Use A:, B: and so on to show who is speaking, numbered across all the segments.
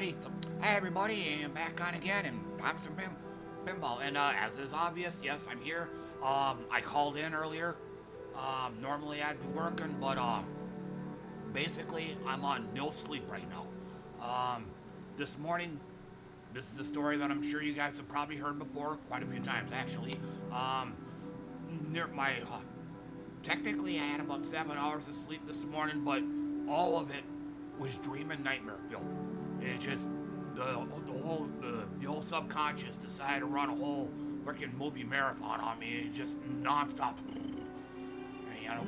A: Alrighty, so hey everybody, I'm back on again and I'm some pin, pinball. And uh, as is obvious, yes, I'm here. Um, I called in earlier. Um, normally I'd be working, but um, basically I'm on no sleep right now. Um, this morning, this is a story that I'm sure you guys have probably heard before, quite a few times actually. Um, near my, uh, technically I had about seven hours of sleep this morning, but all of it was dream and nightmare filled. It just the the whole the, the whole subconscious decided to run a whole freaking movie marathon on me. It just nonstop. And, you know,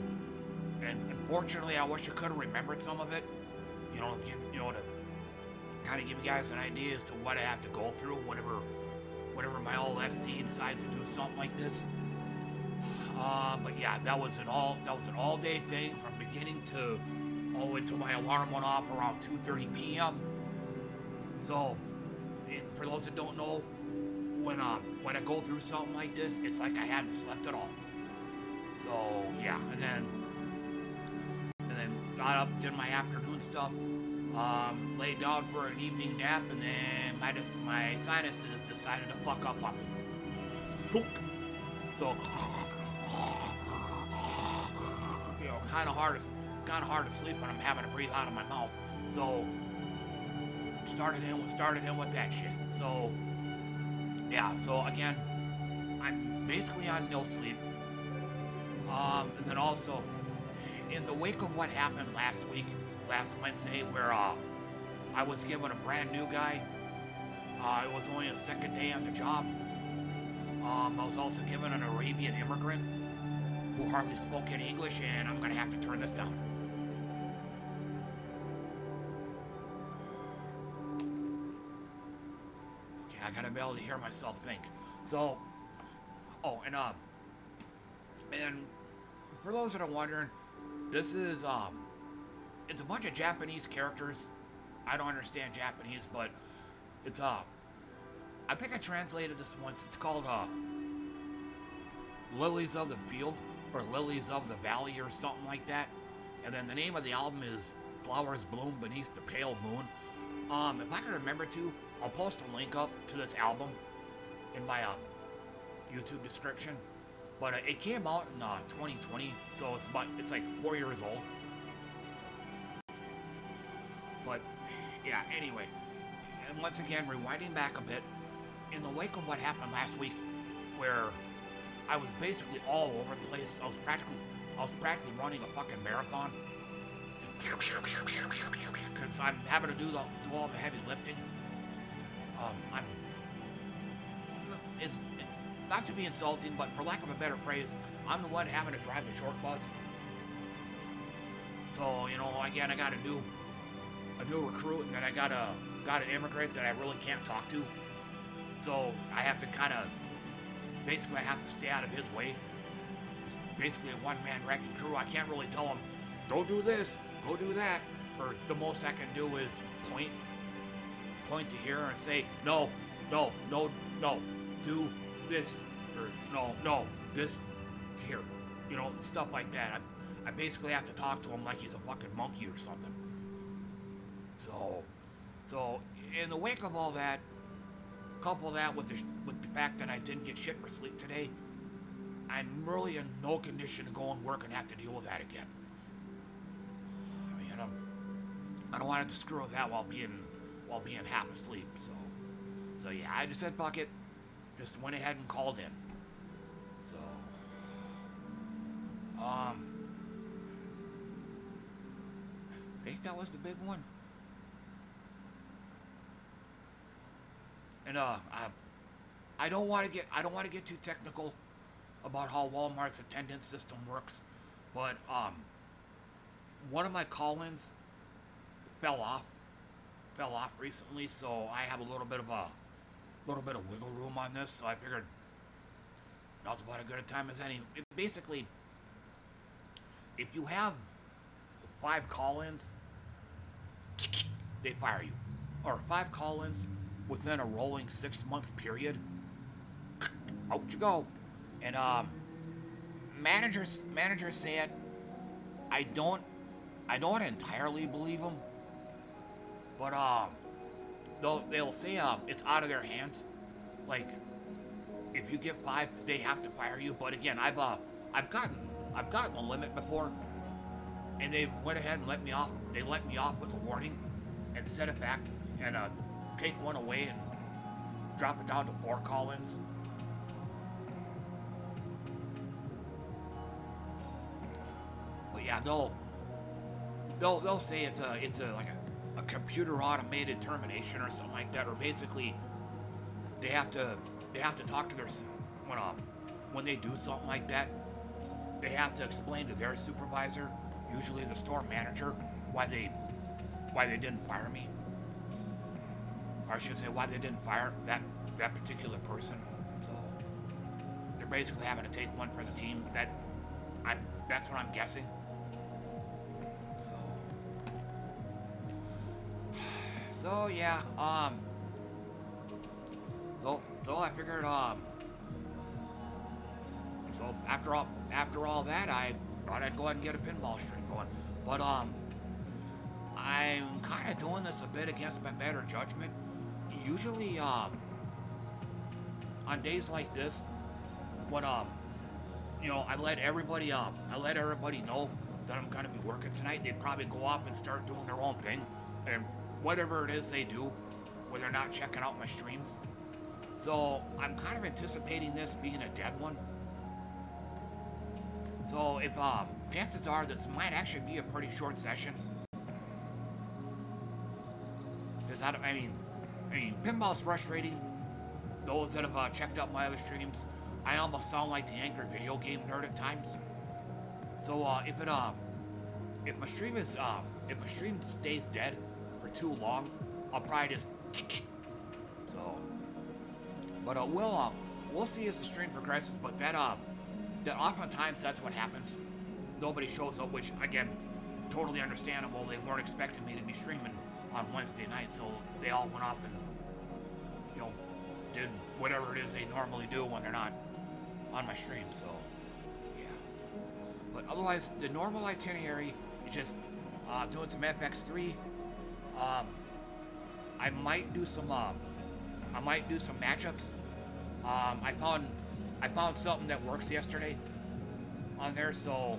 A: and unfortunately, I wish I could have remembered some of it. You know, give, you know to kind of give you guys an idea as to what I have to go through whenever whenever my old SD decides to do something like this. Uh, but yeah, that was an all that was an all day thing from beginning to oh until my alarm went off around 2:30 p.m. So, and for those that don't know, when um when I go through something like this, it's like I hadn't slept at all. So yeah, and then and then got up, did my afternoon stuff, um, laid down for an evening nap, and then my my sinuses decided to fuck up on me. So you know, kind of hard, kind of hard to sleep when I'm having to breathe out of my mouth. So started in, started in with that shit. So yeah, so again, I'm basically on no sleep. Um, and then also, in the wake of what happened last week, last Wednesday, where uh, I was given a brand new guy. Uh, it was only a second day on the job. Um, I was also given an Arabian immigrant who hardly spoke any English, and I'm gonna have to turn this down. I gotta be able to hear myself think. So, oh, and um, and for those that are wondering, this is um, it's a bunch of Japanese characters. I don't understand Japanese, but it's uh, I think I translated this once. It's called uh, Lilies of the Field or Lilies of the Valley or something like that. And then the name of the album is Flowers Bloom Beneath the Pale Moon. Um, if I can remember to, I'll post a link up to this album in my uh, YouTube description. But uh, it came out in uh, 2020, so it's about it's like four years old. But yeah, anyway, and once again, rewinding back a bit, in the wake of what happened last week, where I was basically all over the place, I was practically I was practically running a fucking marathon. Because I'm having to do, the, do all the heavy lifting. Um, I'm. It's not to be insulting, but for lack of a better phrase, I'm the one having to drive the short bus. So you know, again, I got a new, a new recruit, and then I got a got an immigrant that I really can't talk to. So I have to kind of, basically, I have to stay out of his way. It's basically a one-man wrecking crew. I can't really tell him, don't do this, go do that. Or the most I can do is point, point to here and say, no, no, no, no, do this, or no, no, this, here. You know, stuff like that. I, I basically have to talk to him like he's a fucking monkey or something. So, so in the wake of all that, couple that with the with the fact that I didn't get shit for sleep today, I'm really in no condition to go and work and have to deal with that again. I mean, I don't, I don't want to screw with that while being while being half asleep. So, so yeah, I just said fuck it, just went ahead and called in. So, um, I think that was the big one. And uh, I, I don't want to get I don't want to get too technical about how Walmart's attendance system works, but um, one of my call-ins fell off, fell off recently, so I have a little bit of a little bit of wiggle room on this. So I figured now's about as good a time as any. It, basically, if you have five call-ins, they fire you, or five call-ins within a rolling six month period, out you go. And um, managers managers said, I don't I don't entirely believe them, but um, they'll they'll say um it's out of their hands, like if you get five, they have to fire you. But again, I've uh I've gotten I've gotten a limit before, and they went ahead and let me off. They let me off with a warning, and set it back and uh take one away and drop it down to four call-ins. But yeah, they'll they'll they'll say it's a it's a like a, a computer automated termination or something like that, or basically they have to they have to talk to their when uh, when they do something like that, they have to explain to their supervisor, usually the store manager, why they why they didn't fire me. Or I should say why they didn't fire that that particular person. So they're basically having to take one for the team. That I'm that's what I'm guessing. So yeah, um so so I figured um so after all after all that I thought I'd go ahead and get a pinball stream going. But um I'm kind of doing this a bit against my better judgment. Usually, um, on days like this, when um, you know, I let everybody um, I let everybody know that I'm gonna be working tonight. They'd probably go off and start doing their own thing, and whatever it is they do, when they're not checking out my streams. So I'm kind of anticipating this being a dead one. So if um, chances are this might actually be a pretty short session. Because I, I mean, I mean, pinball's frustrating. Those that have uh, checked out my other streams, I almost sound like the angry video game nerd at times. So uh, if it uh, if my stream is uh, if my stream stays dead too long, I'll probably just so. But uh, we'll uh, we'll see as the stream progresses. But that uh, that oftentimes that's what happens. Nobody shows up, which again, totally understandable. They weren't expecting me to be streaming on Wednesday night, so they all went off and, you know, did whatever it is they normally do when they're not on my stream, so, yeah. But otherwise, the normal itinerary is just uh, doing some FX3. Um, I might do some, uh, I might do some matchups. Um, I found, I found something that works yesterday on there, so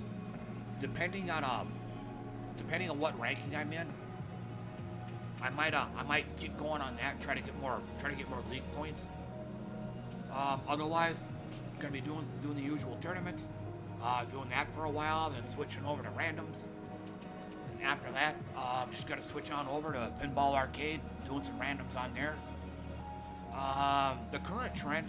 A: depending on, um, depending on what ranking I'm in, I might uh, I might keep going on that, try to get more try to get more league points. Um, otherwise, gonna be doing doing the usual tournaments, uh, doing that for a while, then switching over to randoms. After that, uh, I'm just gonna switch on over to Pinball Arcade, doing some randoms on there. Um, the current trend,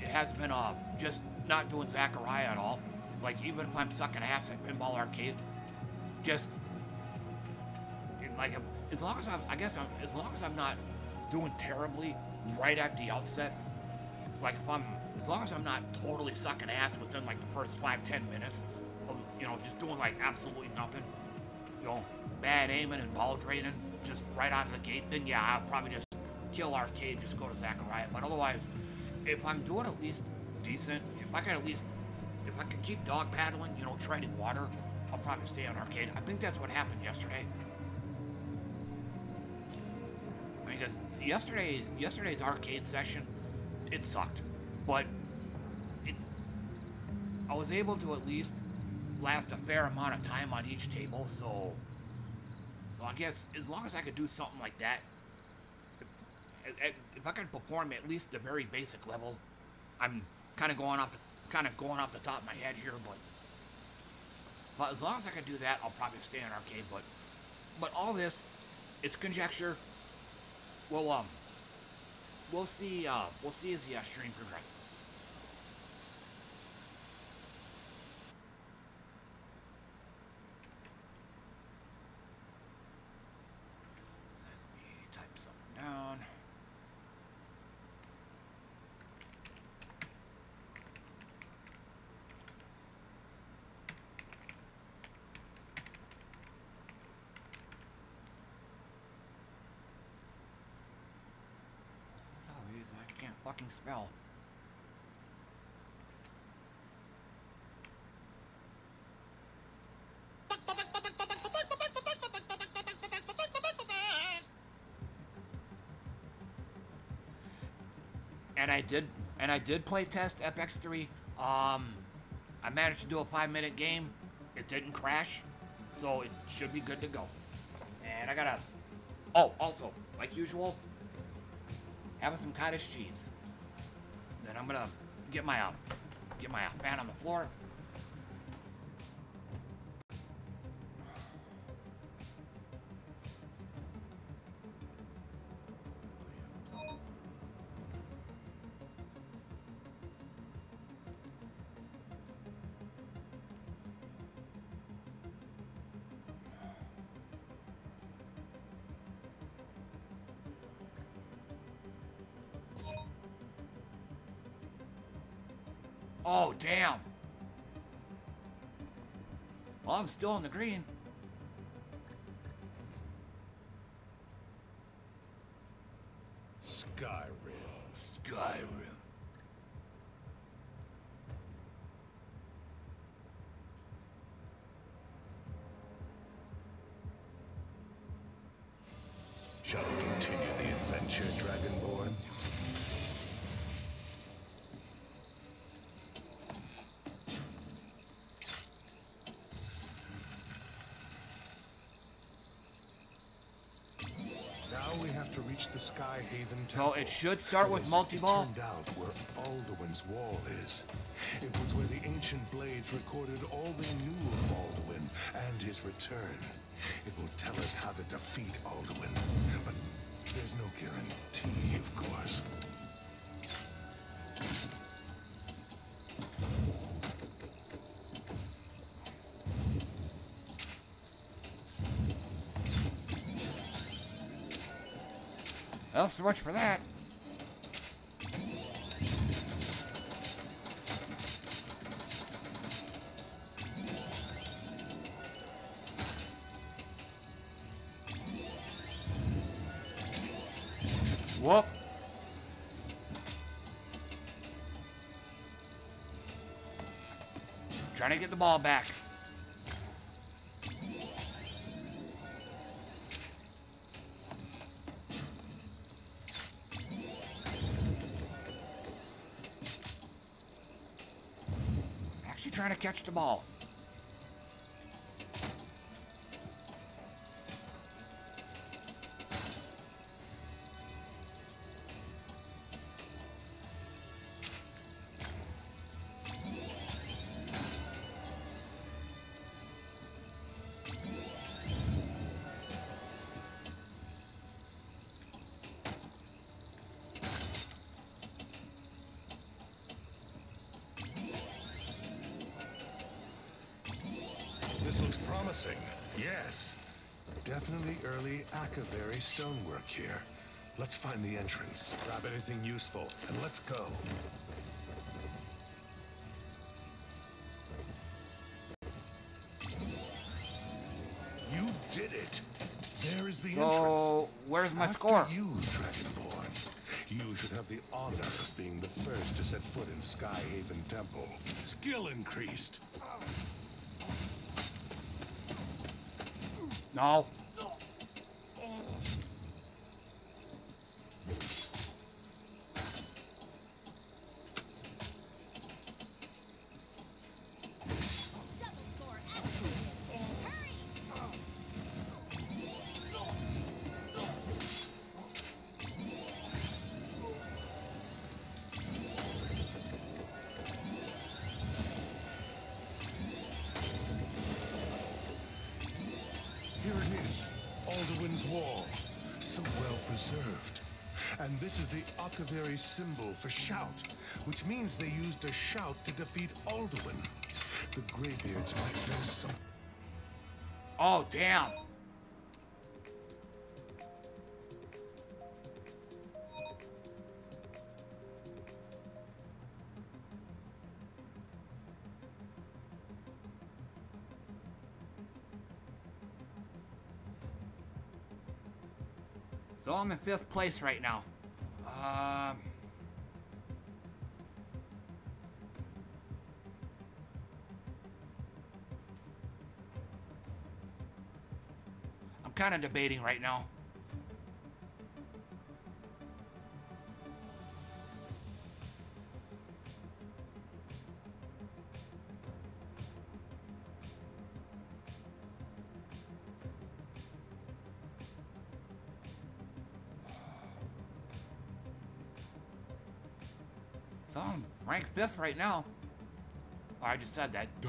A: it has been uh, just not doing Zaccaria at all. Like even if I'm sucking ass at Pinball Arcade, just like as long as I'm, I guess I'm, as long as I'm not doing terribly right at the outset, like if I'm, as long as I'm not totally sucking ass within like the first five, ten minutes of, you know, just doing like absolutely nothing, you know, bad aiming and ball draining just right out of the gate, then yeah, I'll probably just kill arcade, just go to Zaccaria. But otherwise, if I'm doing at least decent, if I can at least, if I can keep dog paddling, you know, treading water, I'll probably stay on arcade. I think that's what happened yesterday. because yesterday yesterday's arcade session it sucked, but it I was able to at least last a fair amount of time on each table, so so I guess as long as I could do something like that, if, if I could perform at least the very basic level, I'm kind of going off the kind of going off the top of my head here, but but as long as I can do that, I'll probably stay in arcade. But but all this, it's conjecture well, um, we'll see. Uh, we'll see as the uh, stream progresses. Let me type something down. I can't fucking spell. And I did and I did play test FX3. Um, I managed to do a five minute game. It didn't crash, so it should be good to go. And I gotta. Oh, also, like usual, having some cottage cheese. Then I'm gonna get my uh, get my uh, fan on the floor. Oh, damn. Well, I'm still in the green.
B: Skyrim.
A: Skyrim.
B: Shall we continue the adventure, Dragonborn? Now we have to reach the Sky Haven
A: So it should start with multi-ball?
B: Turned out where Alduin's wall is. It was where the ancient blades recorded all they knew of Alduin and his return. It will tell us how to defeat Alduin, but there's no guarantee, of course.
A: So much for that. Whoop. Trying to get the ball back. Trying to catch the ball.
B: Akaviri stonework here. Let's find the entrance, grab anything useful, and let's go. You did it! There is the entrance.
A: So, where's my
B: After
A: score?
B: you, Dragonborn. You should have the honor of being the first to set foot in Skyhaven Temple. Skill increased.
A: No.
B: The Akaviri symbol for shout, which means they used a shout to defeat Alduin. The Greybeards might know some.
A: Oh, damn. So I'm in fifth place right now. Um. I'm kind of debating right now. Fifth right now. Oh, I just said that. Duh.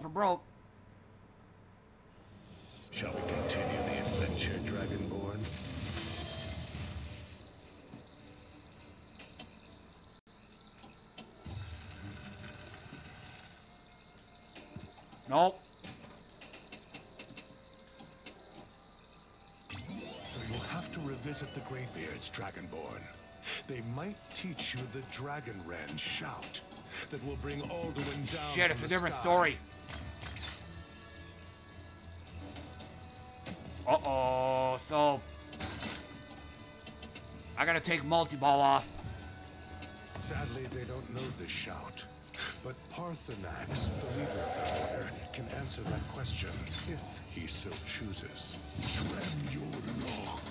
A: For broke.
B: Shall we continue the adventure, Dragonborn?
A: Nope.
B: So you'll have to revisit the Greybeards, Dragonborn. They might teach you the Dragon Rend shout that will bring Alduin down
A: Shit, it's a different
B: sky.
A: story. So... I gotta take multi-ball off.
B: Sadly, they don't know the shout. But Paarthurnax, the leader of the order, can answer that question if he so chooses. Drem Yol Lok.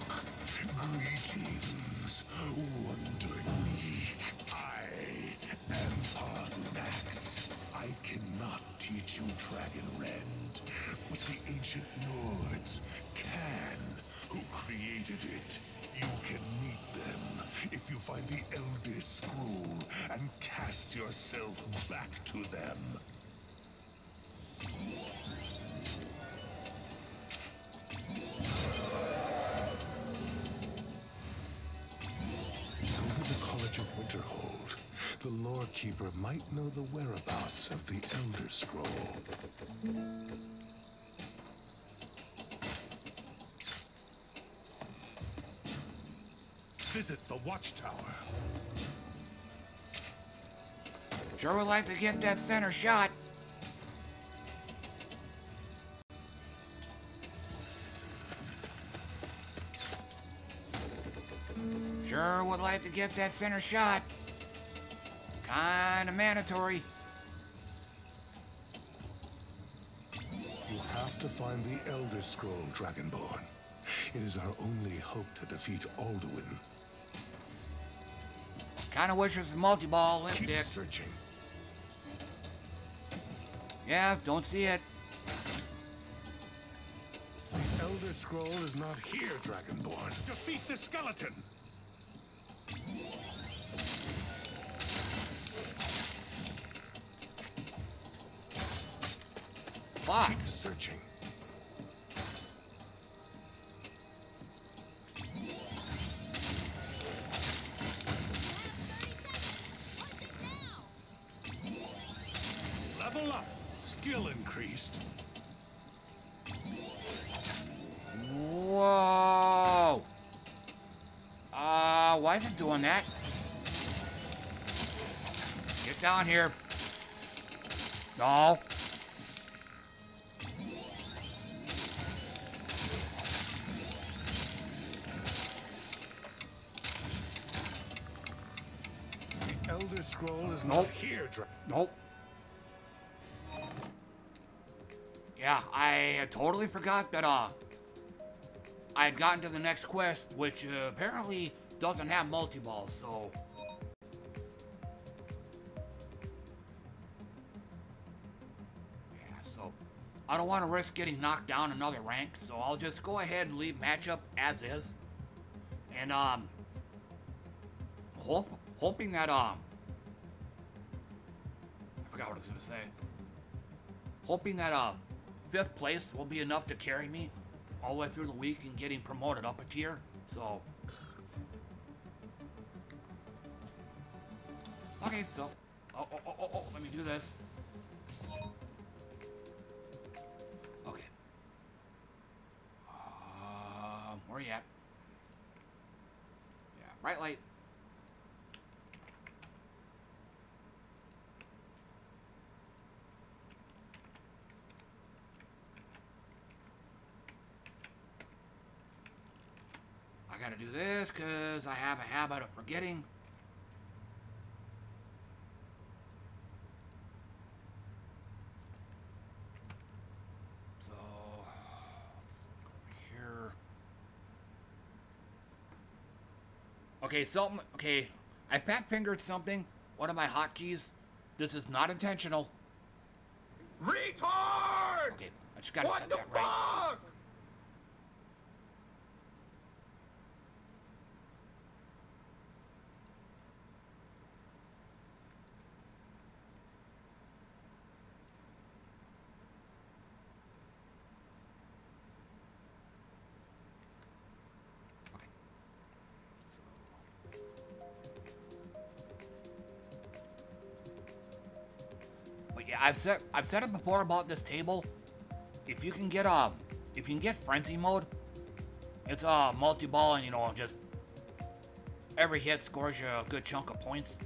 B: Greetings, wandering I am Paarthurnax. I cannot teach you Dragon Rend, but the ancient Nords can, who created it. You can meet them if you find the Elder Scroll and cast yourself back to them. Go to the College of Winterhold. The Lore Keeper might know the whereabouts of the Elder Scroll. Visit the Watchtower.
A: Sure would like to get that center shot. Sure would like to get that center shot. Kinda mandatory.
B: You have to find the Elder Scroll, Dragonborn. It is our only hope to defeat Alduin.
A: Kinda wish it was multi-ball, limp
B: Keep
A: dick.
B: searching.
A: Yeah, don't see it.
B: The Elder Scroll is not here, Dragonborn. Defeat the skeleton!
A: Fuck.
B: Keep searching.
A: Doing that? Get down here. No.
B: The Elder Scroll is
A: Nope.
B: not here,
A: Nope. Yeah, I totally forgot that, uh, I had gotten to the next quest, which uh, apparently doesn't have multi-ball, so... Yeah, so I don't want to risk getting knocked down another rank, so I'll just go ahead and leave matchup as is. And, um, hope, hoping that, um, I forgot what I was gonna say. Hoping that uh fifth place will be enough to carry me all the way through the week and getting promoted up a tier. So Okay, so oh oh oh oh, oh let me do this. Okay. Um, where you at? Yeah, right light. I gotta do this because I have a habit of forgetting. Okay, something. Okay, I fat fingered something. One of my hotkeys. This is not intentional.
C: Retard!
A: Okay, I just gotta
C: What
A: set that right. What the fuck? Said I've said it before about this table. If you can get um, if you can get frenzy mode, it's a uh, multi-ball and you know just every hit scores you a good chunk of points.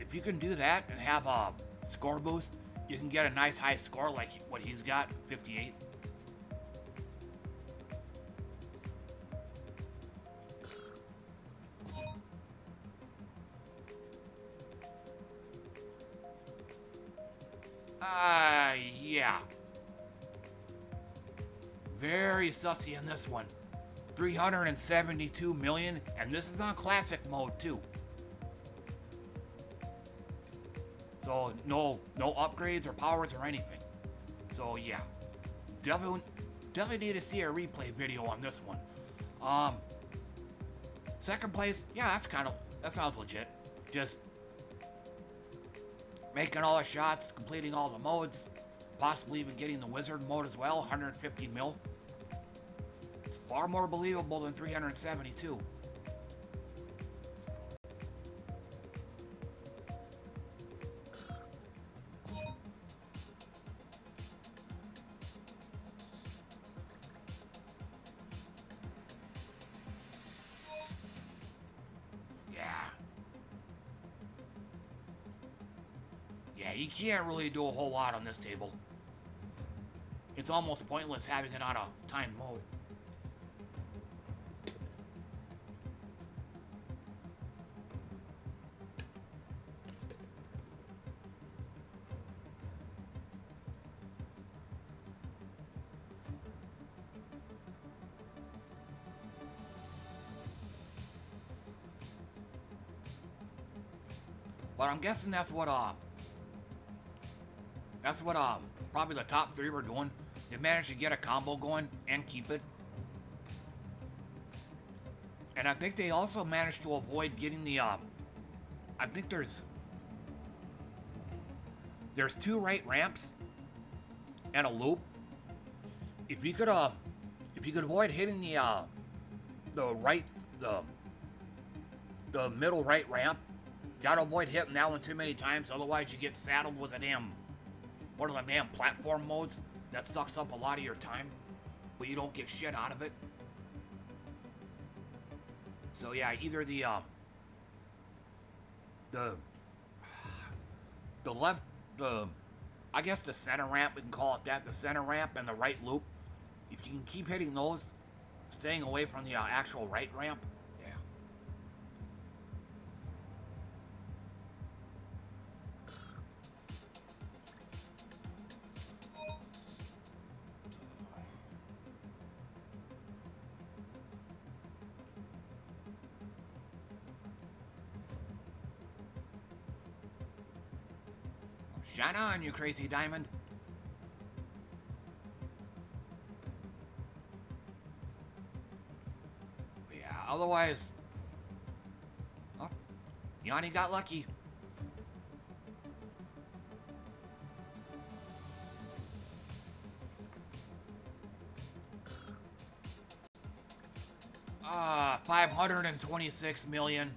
A: If you can do that and have a score boost, you can get a nice high score like what he's got, 58. Sussy in this one. 372 million, and this is on classic mode too. So no no upgrades or powers or anything. So yeah. Definitely definitely need to see a replay video on this one. Um second place, yeah, that's kind of that sounds legit. Just making all the shots, completing all the modes, possibly even getting the wizard mode as well, 150 mil. It's far more believable than 372. Yeah. Yeah, you can't really do a whole lot on this table. It's almost pointless having it on a time mode. I'm guessing that's what um that's what um probably the top three were doing. They managed to get a combo going and keep it. And I think they also managed to avoid getting the um I think there's there's two right ramps and a loop. If you could um if you could avoid hitting the uh the right the the middle right ramp Gotta avoid hitting that one too many times, otherwise you get saddled with a damn one of the damn platform modes that sucks up a lot of your time, but you don't get shit out of it. So yeah, either the um the the left the I guess the center ramp, we can call it that, the center ramp and the right loop. If you can keep hitting those, staying away from the uh, actual right ramp, Shine on, you crazy diamond. But yeah, otherwise... Oh, Yanni got lucky. Ah, 526 million.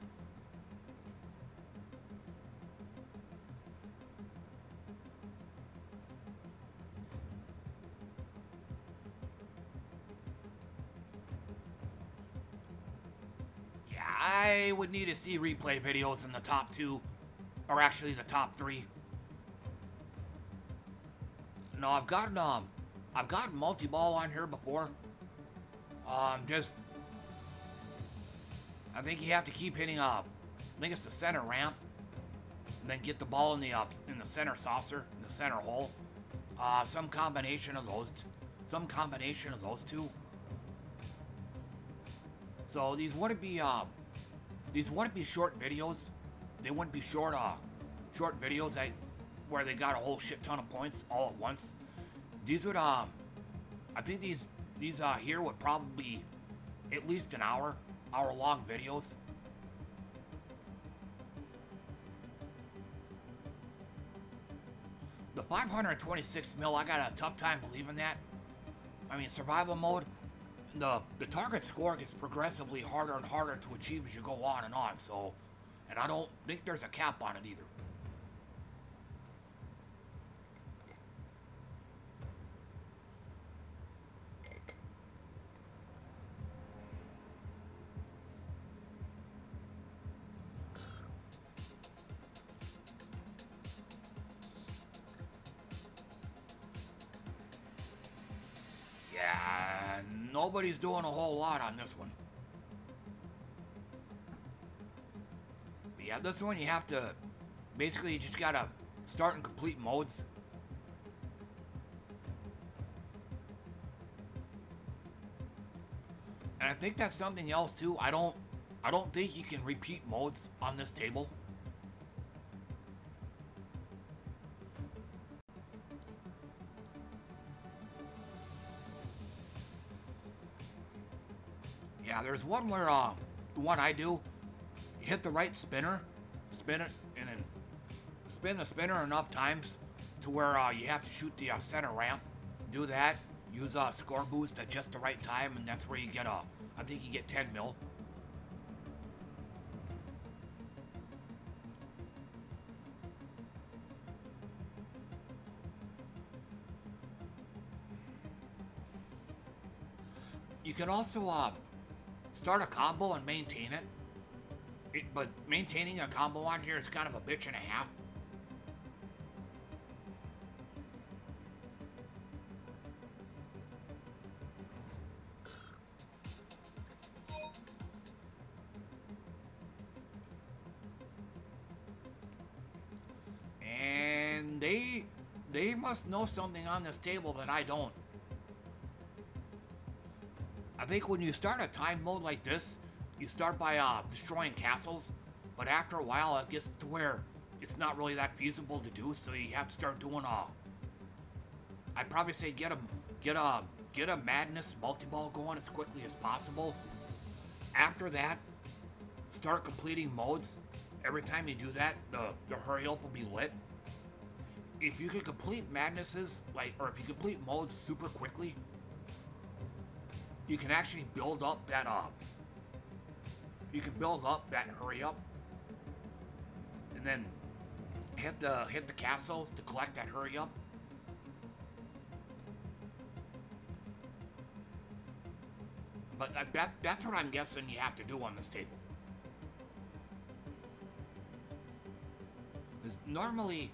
A: Would need to see replay videos in the top two, or actually the top three. No, I've gotten um, I've gotten multi-ball on here before. Um, just I think you have to keep hitting up. I think it's the center ramp, and then get the ball in the uh, in the center saucer, in the center hole. Uh, some combination of those, some combination of those two. So these wouldn't be um, these wouldn't be short videos. They wouldn't be short, uh, short videos that, where they got a whole shit ton of points all at once. These would, um, I think these, these, uh, here would probably be at least an hour, hour long videos. The 526 mil, I got a tough time believing that. I mean, survival mode, the the target score gets progressively harder and harder to achieve as you go on and on. So, and I don't think there's a cap on it either. Nobody's doing a whole lot on this one. But yeah, this one you have to, basically you just gotta start and complete modes. And I think that's something else too. I don't, I don't think you can repeat modes on this table. There's one where, the one I do, you hit the right spinner, spin it, and then spin the spinner enough times to where uh, you have to shoot the uh, center ramp. Do that, use a uh, score boost at just the right time, and that's where you get a, uh, I think you get 10 mil. You can also, um, start a combo and maintain it. it. But maintaining a combo on here is kind of a bitch and a half. And they they must know something on this table that I don't. I think when you start a time mode like this, you start by uh, destroying castles, but after a while it gets to where it's not really that feasible to do, so you have to start doing uh I'd probably say get a get a get a madness multi-ball going as quickly as possible. After that, start completing modes. Every time you do that, the, the hurry up will be lit. If you can complete madnesses, like, or if you complete modes super quickly, you can actually build up that uh you can build up that hurry up. And then hit the hit the castle to collect that hurry up. But that, that that's what I'm guessing you have to do on this table. Because normally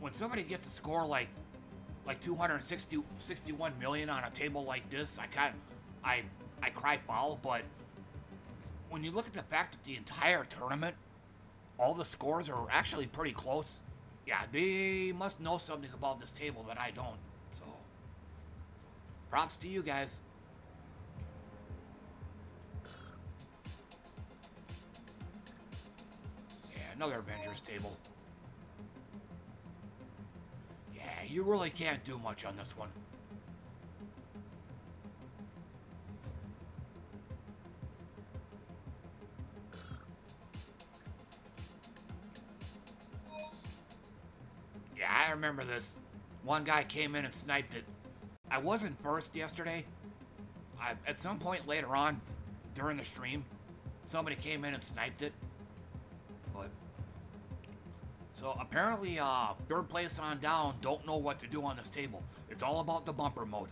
A: when somebody gets a score like like 260 61 million on a table like this I kind of I I cry foul, but when you look at the fact that the entire tournament, all the scores are actually pretty close, yeah, they must know something about this table that I don't. So, props to you guys. Yeah, another Avengers table. Yeah, you really can't do much on this one. I remember this. One guy came in and sniped it. I wasn't first yesterday. I, at some point later on, during the stream, somebody came in and sniped it. But so apparently, uh, third place on down don't know what to do on this table. It's all about the bumper mode.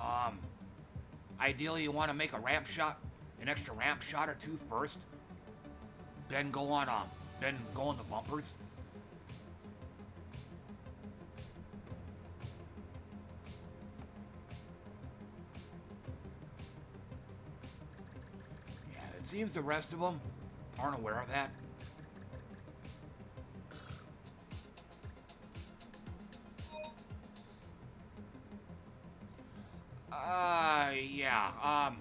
A: Um, ideally, you want to make a ramp shot, an extra ramp shot or two first, then go on, uh, then go on the bumpers. Seems the rest of them aren't aware of that. Uh, yeah, um...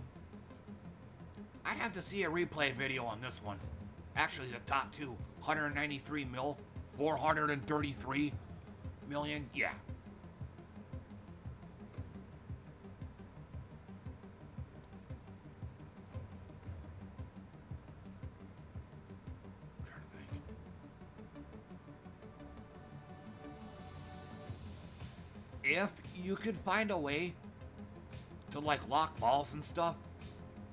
A: I'd have to see a replay video on this one. Actually, the top two 193 mil, 433 million. Yeah. If you could find a way to like lock balls and stuff,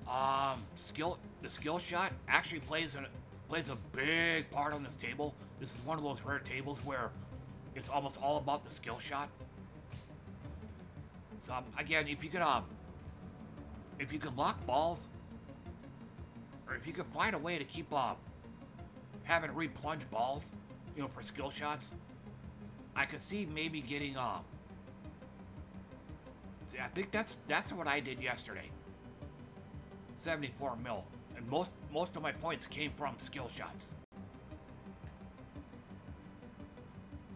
A: um, skill the skill shot actually plays a plays a big part on this table. This is one of those rare tables where it's almost all about the skill shot. So um, again, if you could um, if you could lock balls, or if you could find a way to keep uh, having replunge balls, you know, for skill shots, I could see maybe getting uh. I think that's that's what I did yesterday. 74 mil, and most most of my points came from skill shots.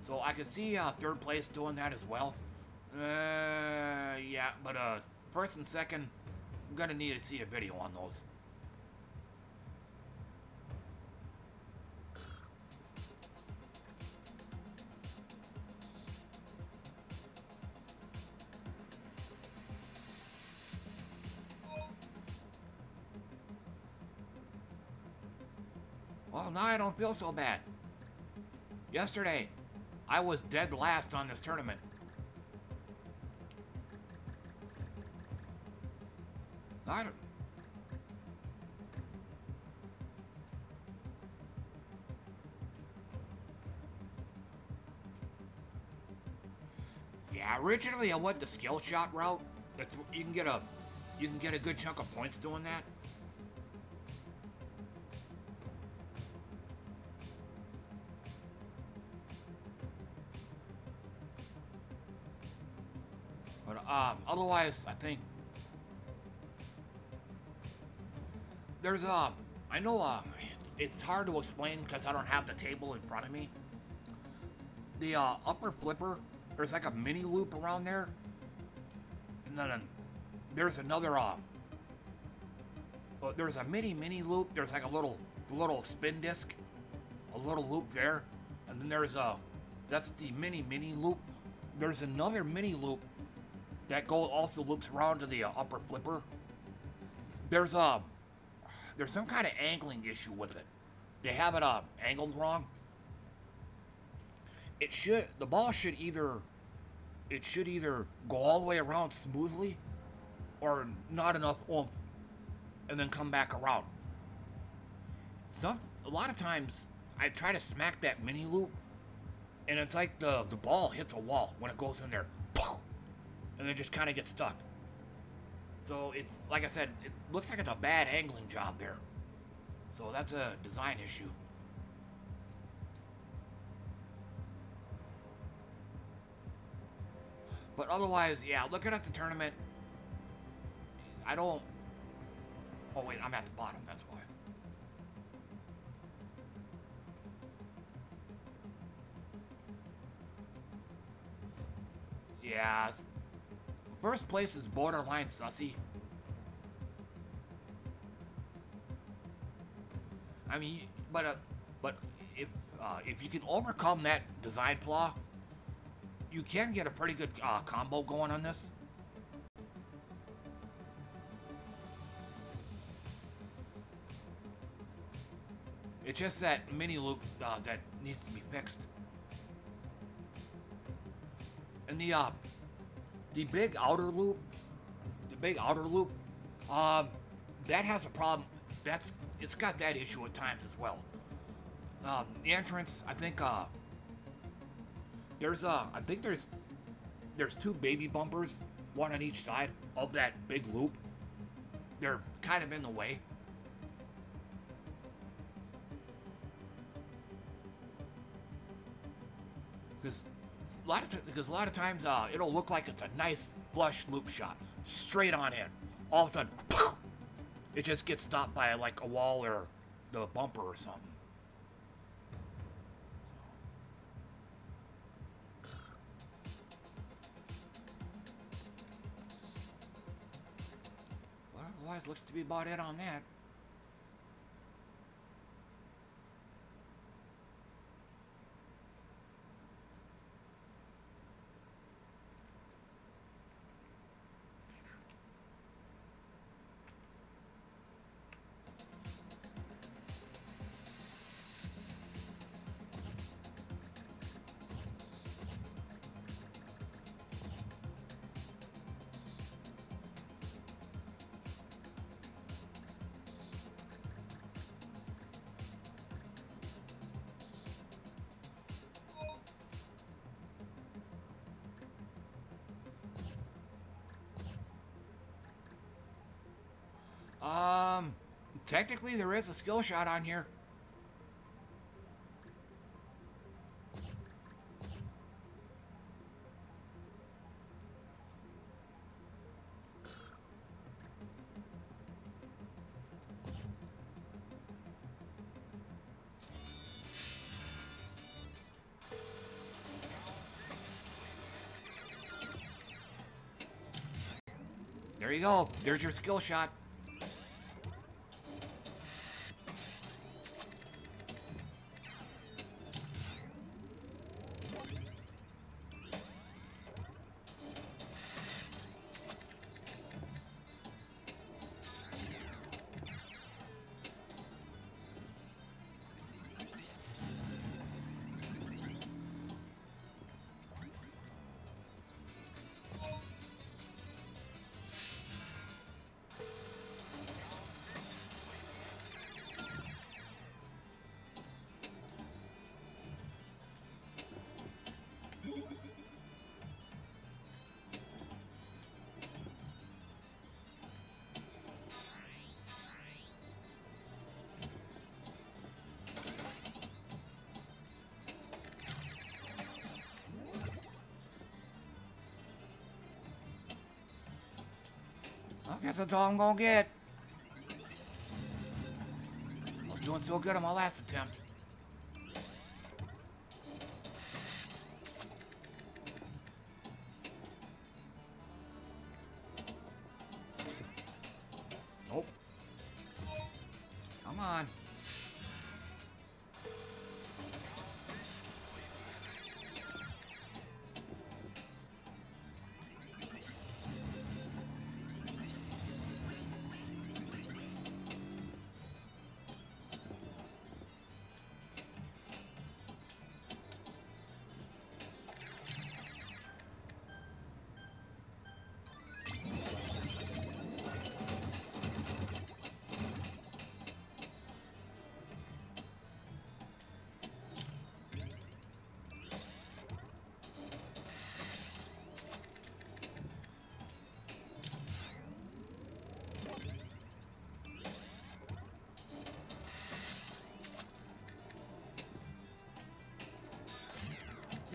A: So I could see uh, third place doing that as well. Uh, yeah, but uh, first and second, I'm gonna need to see a video on those. Well, now I don't feel so bad. Yesterday, I was dead last on this tournament. I don't... Yeah, originally I went the skill shot route. That's you can get a you can get a good chunk of points doing that. Otherwise, I think there's um, I know um, it's, it's hard to explain because I don't have the table in front of me. The uh, upper flipper, there's like a mini loop around there, and then uh, there's another um, uh, there's a mini mini loop. There's like a little little spin disc, a little loop there, and then there's a that's the mini mini loop. There's another mini loop that go also loops around to the uh, upper flipper. There's a there's some kind of angling issue with it. They have it uh, angled wrong. It should the ball should either it should either go all the way around smoothly or not enough oomph and then come back around. Some a lot of times I try to smack that mini loop and it's like the the ball hits a wall when it goes in there and then just kind of gets stuck. So it's like I said, it looks like it's a bad angling job there. So that's a design issue. But otherwise, yeah, looking at the tournament, I don't. Oh wait, I'm at the bottom. That's why. Yeah, First place is borderline sussy. I mean, but uh, but if uh, if you can overcome that design flaw, you can get a pretty good uh, combo going on this. It's just that mini loop uh, that needs to be fixed. And the uh, the big outer loop, the big outer loop, um, that has a problem. That's it's got that issue at times as well. Um, the entrance, I think, uh, there's uh, I think there's there's two baby bumpers, one on each side of that big loop. They're kind of in the way. Because a lot of because a lot of times uh, it'll look like it's a nice flush loop shot, straight on in. All of a sudden, it just gets stopped by like a wall or the bumper or something. Otherwise, looks to be about it on that. Technically there is a skill shot on here. There you go. There's your skill shot. That's all I'm gonna get. I was doing so good on my last attempt.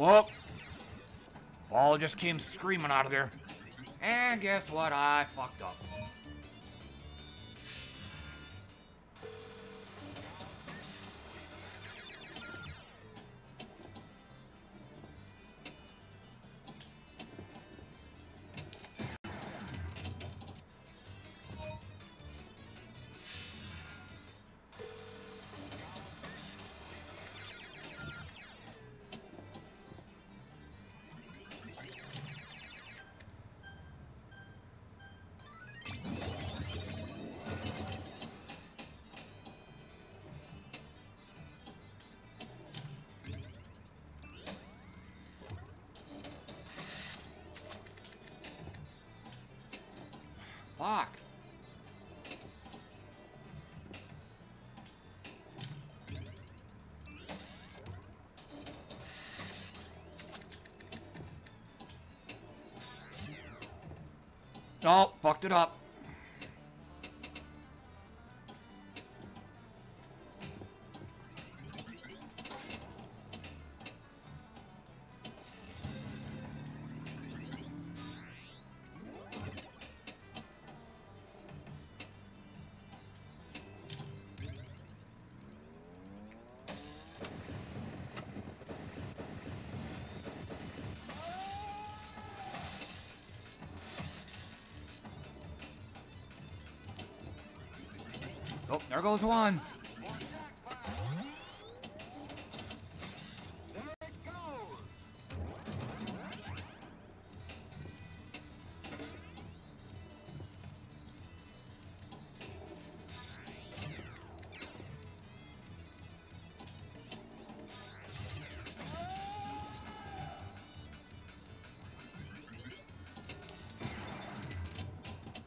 A: Whoop. Ball just came screaming out of there. And guess what? I fucked up. No, fucked it up. There goes one.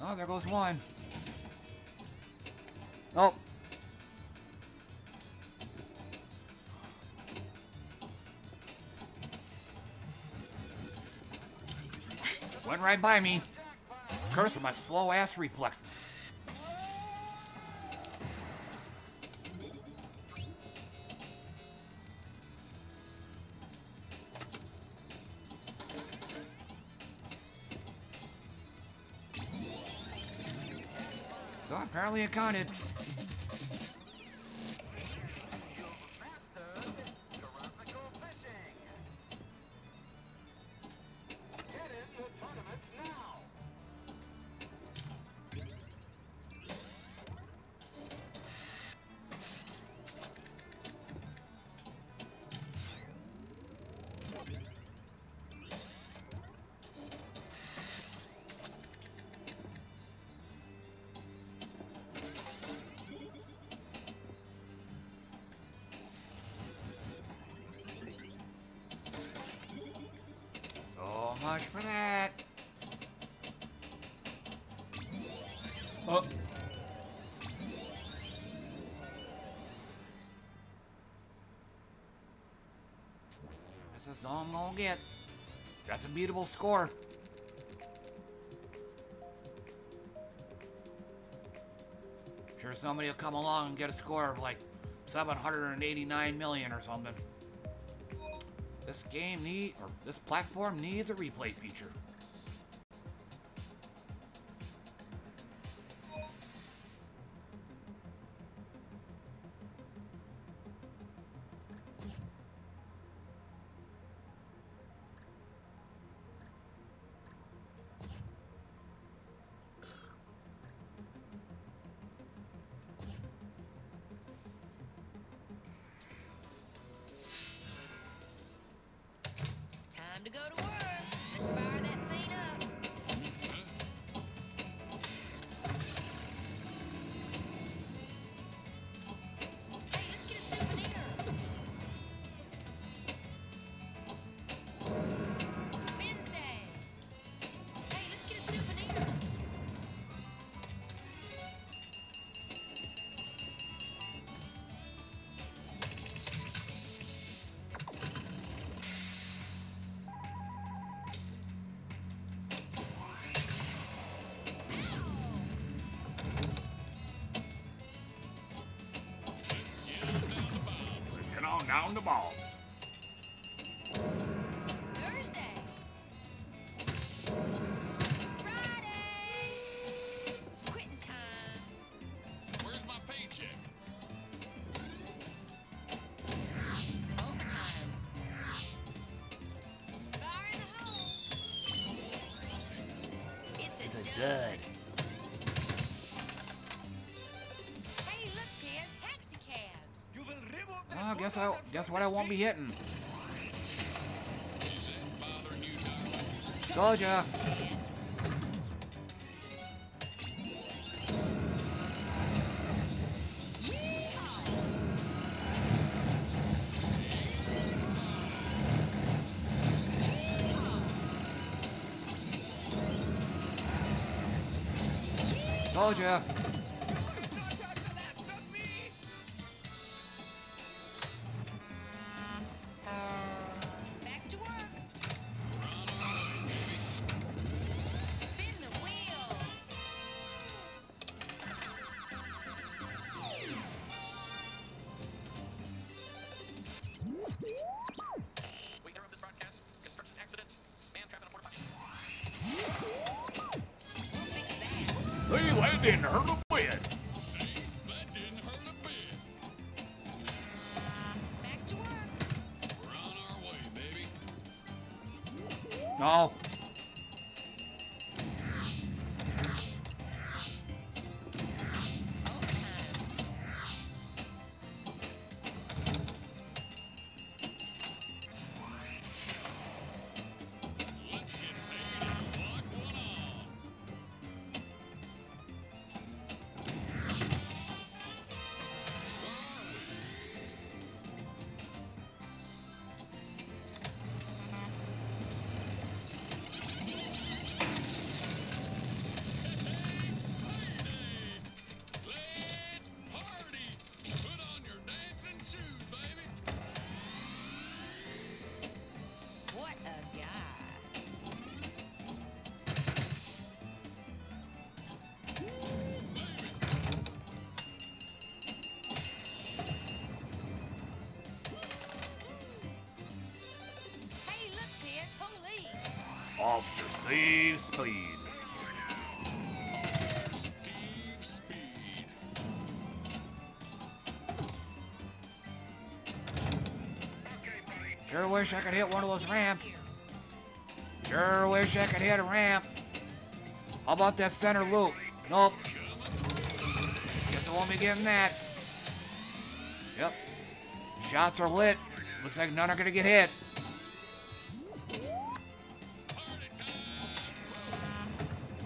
A: Oh, there goes one. right by me. Curse my slow ass reflexes.
D: So apparently it counted. don't. That's a beatable score. I'm sure somebody will come along and get a score of like 789 million or something. This game needs, or this platform needs a replay feature. down the ball. guess I guess what I won't be hitting. Told ya. Told ya.
E: Sure wish I could hit one of those ramps. Sure wish I could hit a ramp. How about that center loop? Nope. Guess I won't be getting that. Yep. Shots are lit. Looks like none are gonna get hit.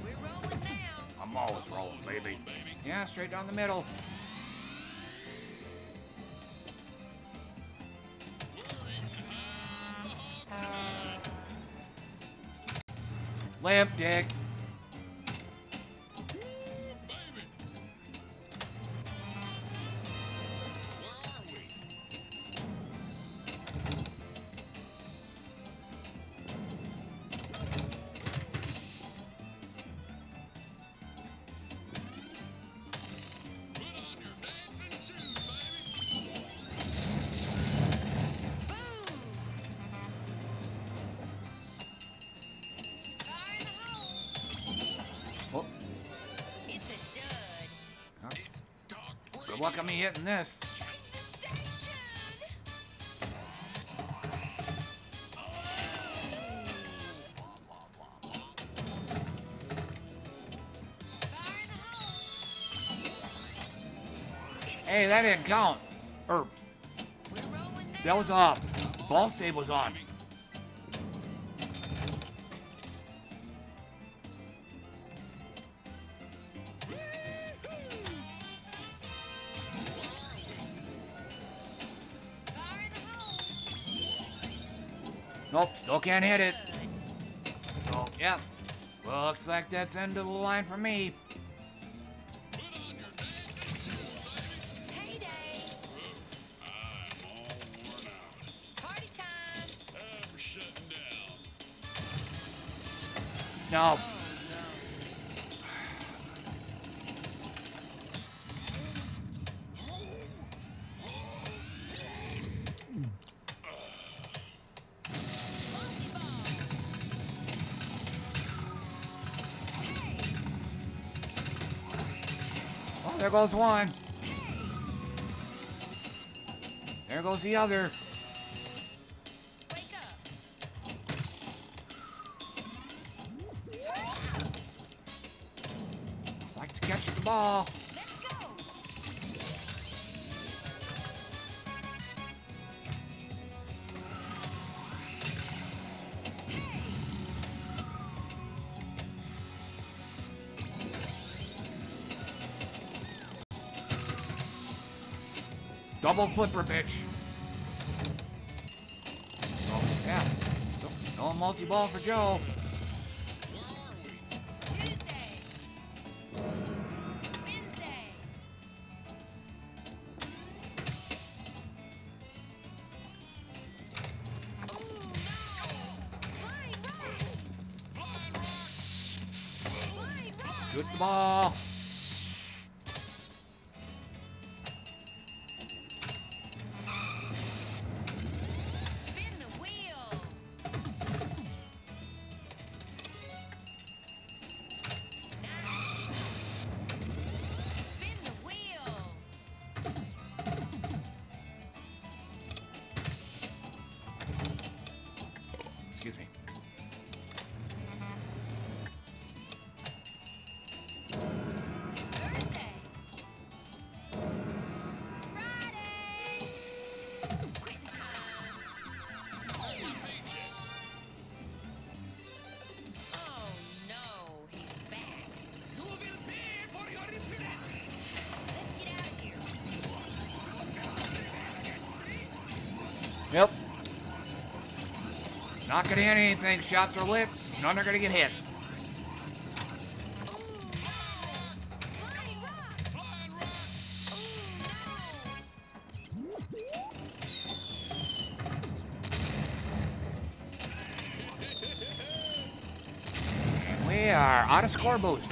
A: We're rolling now.
E: I'm always rolling, baby. Yeah, straight down the middle. Limp dick. Luck on me hitting this. Hey, that didn't count. Or
A: now.
E: that was uh ball save was on. Still can't hit it. So, yeah. Well, looks like that's end of the line for me.
D: Put
E: there goes one. There goes the other. Like to catch the ball. Double flipper, bitch. So, yeah. So, no multi-ball for Joe. Yep. Not gonna hit anything. Shots are lit. None are gonna get hit. And we are out of score boost.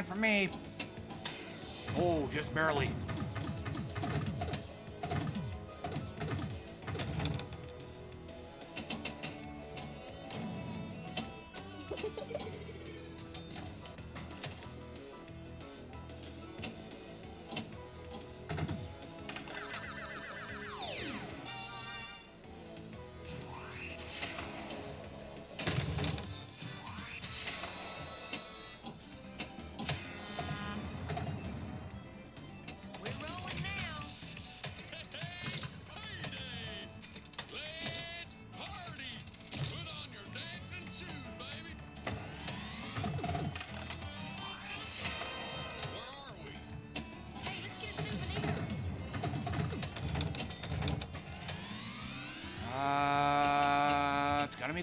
A: Line for me. Oh, just barely.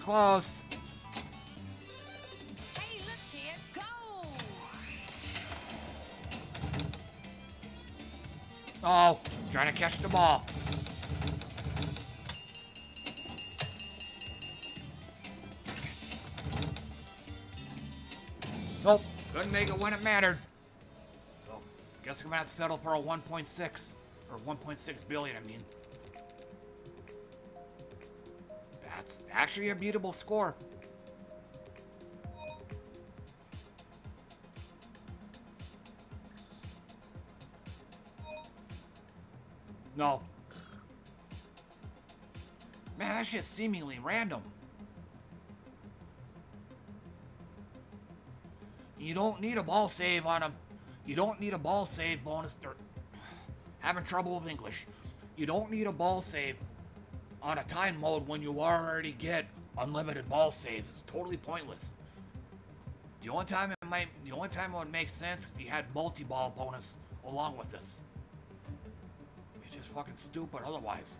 A: Close.
D: Hey, look, kid. Go!
A: Oh, trying to catch the ball. Nope, couldn't make it when it mattered. So, guess we're gonna have to settle for a 1.6 or 1.6 billion. I mean, actually a beatable score. No. Man, that shit's seemingly random. You don't need a ball save on a. You don't need a ball save bonus. Or, having trouble with English. You don't need a ball save on a time mode when you already get unlimited ball saves. It's totally pointless. The only time it might, the only time it would make sense if you had multi-ball bonus along with this. It's just fucking stupid otherwise.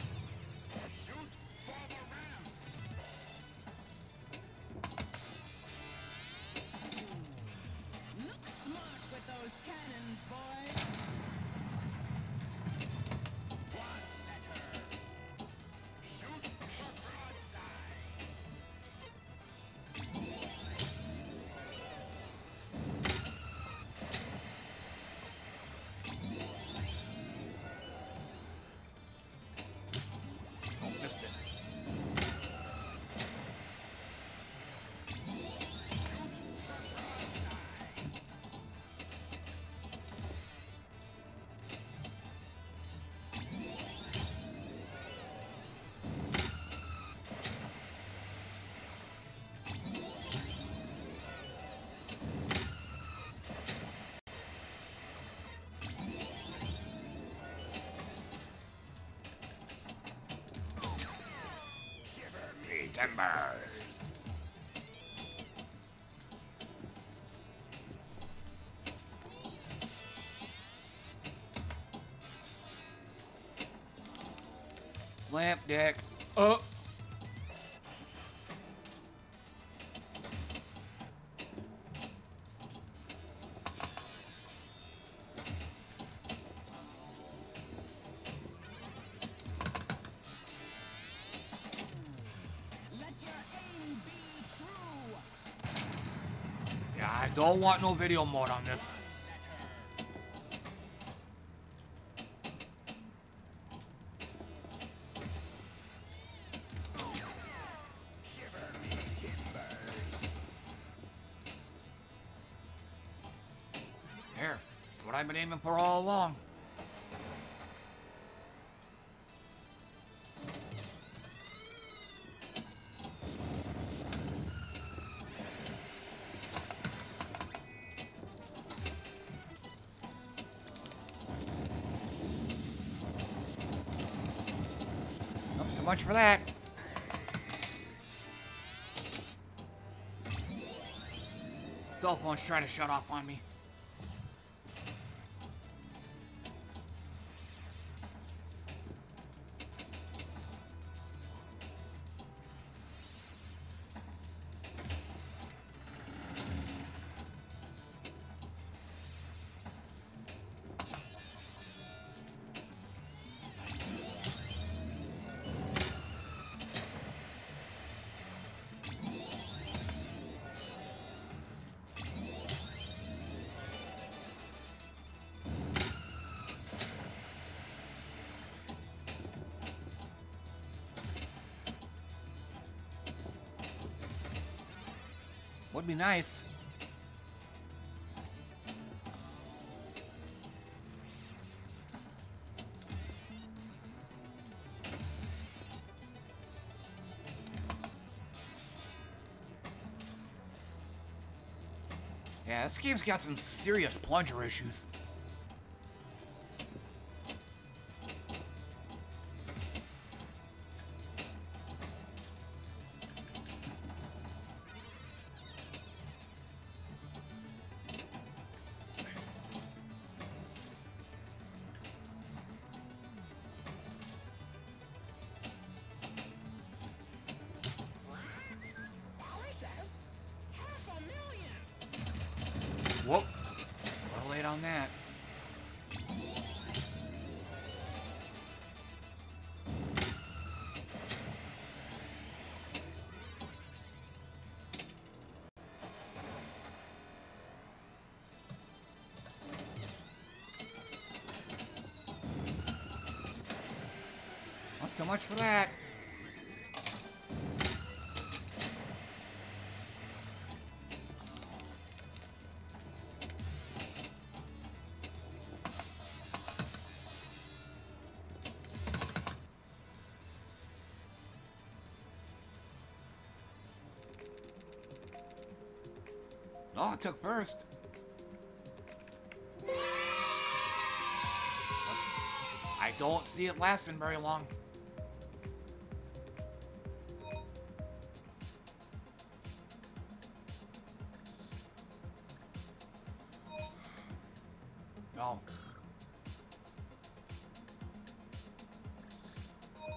A: Lamp deck. Oh. I don't want no video mode on this. I've been aiming for all along. Well, so much for that. Cell phone's trying to shut off on me. Would be nice. Yeah, this game's got some serious plunger issues. Took first. I don't see it lasting very long. No.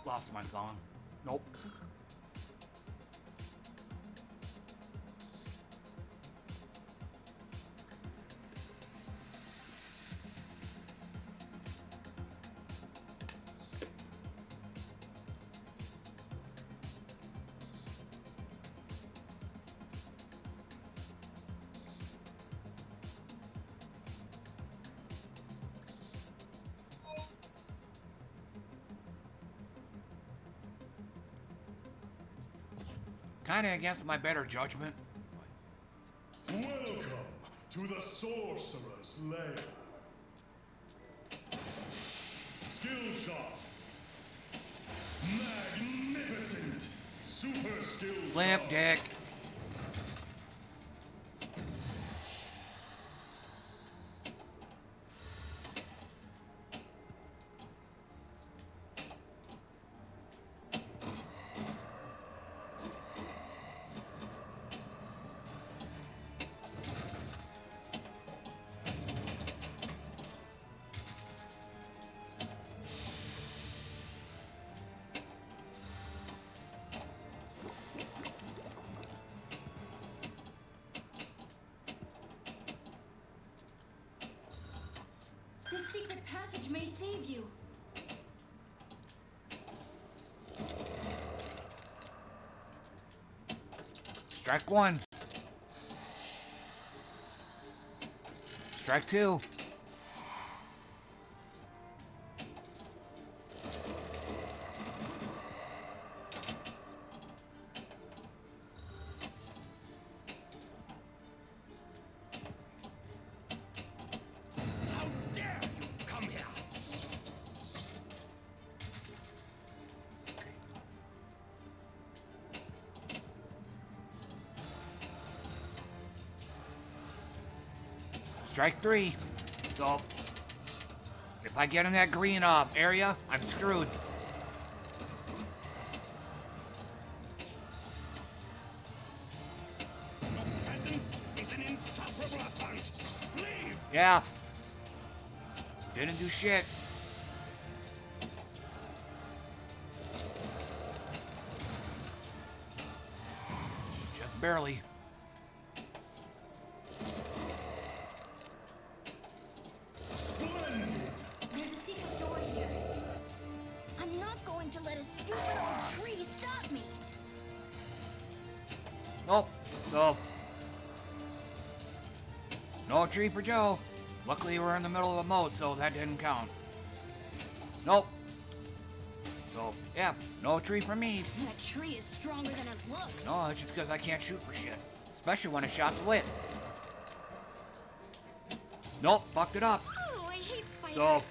A: Lost my phone. Kinda against my better judgment.
F: Welcome to the Sorcerer's Lair. Skill shot. Magnificent. Super skill
A: Limp
F: shot.
A: dick.
G: passage may save you.
A: Strike one. Strike two. Strike three. So, if I get in that green uh, area, I'm screwed.
F: Your presence is an insufferable affront. Leave!
A: Yeah. Didn't do shit. Just barely. For Joe. Luckily, we're in the middle of a moat, so that didn't count. Nope. So, yeah, no tree for me.
G: That tree is stronger than it looks.
A: No, that's just because I can't shoot for shit. Especially when a shot's lit. Nope, fucked it up.
G: Oh, I hate spiders.
A: So-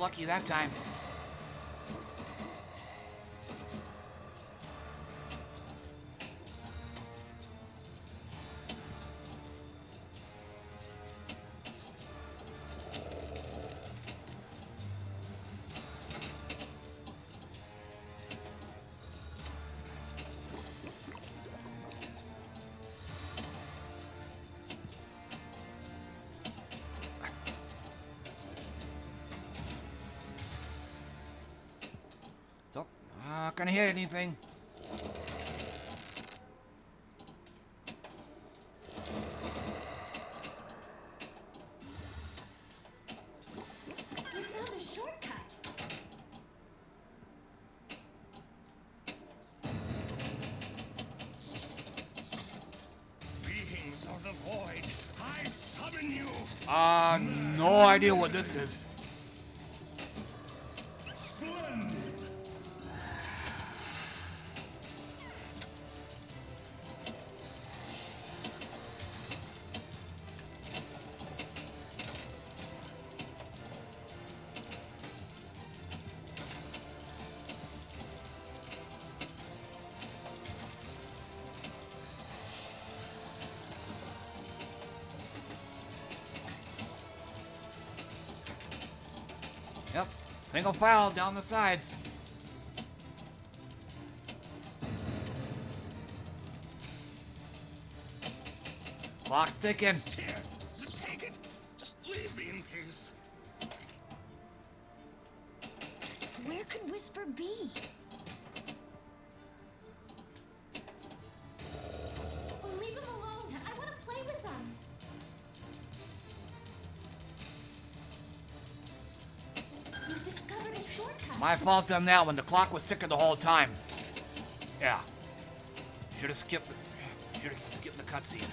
A: lucky that time.
F: I summon you!
A: Uh, no idea what this is. Single file down the sides. Clock's ticking.
F: Here, just take it. Just leave me in peace.
G: Where could Whisper be?
A: My fault on that one. The clock was ticking the whole time. Yeah. Should have skipped. Should have skipped the cutscene.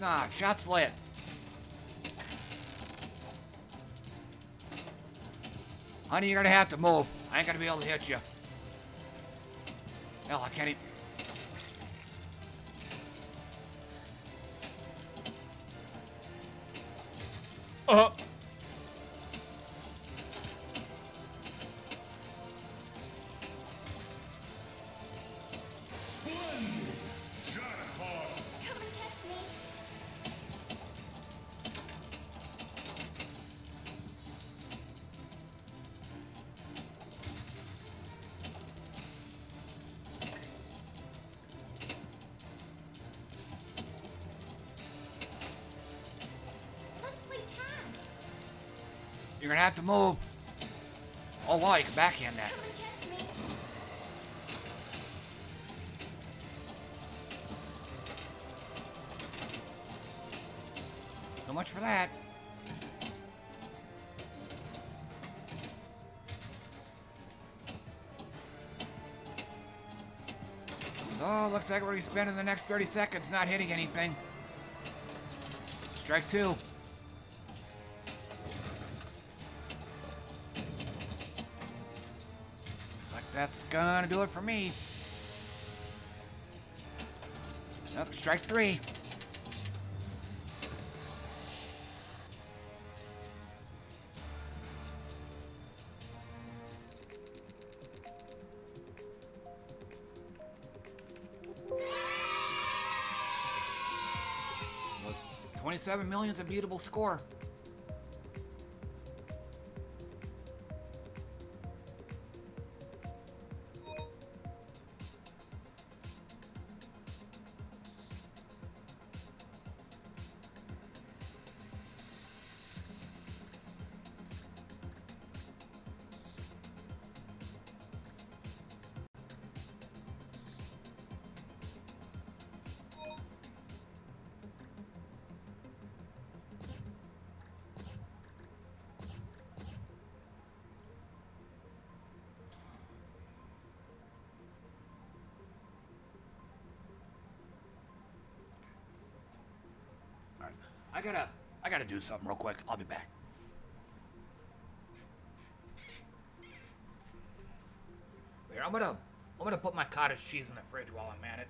A: Not. Shot's lit. Honey, you're gonna have to move. I ain't gonna be able to hit you. Hell, I can't even. Have to move. Oh wow, you can backhand that. So much for that. So, looks like we're gonna be spending the next 30 seconds not hitting anything. Strike two. That's gonna do it for me. Yep, strike three. Look, 27 million's a beatable score. Do something real quick. I'll be back. Here, I'm gonna I'm gonna put my cottage cheese in the fridge while I'm at it.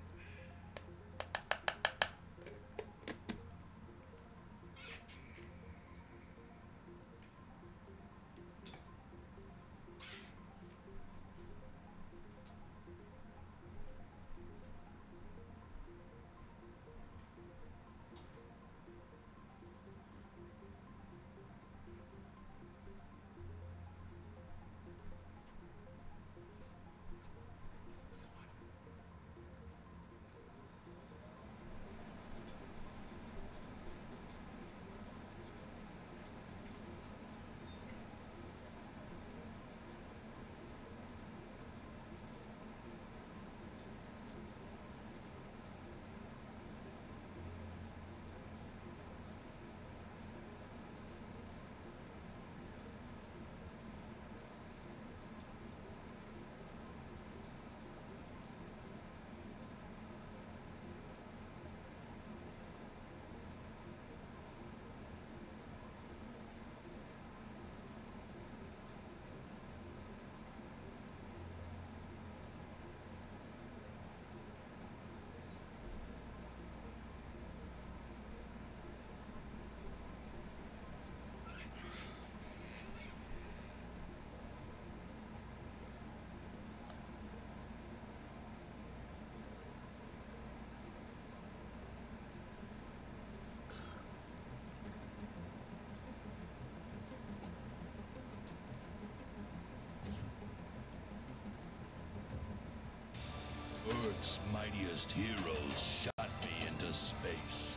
H: Earth's mightiest heroes shot me into space.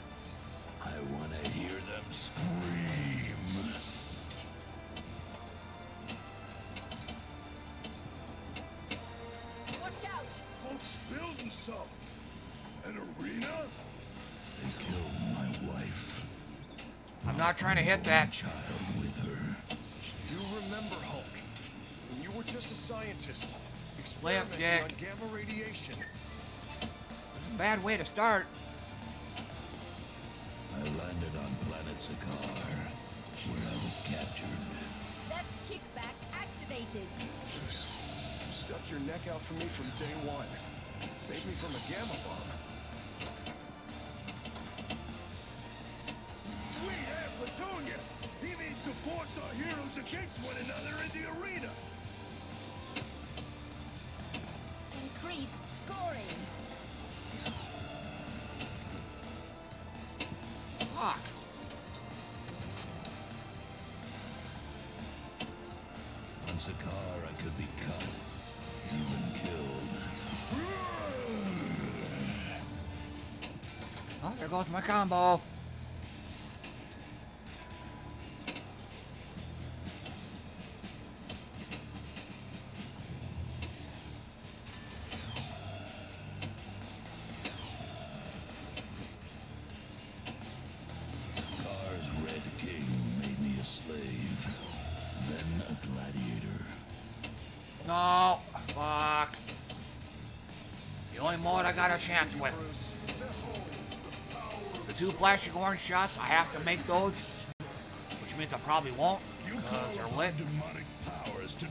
H: I want to hear them scream.
I: Watch out.
J: Hulk's building some. An arena?
H: They killed my wife,
A: I'm not trying to hit that.
H: child with her.
J: You remember Hulk. When you were just a scientist.
A: Lamp
J: Experimenting
A: dick.
J: gamma radiation.
A: This is a bad way to start.
H: I landed on planet Sakaar, where I was captured.
I: Left kickback activated.
J: Bruce, you stuck your neck out for me from day one. Saved me from a gamma bomb. Sweet Aunt Petunia! Even
H: one another in the arena.
A: Goes my combo.
H: Sakaar's Red King made me a slave, then a gladiator.
A: No. Fuck. It's the only mode I got a chance with. The two flashing orange shots, I have to make those, which means I probably won't, because they're lit.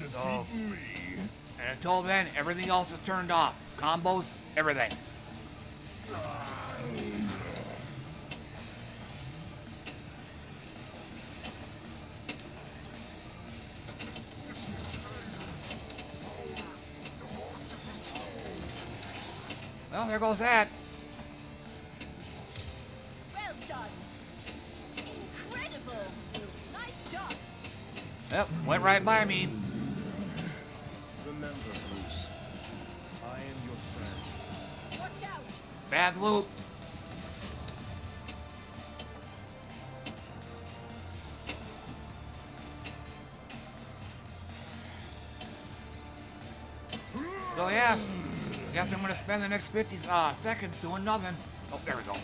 A: So-. And until then, everything else is turned off. Combos, everything. Well, there goes that. Went right by me.
K: Remember, Bruce, I am your friend.
I: Watch out.
A: Bad loop. So yeah, guess I'm gonna spend the next 50 uh, seconds doing nothing. Oh, there we go.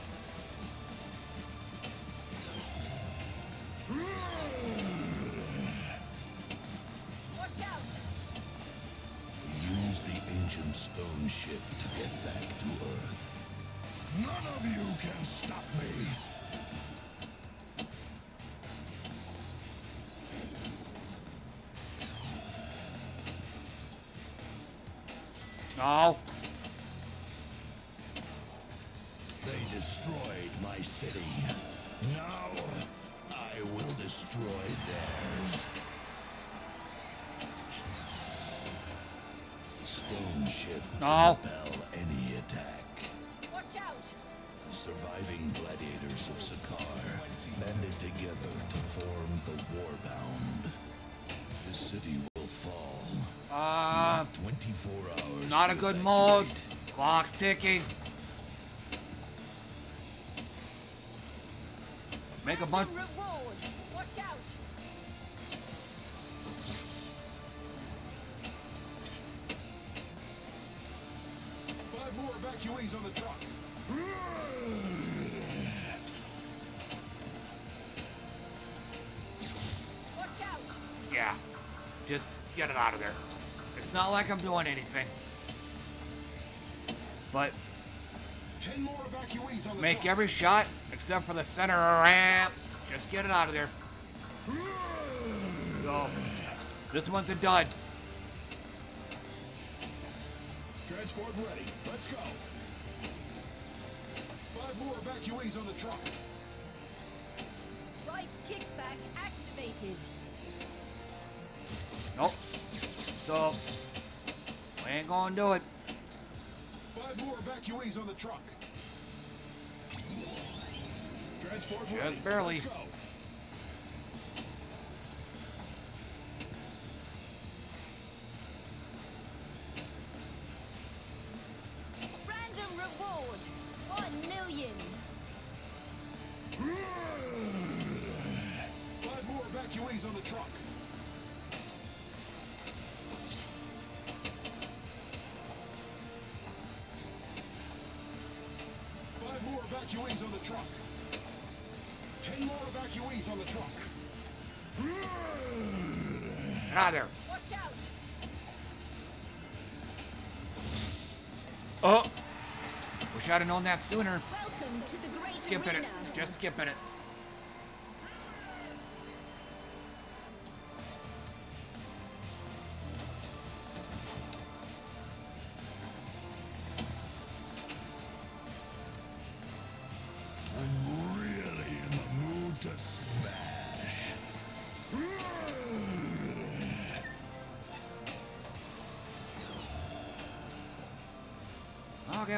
A: Clock's ticking. Make a bunch.
I: Reward. Watch out.
K: Five more evacuees on the truck.
I: Watch out.
A: Yeah, just get it out of there. It's not like I'm doing anything. Every shot except for the center ramp. Just get it out of there. So, this one's a dud.
K: Transport ready. Let's go. Five more evacuees on the truck.
I: Right kickback activated.
A: Nope. So, we ain't gonna do it.
K: Five more evacuees on the truck.
A: Just barely. I'd have known that sooner. Skipping it. Just skipping it.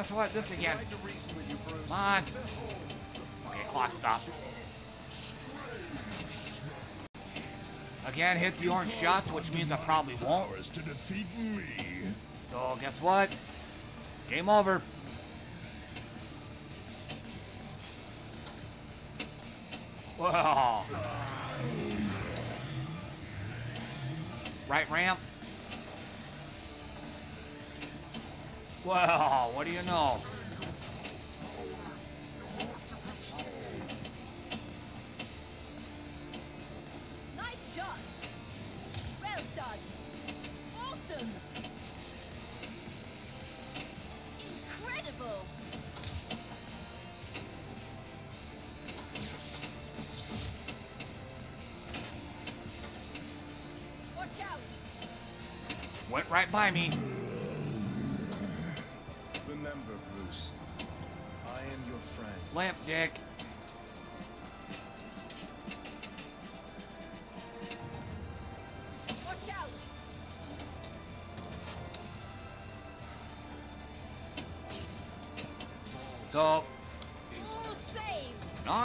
A: guess what? This again. Come on. Okay, clock stopped. Again, hit the orange shots, which means I probably won't. So guess what? Game over.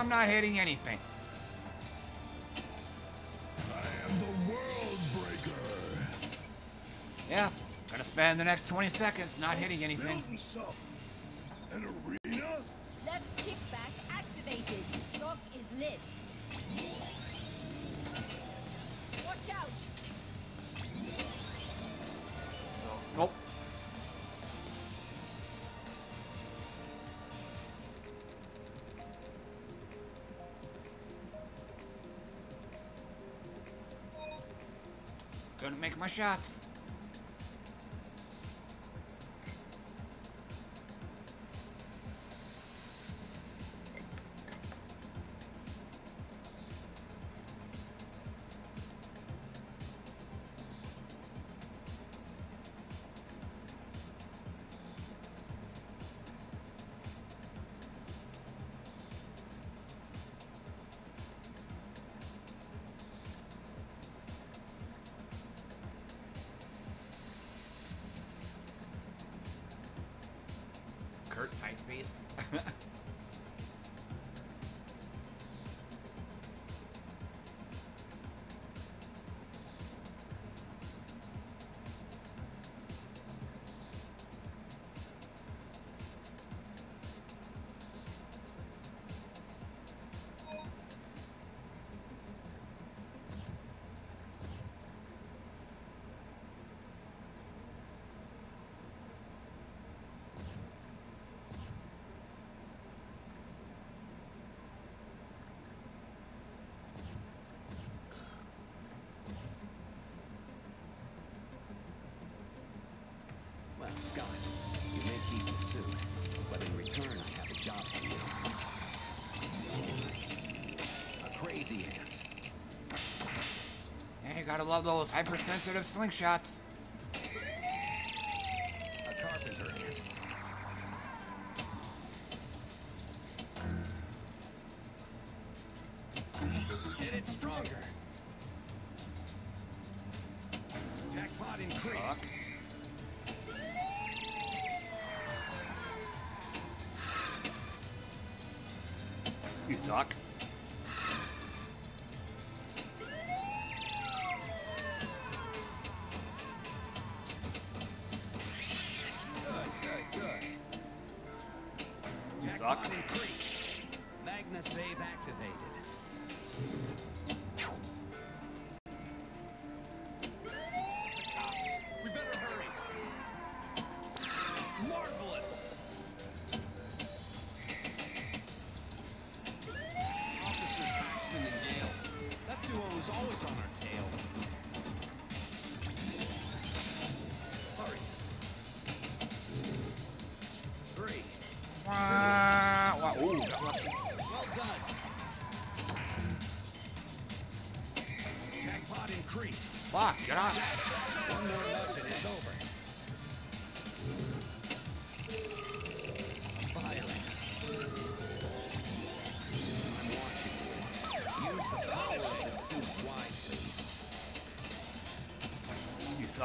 A: I'm not hitting anything.
L: I am the world breaker.
A: Yeah, gonna spend the next 20 seconds not hitting anything. shots.
C: return, I have a job for you. A crazy ant.
A: Hey, gotta love those hypersensitive slingshots.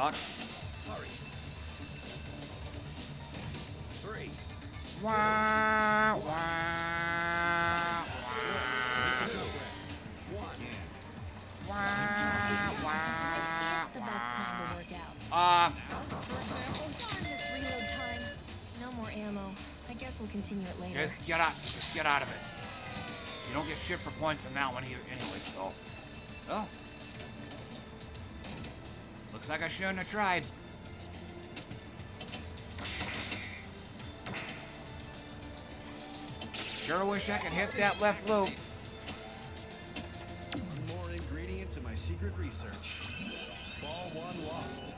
C: Doc. Hurry. Three.
A: Wah, wah, wah. Wah, wah,
M: the best.
A: Uh,
M: no more ammo. I guess we'll continue it later.
A: Just get out. Just get out of it. You don't get shit for points in that one here, anyway. So. Like I shouldn't have tried. Sure wish I could hit that left loop.
N: One more ingredient to my secret research. Ball one locked.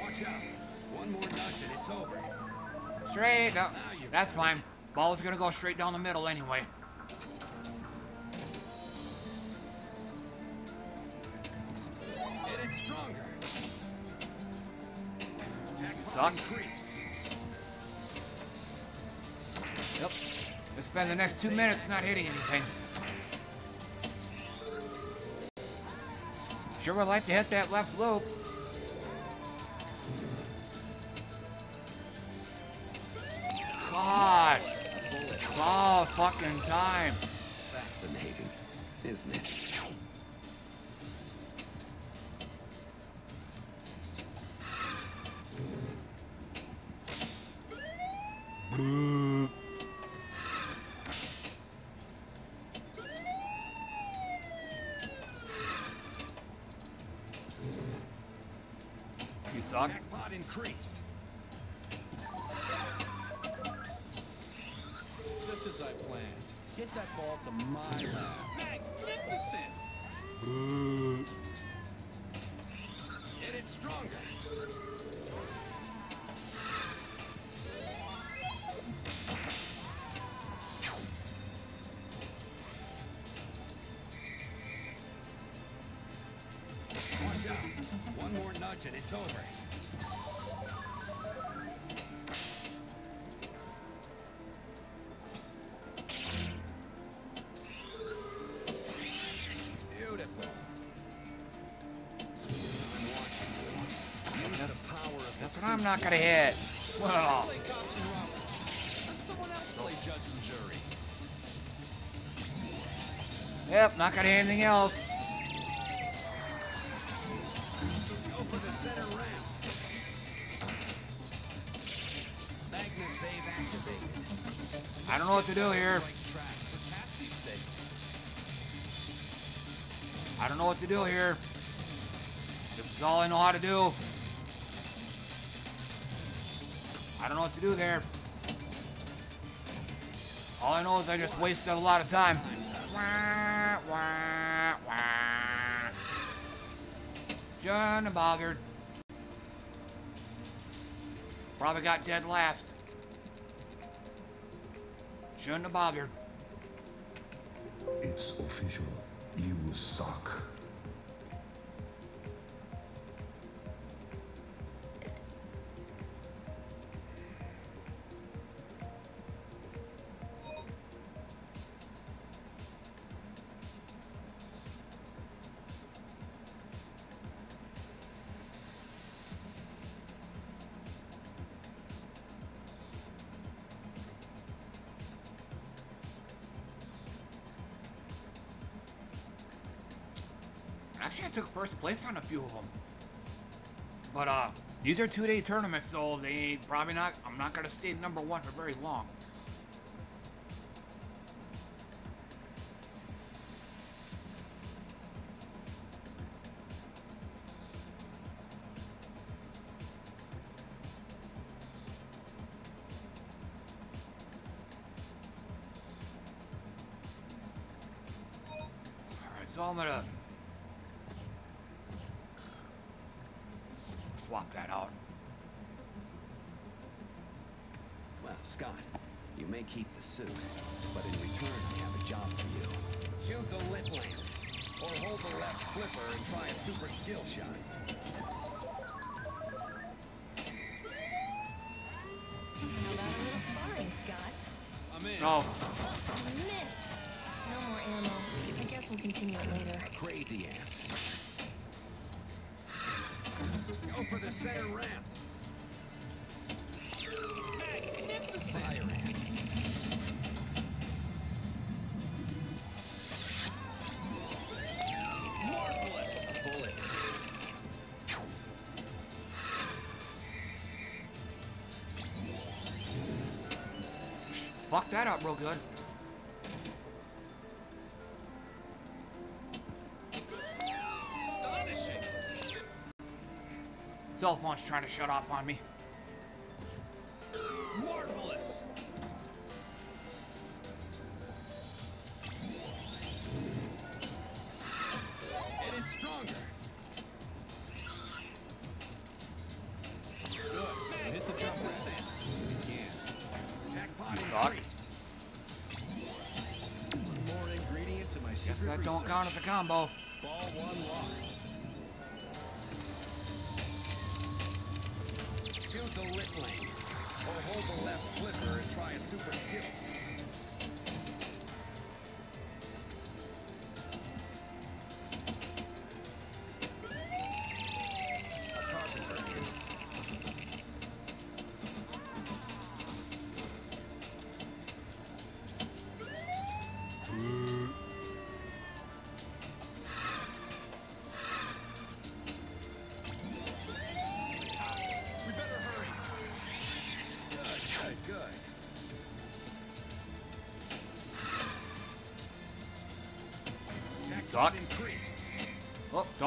C: Watch out. One more nudge and it's over.
A: Straight. No, that's fine. Ball's gonna go straight down the middle anyway. Next two minutes not hitting anything. Sure would like to hit that left loop. God. All fucking time.
C: Fascinating, isn't it?
A: Suck.
C: Jackpot increased.
N: Just as I planned. Get that ball to my lab.
C: Magnificent. Hit it stronger. Watch out. One more nudge and it's over.
A: Not gonna hit. Well, yep, not gonna hit anything else. I don't know what to do here. I don't know what to do here. This is all I know how to do. What to do there. All I know is I just wasted a lot of time. Wah, wah, wah. Shouldn't have bothered. Probably got dead last. Shouldn't have bothered.
O: It's official. You suck.
A: These are two-day tournaments, so they probably not. I'm not gonna stay number one for very long. I'm
C: in.
A: Oh.
M: oh missed. No more ammo. I guess we'll continue it later.
C: Crazy ant.
N: Go for the center ramp. Magnificent. Fire ant.
A: real good. Self-launch trying to shut off on me.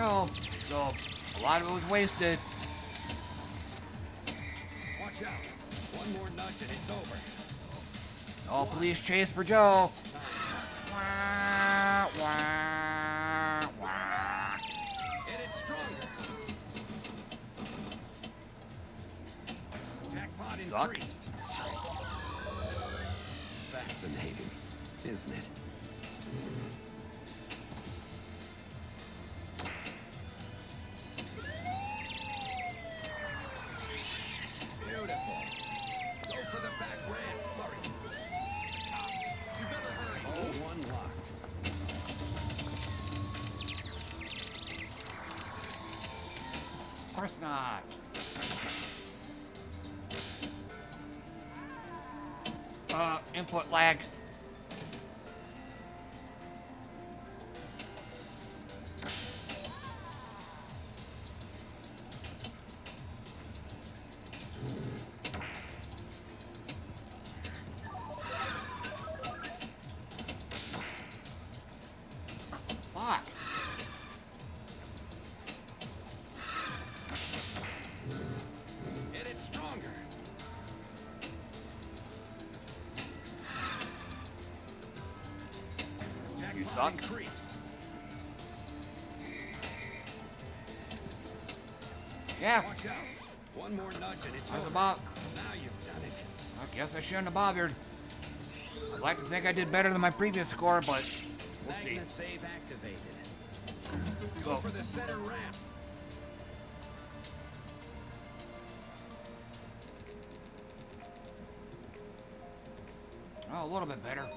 A: show, so a lot of it was wasted.
N: Watch out. One more nudge and it's over.
A: Oh, police chase for Joe. guess I shouldn't have bothered. I'd like to think I did better than my previous score, but we'll see.
N: Save activated. Go
A: so.
N: for the center ramp.
A: Oh, a little bit better.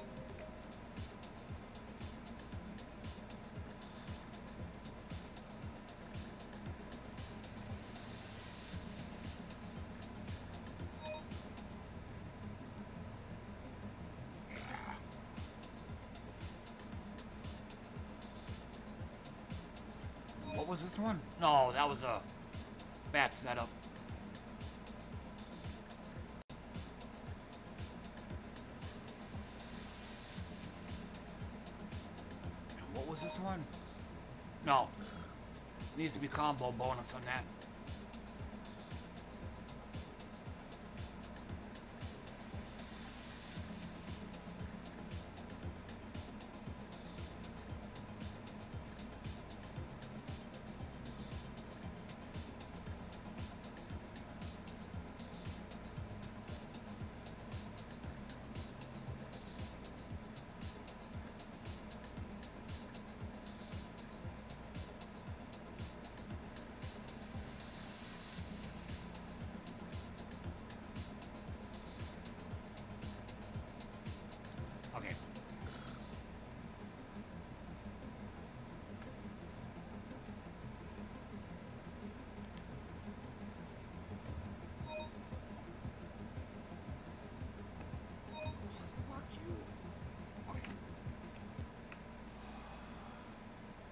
A: That was a bad setup. What was this one? No. Needs to be combo bonus on that.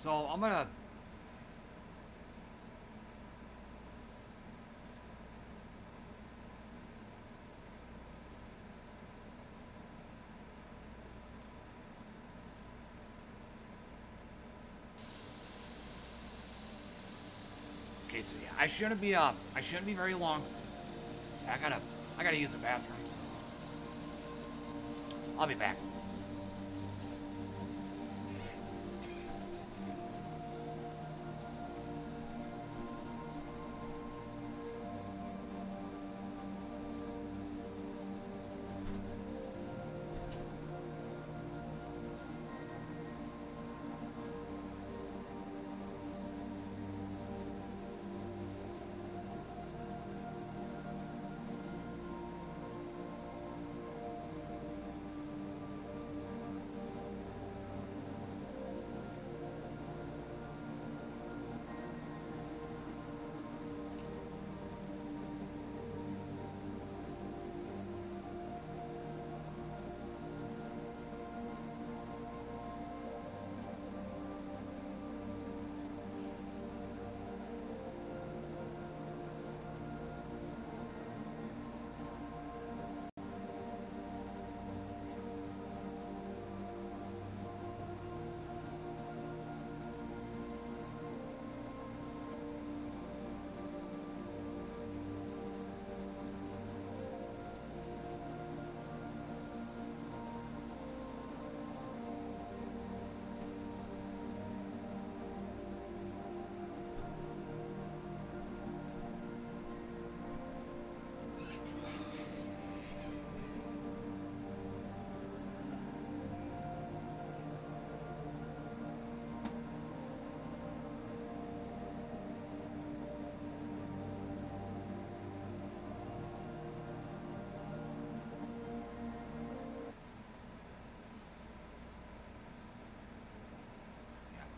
A: So I'm gonna. Okay, so yeah, I shouldn't be uh, I shouldn't be very long. I gotta, I gotta use the bathroom. So I'll be back.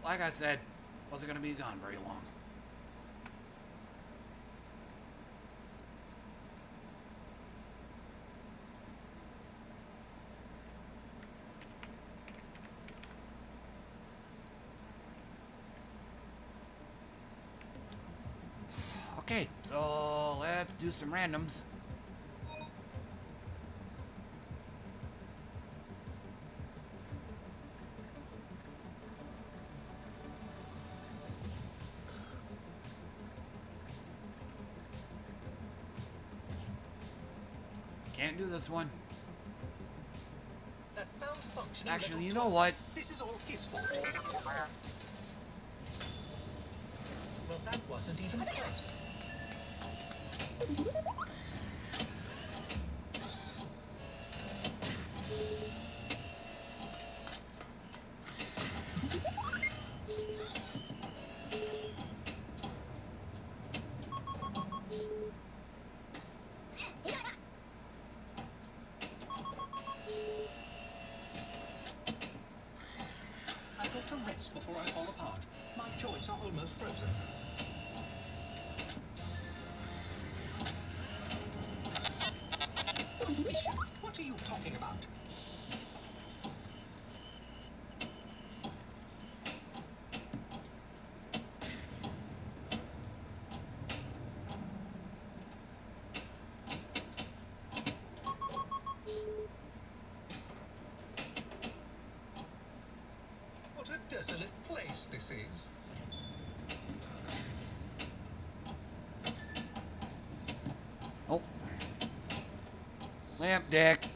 A: Like I said, wasn't gonna be gone very long. Okay, so let's do some randoms. Can't do this one.
P: That malfunctioning
A: Actually, you know what?
P: This is all his fault. Well, that wasn't even close. Oh. Lamp dick.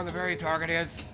P: Where the very target is.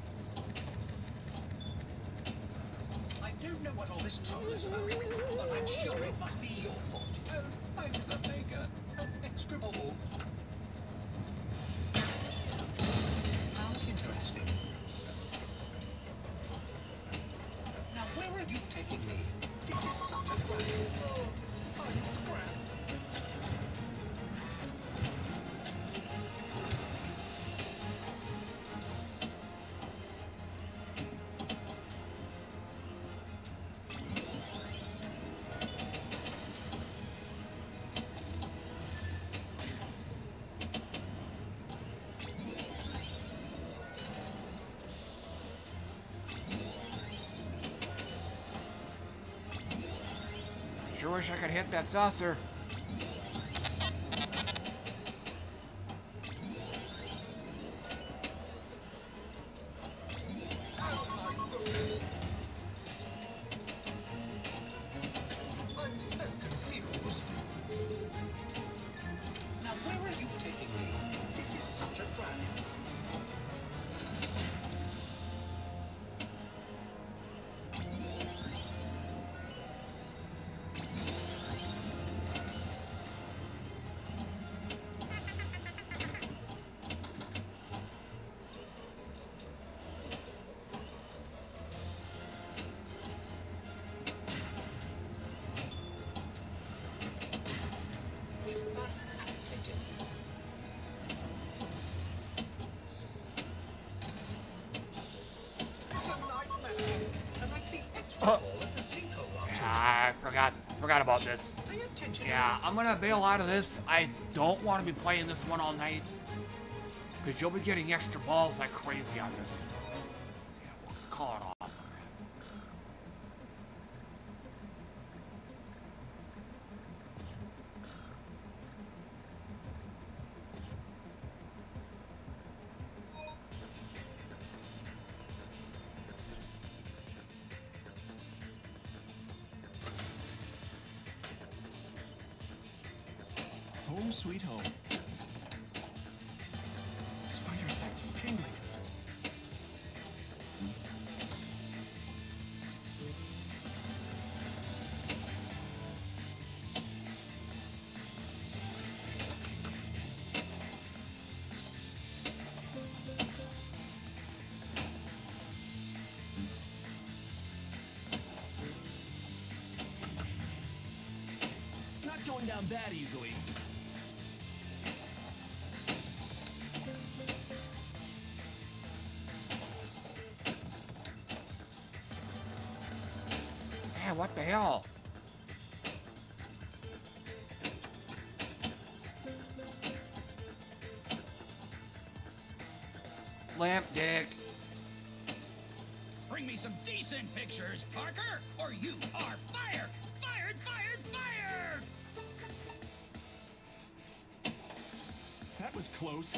P: Wish I could hit that saucer. About this. Yeah, I'm gonna bail out of this. I don't want to be playing this one all night. Because you'll be getting extra balls like crazy on this.
N: Down that easily.
P: Man, what the hell? Lamp dick.
C: Bring me some decent pictures, Parker, or you are
Q: close.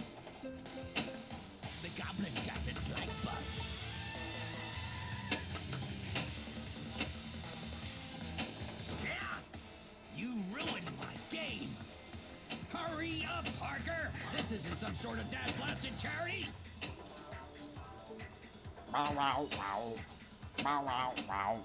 C: The goblin doesn't like bugs. Yeah! You ruined my game! Hurry up, Parker! This isn't some sort of dad-blasted charity!
P: Wow, wow, wow. Wow, wow, wow.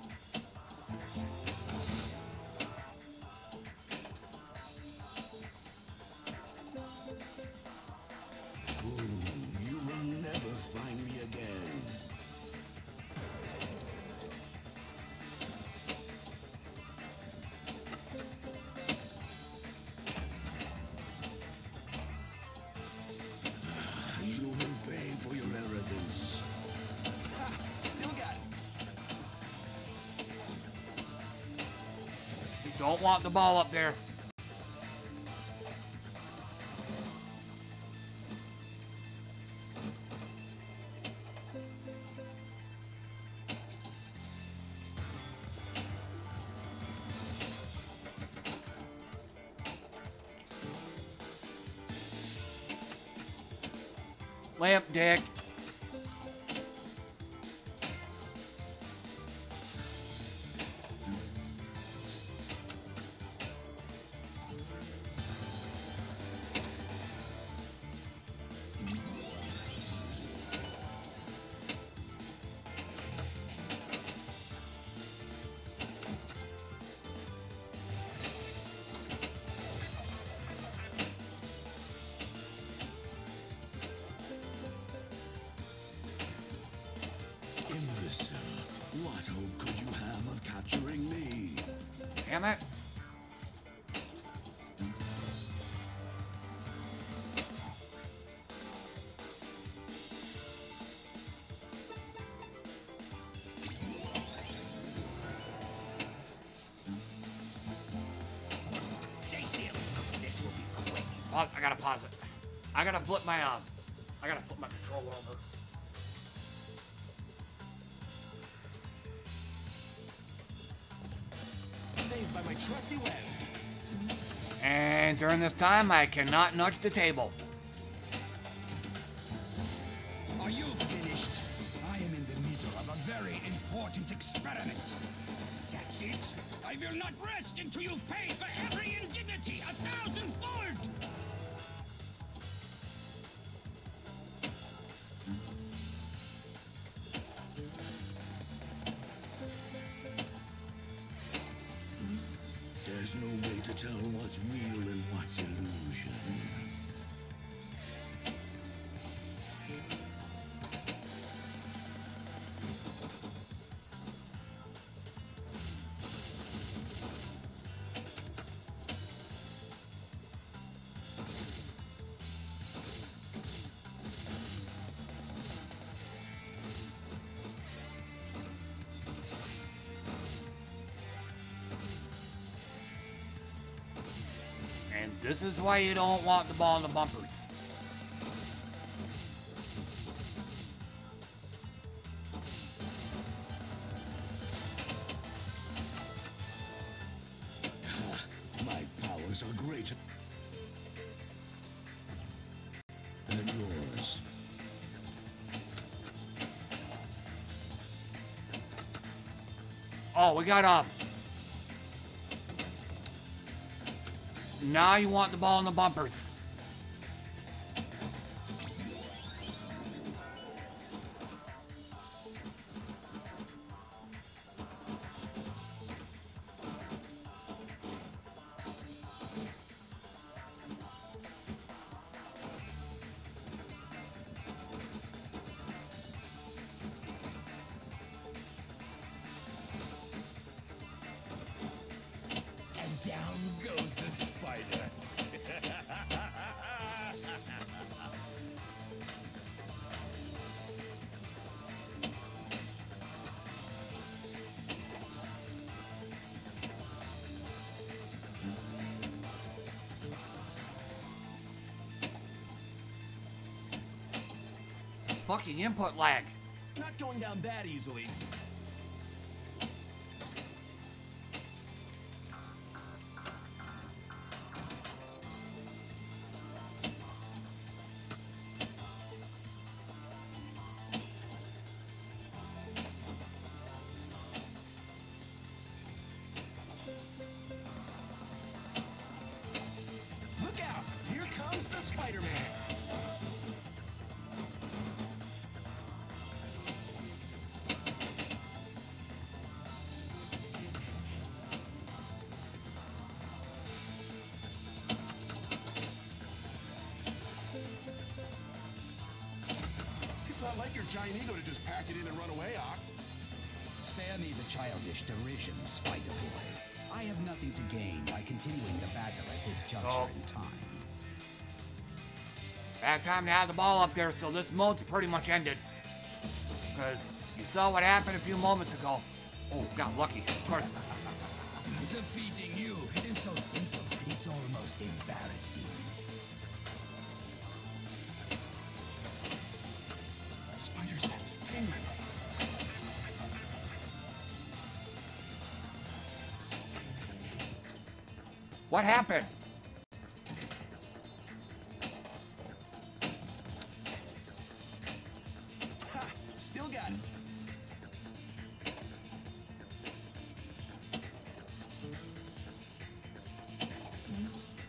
A: Want the ball up there. I gotta flip my um. I gotta flip my controller over.
N: Saved by my trusty webs.
A: And during this time, I cannot nudge the table. Why you don't want the ball in the bumpers.
F: My powers are greater than yours.
A: Oh, we got um. Now you want the ball in the bumpers. Fucking input lag.
N: Not going down that easily.
J: Like your giant ego to just pack it in and run away, Ock.
C: Spare me the childish derision, Spider Boy. I have nothing to gain by continuing the battle at this juncture
A: Oh.
C: in time.
A: Bad time to have the ball up there, so this mode's pretty much ended. Because you saw what happened a few moments ago. Oh, got lucky. Of course.
H: What happened?
R: Ha! Still got it.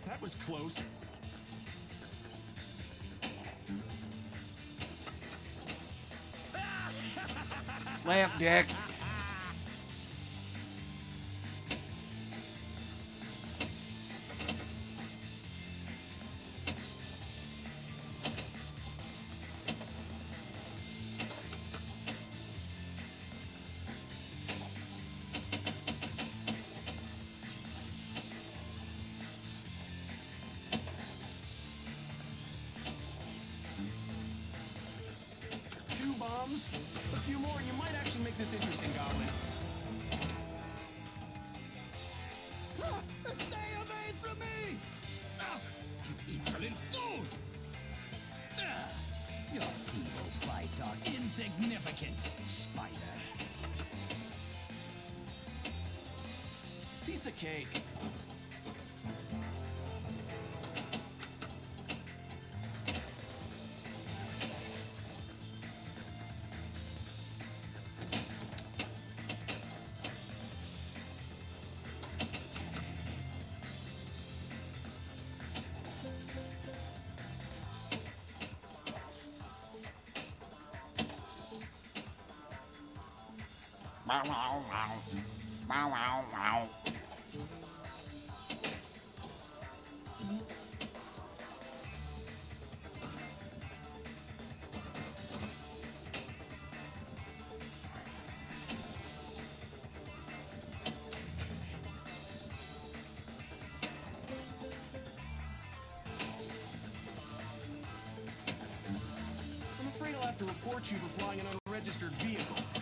N: That was close.
H: Lamp dick.
N: Make this interesting, Goblin.
C: Stay away from me! Ah, you insolent fool! Ah, your feeble bites are insignificant, spider.
N: Piece of cake. Report you for flying an unregistered vehicle.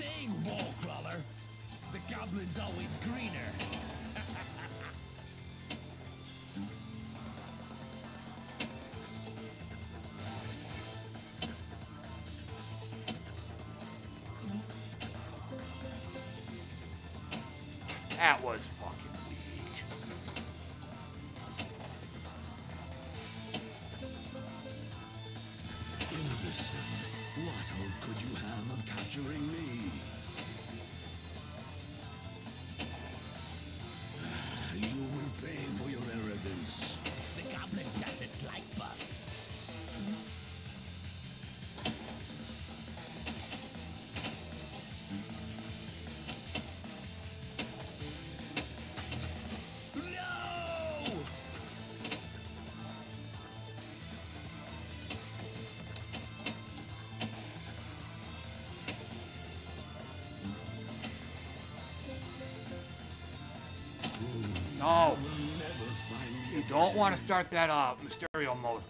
C: Saying, wall crawler? The goblin's always greener.
H: That was want to start that uh, Mysterio mode.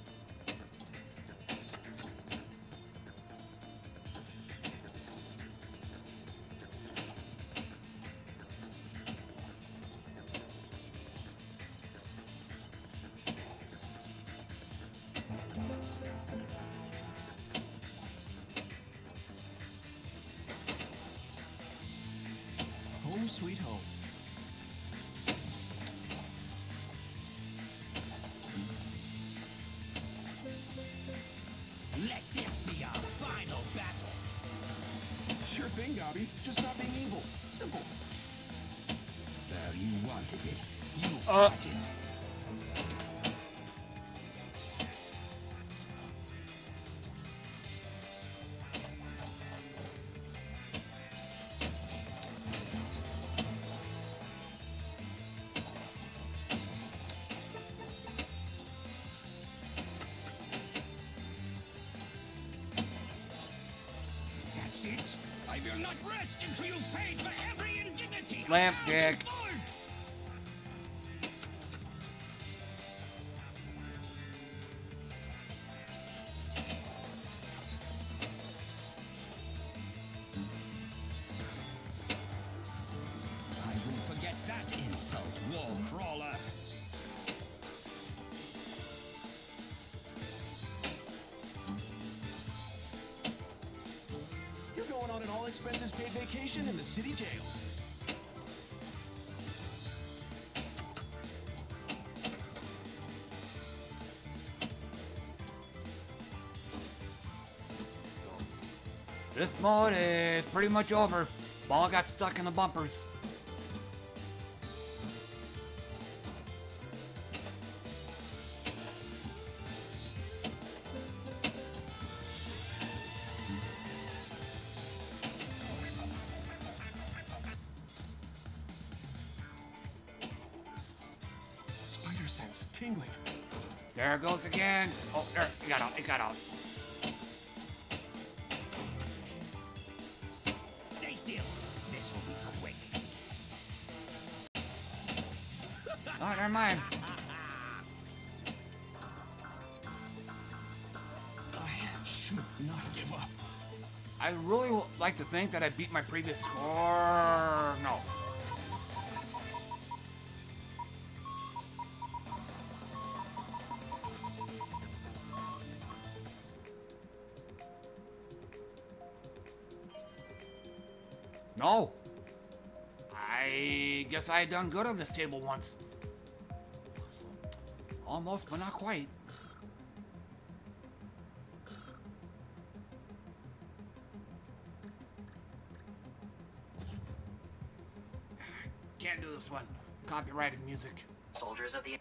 A: Lamp dick. This mode is pretty much over. Ball got stuck in the bumpers.
J: Spider sense tingling.
A: There it goes again. Oh, there, it got out, it got out. Think that I beat my previous score. No. No. I guess I had done good on this table once. Almost, but not quite. Can't do this one. Copyrighted music.
S: Soldiers of the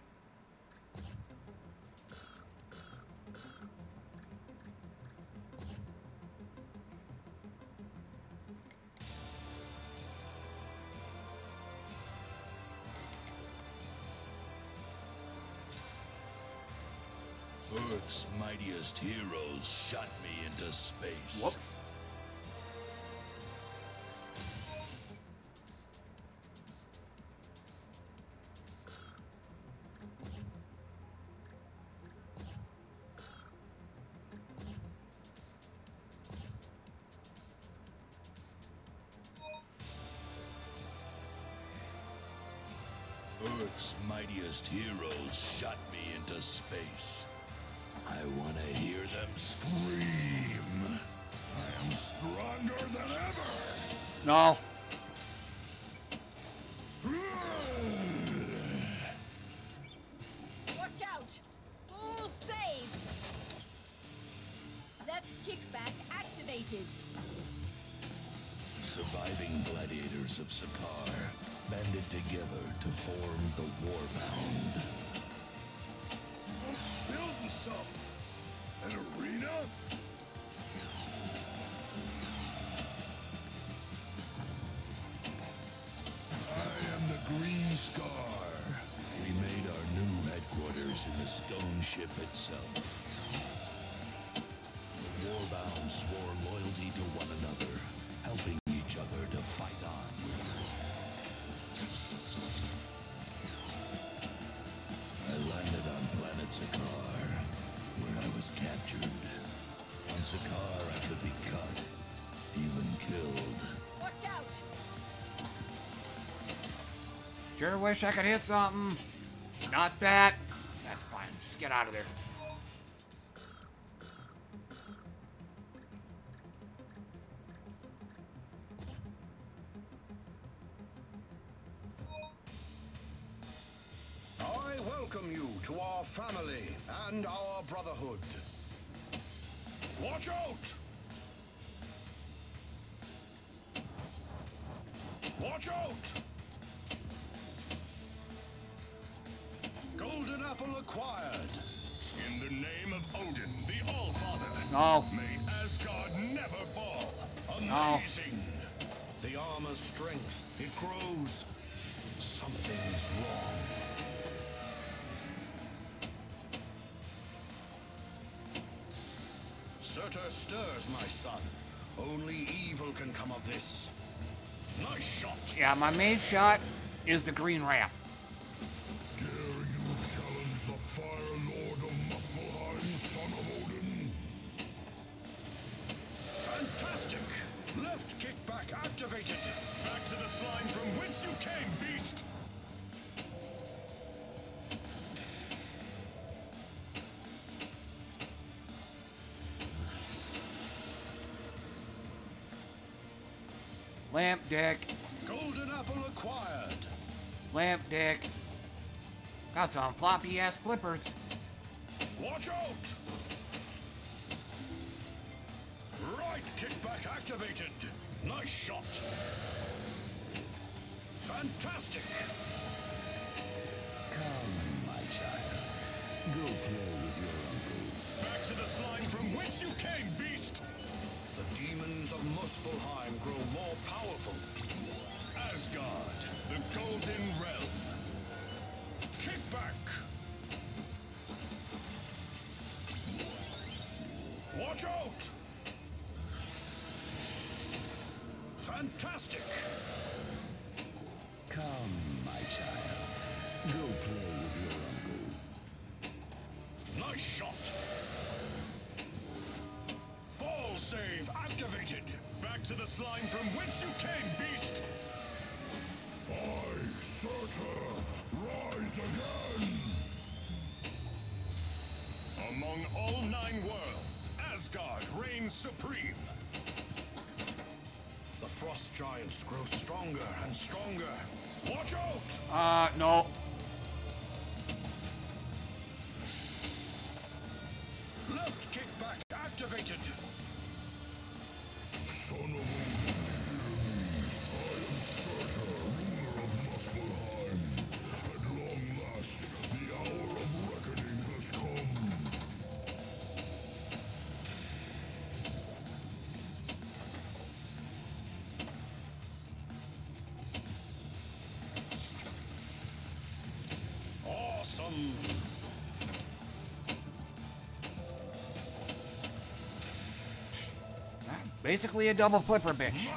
L: Earth's mightiest heroes shot me into space.
A: Whoops.
L: Earth's mightiest heroes shot me into space. I want to hear them scream. I am stronger than ever.
A: No.
L: Banded together to form the Warbound.
H: Let's build some. An arena?
A: Sure wish I could hit something. Not that. That's fine. Just get out of there.
J: I welcome you to our family and our brotherhood. Watch out! Watch out! Golden acquired.
H: In the name of Odin, the Allfather.
A: No.
H: May Asgard never fall.
A: No.
H: Amazing.
J: The armor's strength, it grows. Something is wrong. Surtur stirs, my son. Only evil can come of this.
F: Nice shot.
L: Yeah, my main shot is the green ramp. Floppy ass flippers.
F: Watch out!
J: Right kickback activated.
F: Nice shot.
J: Fantastic!
C: Come, my child. Go play with your uncle.
F: Back to the slime from whence you came, beast!
J: The demons of Muspelheim grow more powerful.
F: Asgard, the Golden Realm.
J: Fantastic!
C: Come, my child. Go play with your uncle.
F: Nice shot!
J: Ball save activated.
F: Back to the slime from whence you came, beast!
A: I, Surtur, rise again!
F: Among all nine worlds, Asgard reigns supreme.
J: Giants grow stronger and stronger.
F: Watch out!
L: Uh, no. Basically a double flipper, bitch.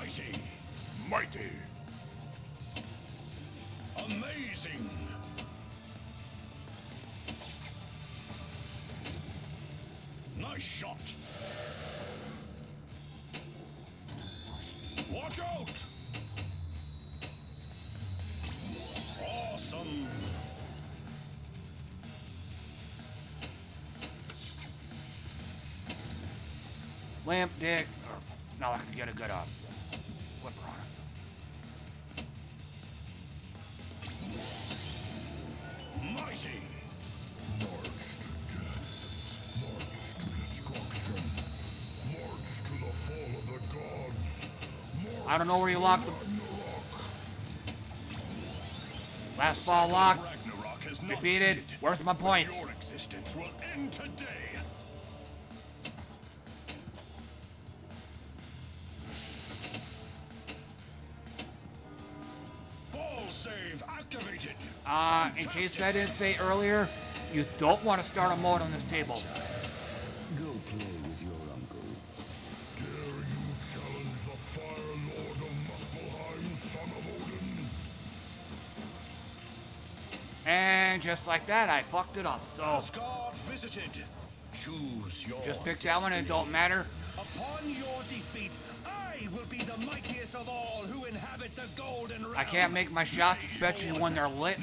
L: Know where you locked the
A: Ragnarok.
L: last ball lock.
F: Ragnarok has not
L: Defeated. Worth my points?
F: Your existence will end today.
J: Ball save activated.
L: Uh, in case I didn't say earlier, you don't want to start a mode on this table. Just like that, I fucked it up. So
J: Asgard visited. Choose your
L: just pick that one and it don't matter.
J: Upon your defeat, I will be the mightiest of all who inhabit the golden realm.
L: I can't make my shots, especially when they're lit.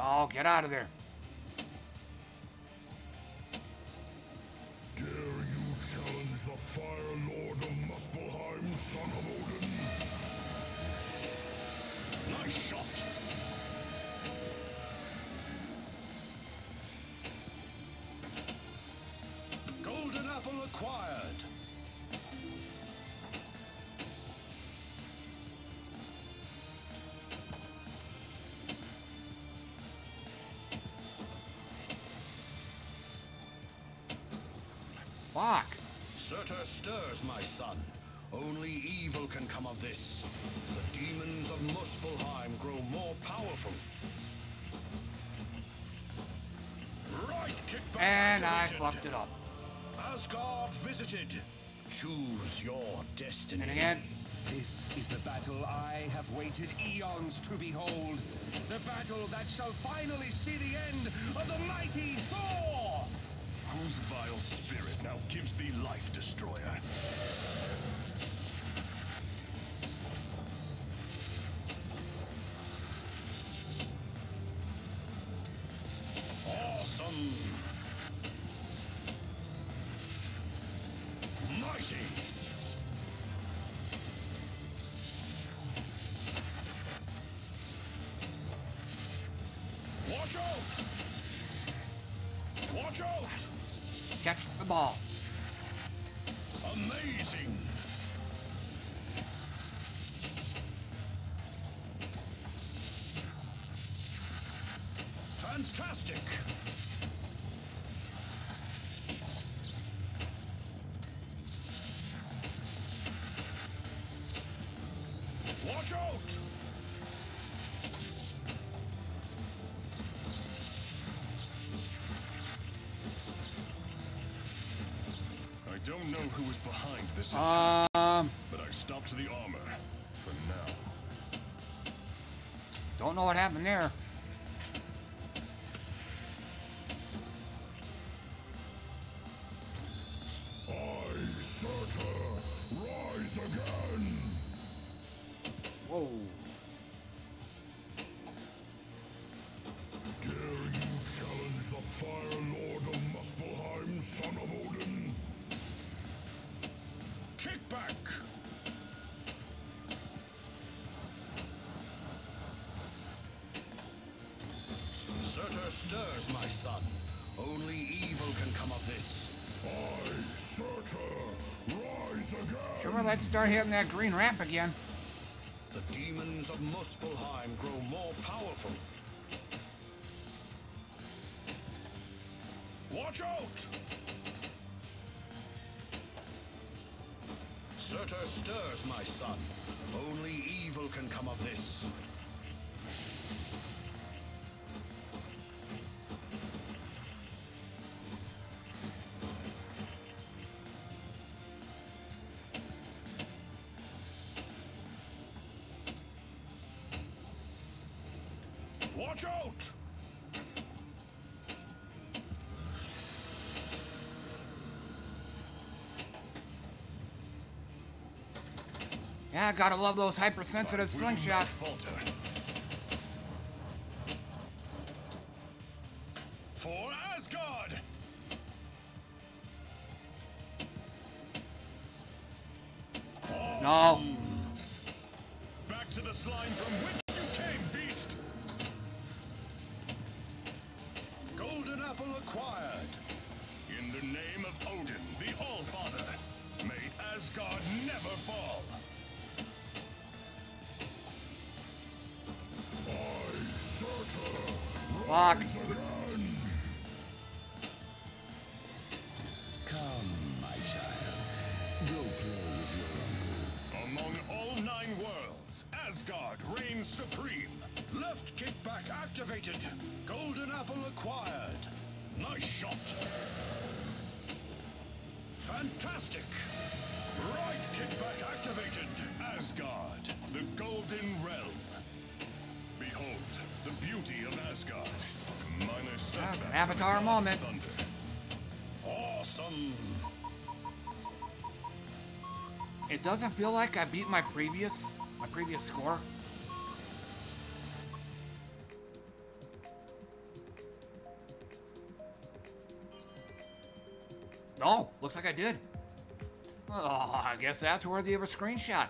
L: Oh, get out of there.
J: Stirs, my son. Only evil can come of this. The demons of Muspelheim grow more powerful. Right
L: And I fucked it up.
J: Asgard visited. Choose your destiny.
L: And again.
C: This is the battle I have waited eons to behold. The battle that shall finally see the end of the mighty Thor!
F: Whose vile spirit now gives thee life, Destroyer?
L: Catch
F: this attack,
L: Um,
F: but I stopped the armor. For now.
L: don't know what happened there. Start hitting that green ramp again.
J: Watch out!
L: Yeah, gotta love those hypersensitive slingshots.
A: Avatar moment.
F: Awesome.
A: It doesn't feel like I beat my previous my previous score. No, looks like I did. Oh, I guess that's worthy of a screenshot.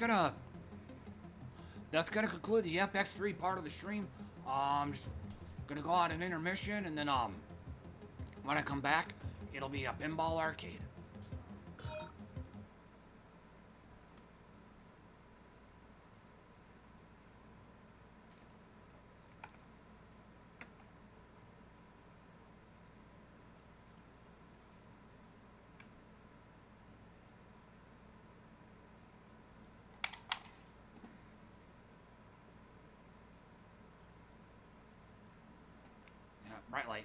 A: Gonna that's gonna conclude the FX3 part of the stream. Um, I'm just gonna go on an intermission, and then um, when I come back, it'll be a pinball arcade. Yeah, bright light.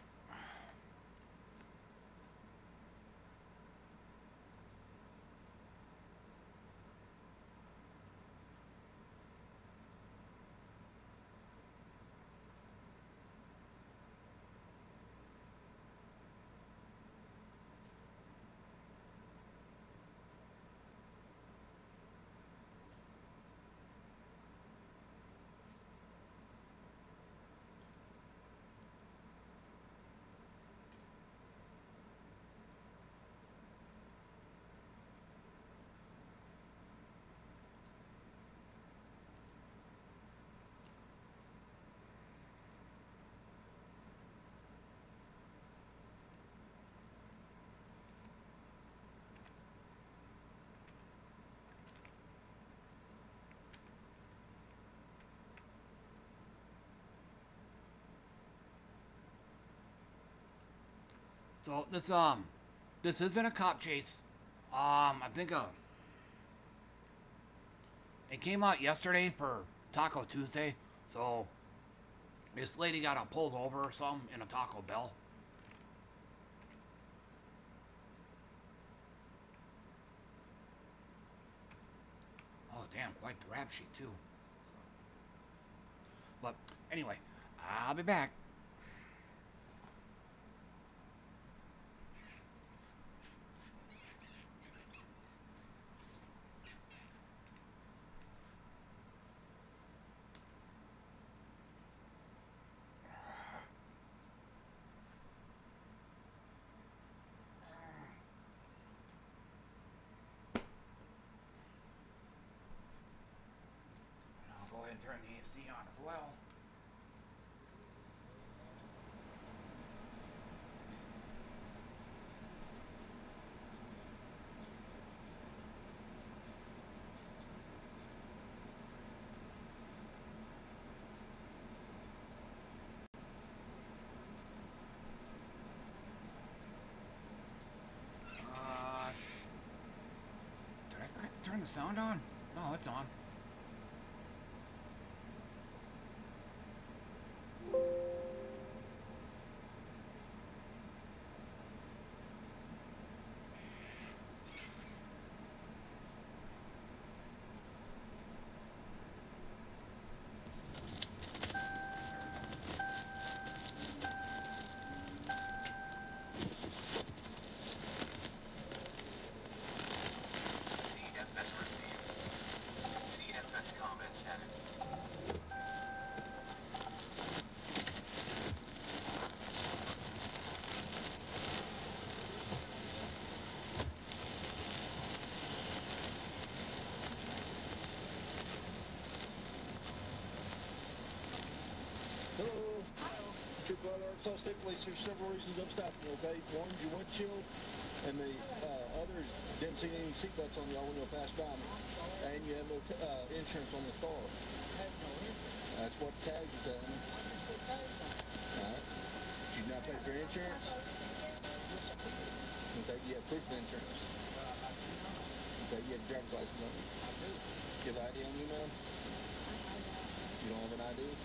A: So this um, this isn't a cop chase. Um, I think uh, it came out yesterday for Taco Tuesday. So this lady got a pulled over or something in a Taco Bell. Oh damn, quite the rap sheet too. So. But anyway, I'll be back. Turn the AC on as well. Did I forget to turn the sound on? No, it's on.
T: There's several reasons I'm stopping okay? One, your windshield, and the uh, others didn't see any seatbelts on y'all when you passed by. And you have no uh, insurance on this car.
U: That's what the tags are telling me. Alright. Did you not pay for insurance? Okay, you have proof of insurance. Okay, you have driver's license you. You have ID on you, ma'am? You don't have an ID?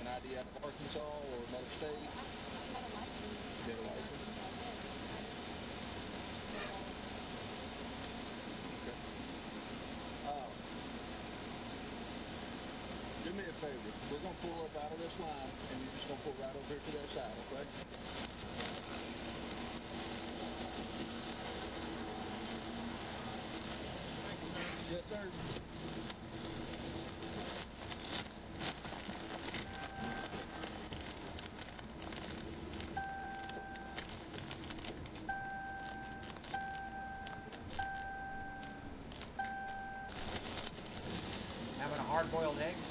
U: have an ID out of Arkansas or another state? A license? Uh, do me a favor. We're gonna pull up out of this line, and you're just gonna pull right over here to that side, okay? Yes, sir.
T: Having a hard-boiled egg.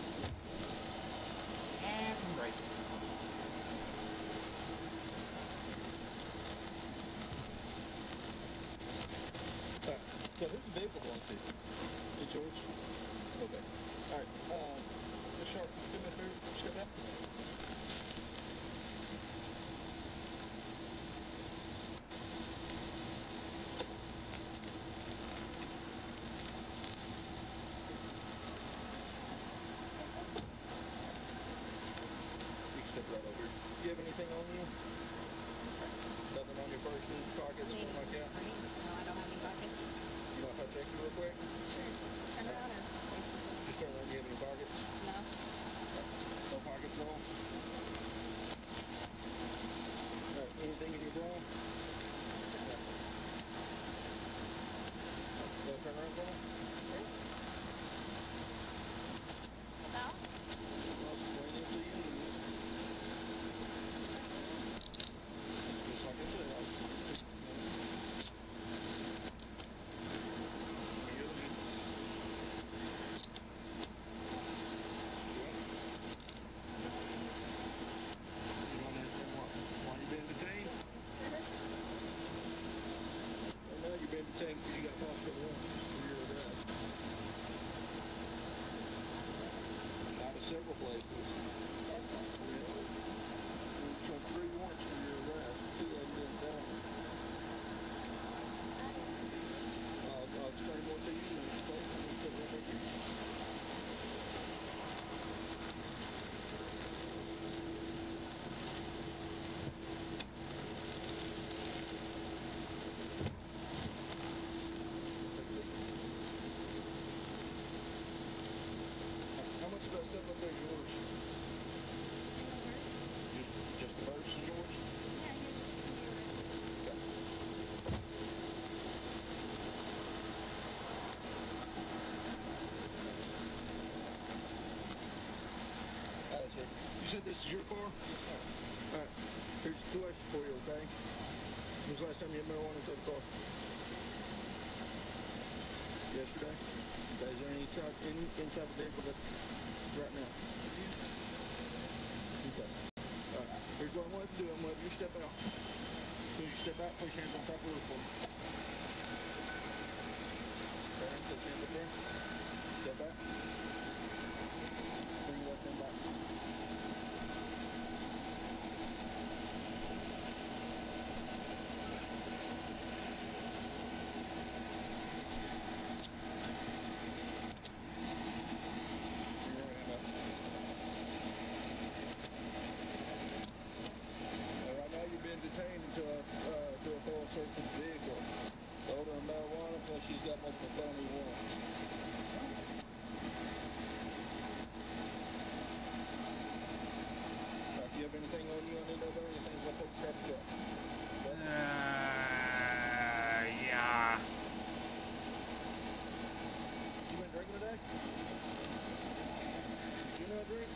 T: Said this is your car? Alright, here's a question for you, okay? When was the last time you had marijuana inside the car? Yesterday? Is there any inside, any inside the vehicle that, right now? Okay. Alright, here's what I want you to do. I'm gonna have you step out. When you step out, place your hands on top of the roof. Okay, put your hands up there. Step back. Bring your left hand back. Bring your right hand up. Uh, right now you're being detained until I, uh, do a thorough search of the vehicle. The odor of marijuana, plus she's got multiple felony warrants. Uh, if you have anything on you, I need to know about anything, we'll take a step check.
A: Uh, yeah.
T: You been drinking today? Did you not drink?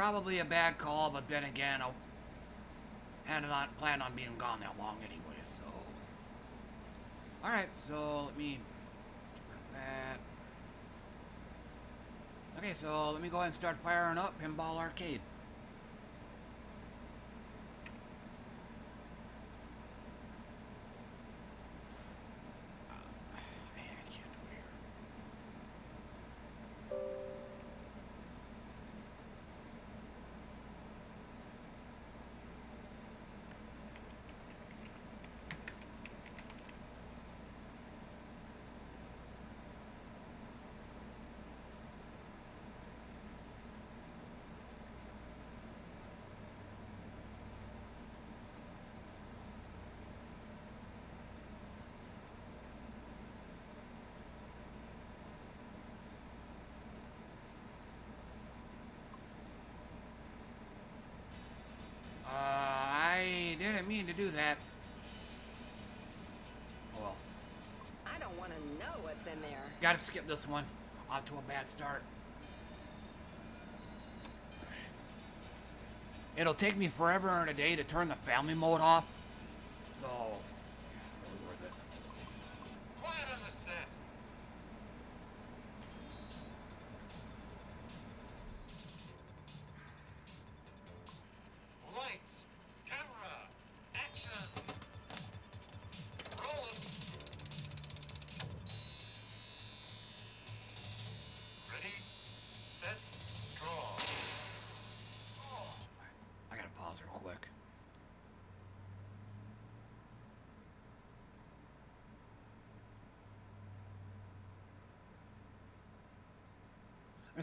A: Probably a bad call, but then again, I had not planned on being gone that long anyway, so. Alright, so let me that. Okay, so let me go ahead and start firing up Pinball Arcade. Uh, I can't do it here. Uh, I didn't mean to do that. Oh well.
V: I don't want to know what's in there.
A: Gotta skip this one. Off to a bad start. It'll take me forever and a day to turn the family mode off.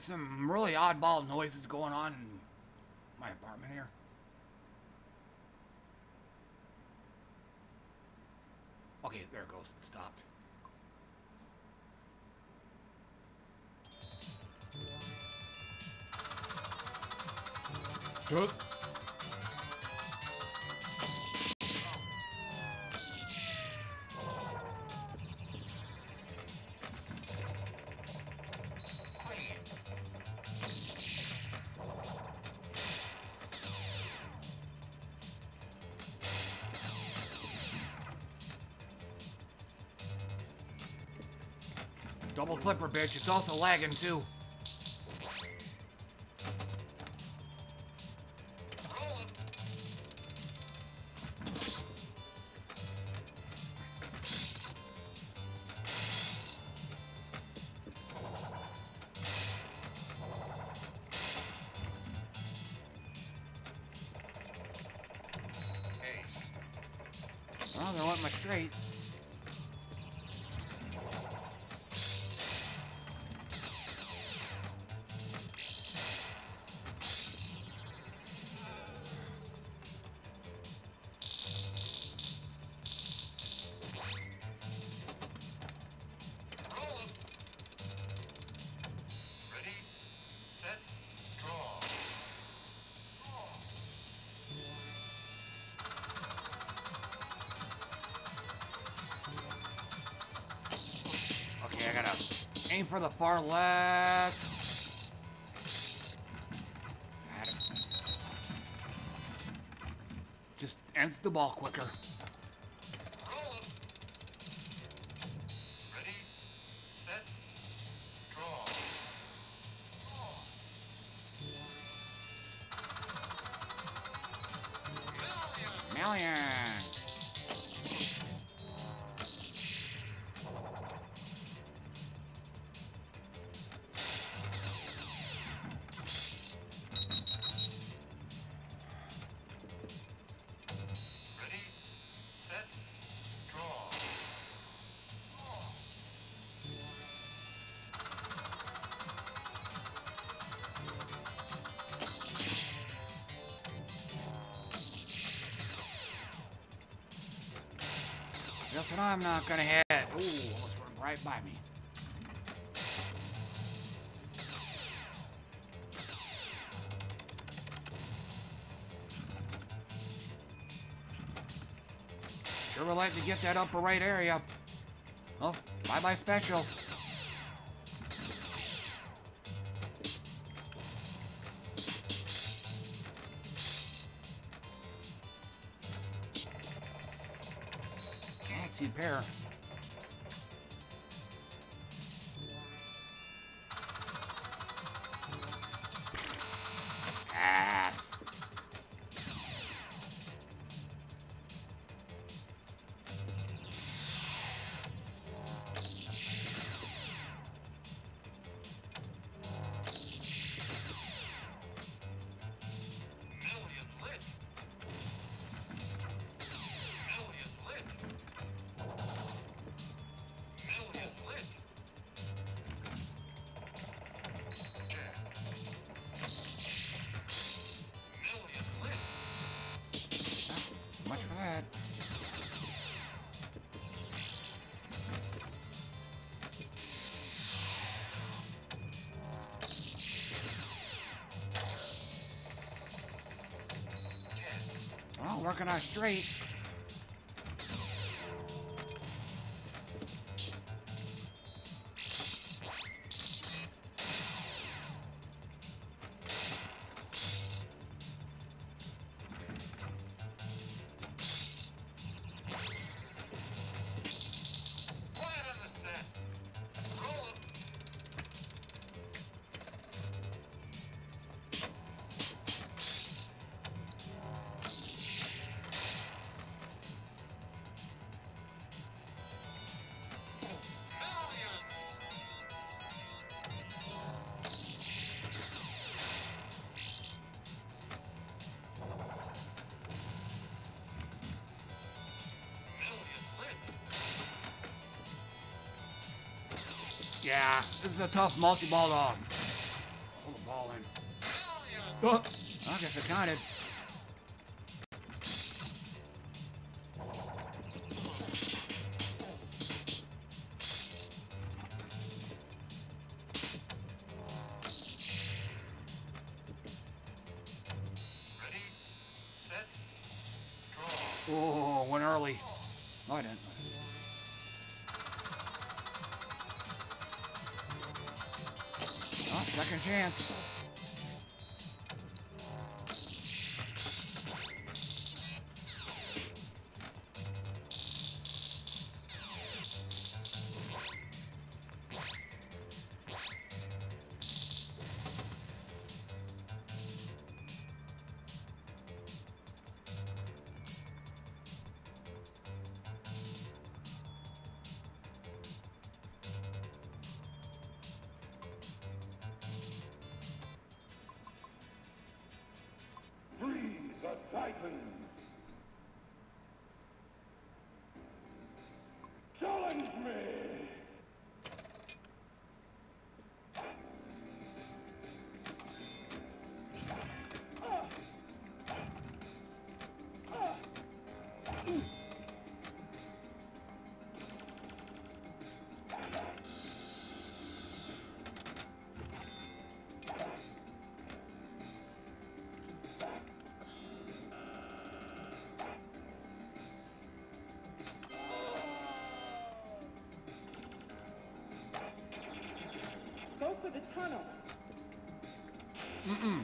A: Some really oddball noises going on clipper, bitch. It's also lagging too. The far left. Just ends the ball quicker. Guess I'm not gonna hit. Ooh, almost went right by me. Sure would like to get that upper right area. Oh, bye-bye special. Oh, working out straight. This is a tough multi-ball dog. Hold the ball in. Oh, I guess I counted.
W: For the tunnel.
A: Mm-mm.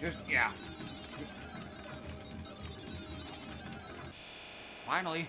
A: Just, yeah. Finally.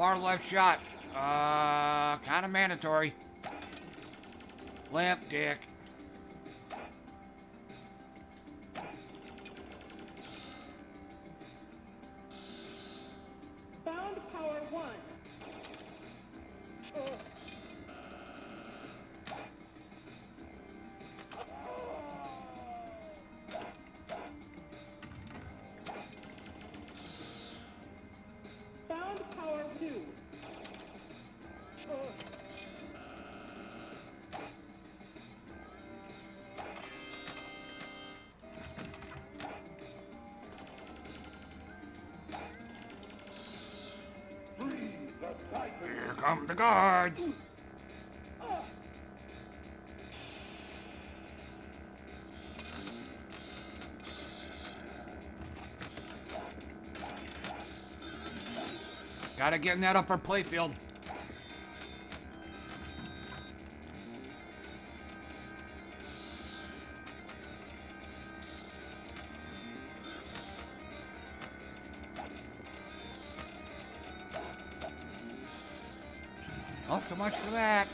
A: Far left shot. Uh, kind of mandatory. Limp dick. Guards. Gotta get in that upper playfield. Much for that.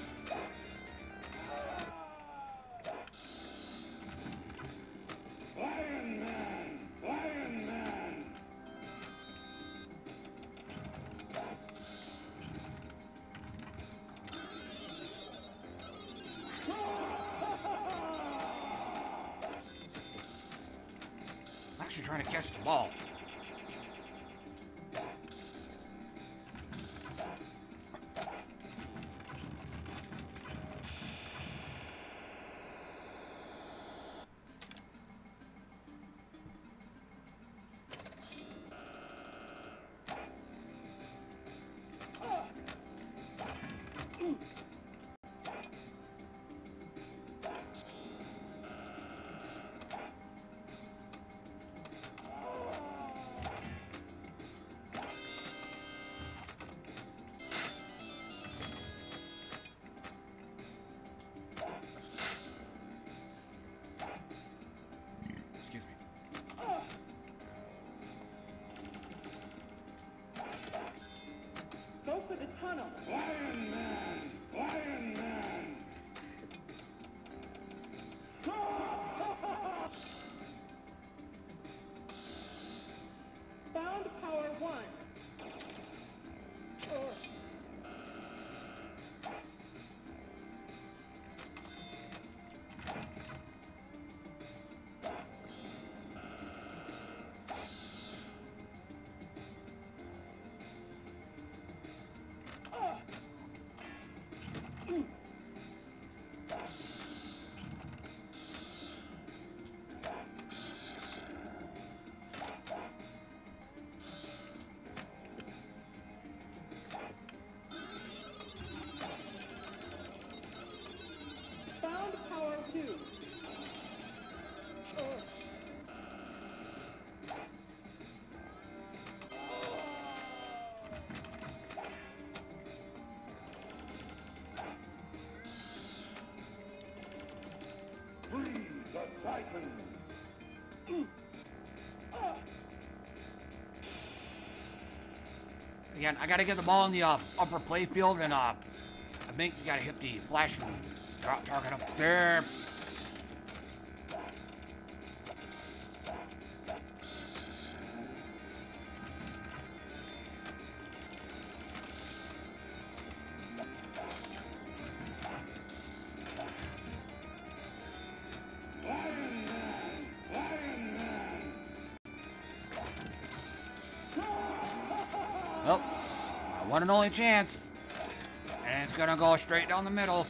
A: Again, I gotta get the ball in the uh, upper playfield, and uh, I think you gotta hit the flashing target up there. Only chance. And it's gonna go straight down the middle.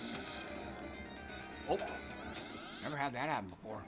A: Oh, never had that happen before.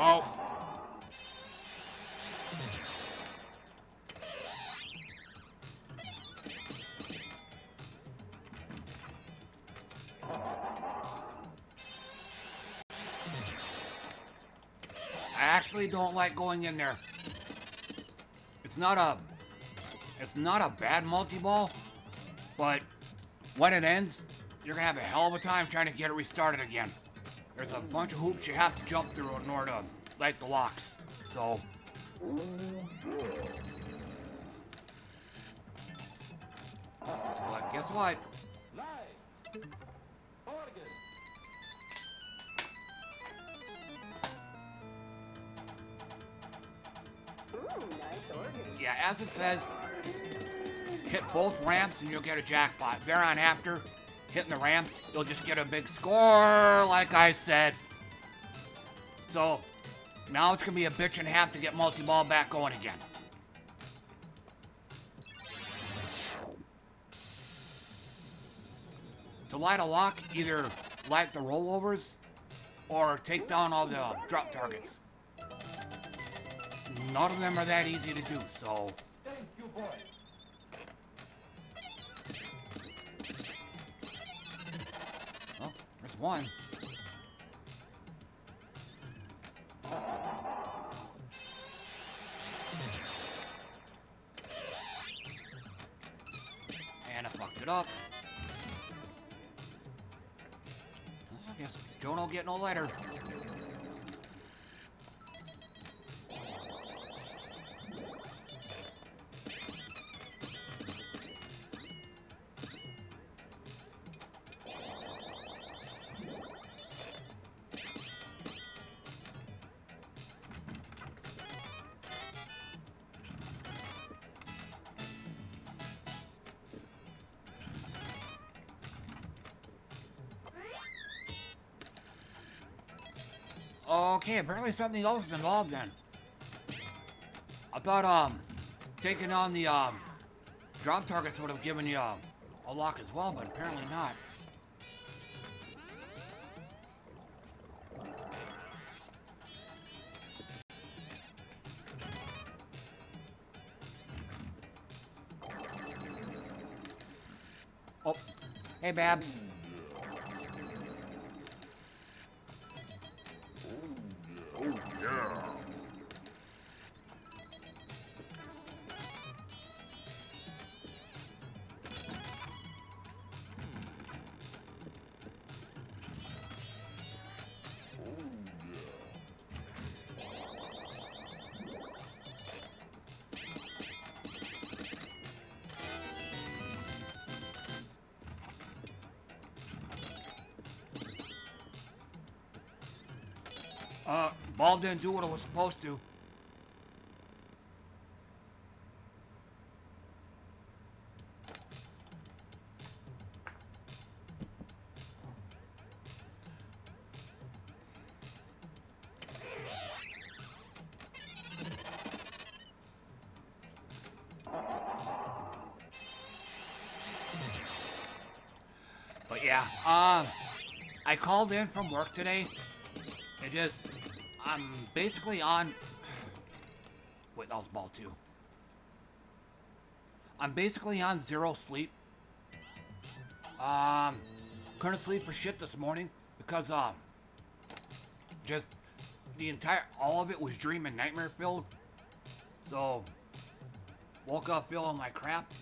A: Oh. I actually don't like going in there. It's not a it's not a bad multi-ball, but when it ends, you're gonna have a hell of a time trying to get it restarted again. There's a bunch of hoops you have to jump through in order to light the locks. So But guess what? Yeah, as it says, hit both ramps and you'll get a jackpot. Thereon after, hitting the ramps, you'll just get a big score, like I said. So, now it's gonna be a bitch and a half to get multi-ball back going again. To light a lock, either light the rollovers or take down all the drop targets. None of them are that easy to do, so one. And I fucked it up. I guess Joan will get no letter. Okay, apparently something else is involved then. I thought, um, taking on the, um, drop targets would have given you, um, a lock as well, but apparently not. Oh, hey, Babs. Didn't do what it was supposed to. But yeah, um, I called in from work today. It just, I'm basically on. Wait, that was ball two. I'm basically on zero sleep. Um, couldn't sleep for shit this morning because um, just the entire all of it was dream and nightmare filled. So woke up feeling like crap.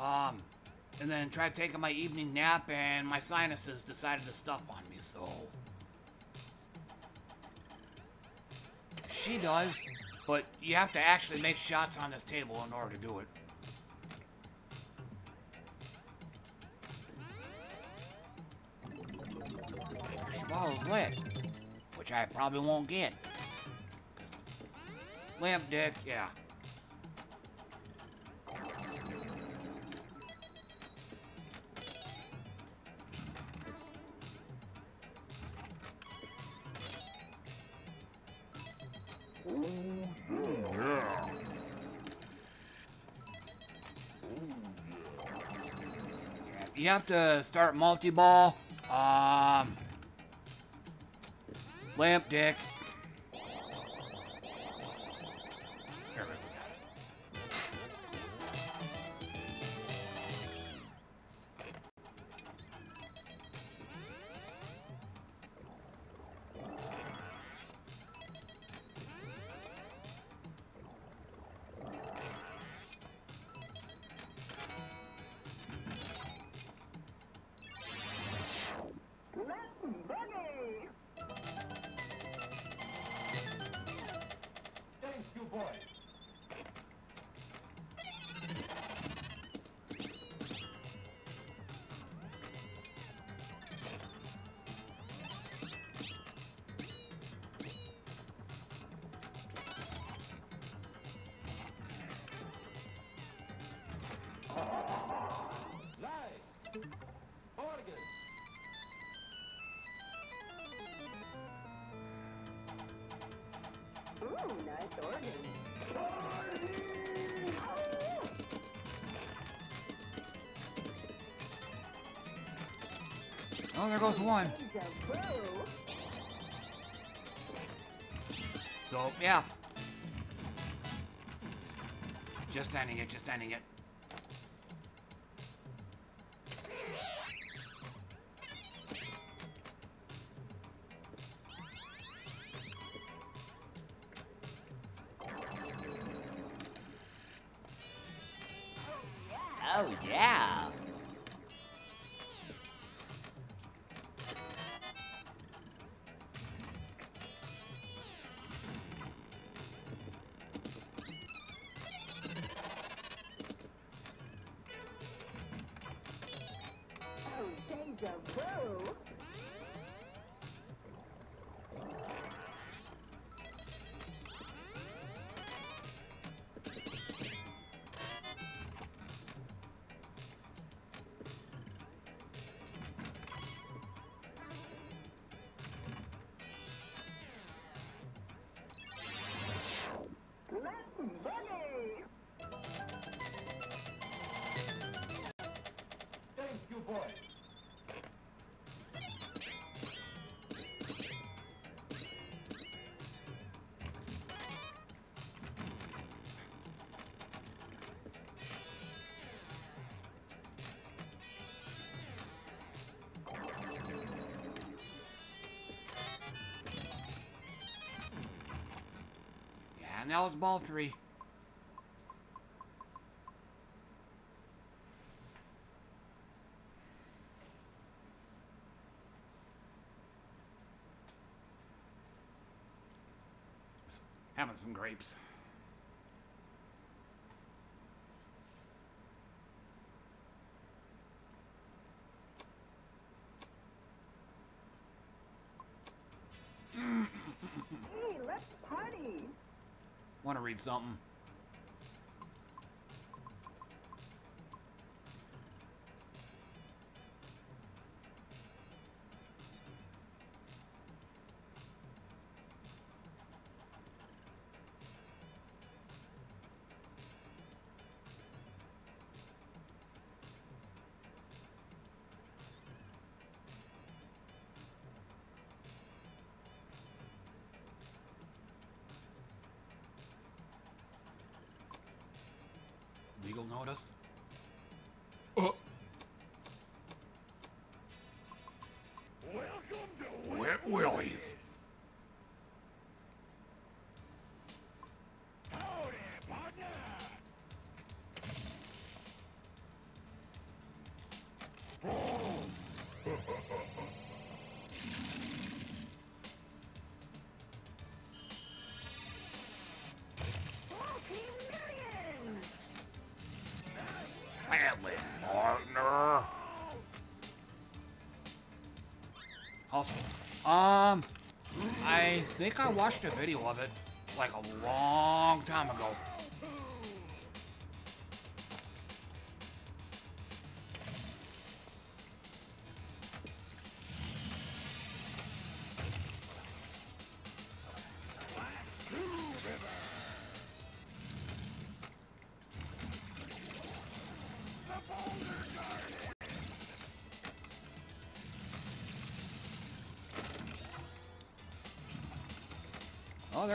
A: Um, and then tried taking my evening nap, and my sinuses decided to stuff on me, so. She does, but you have to actually make shots on this table in order to do it. Is lit, which I probably won't get. Lamp dick. Yeah. Have to start multi-ball. Um, lamp dick. There goes one. So, yeah. Just ending it, just ending it. That was ball three. Having some grapes. Want to read something? Family partner. Um, I think I watched a video of it like a long time ago.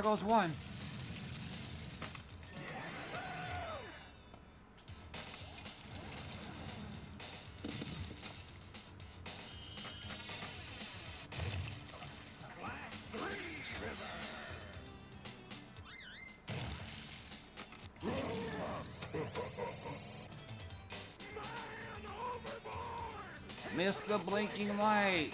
A: There goes one. Missed the blinking light.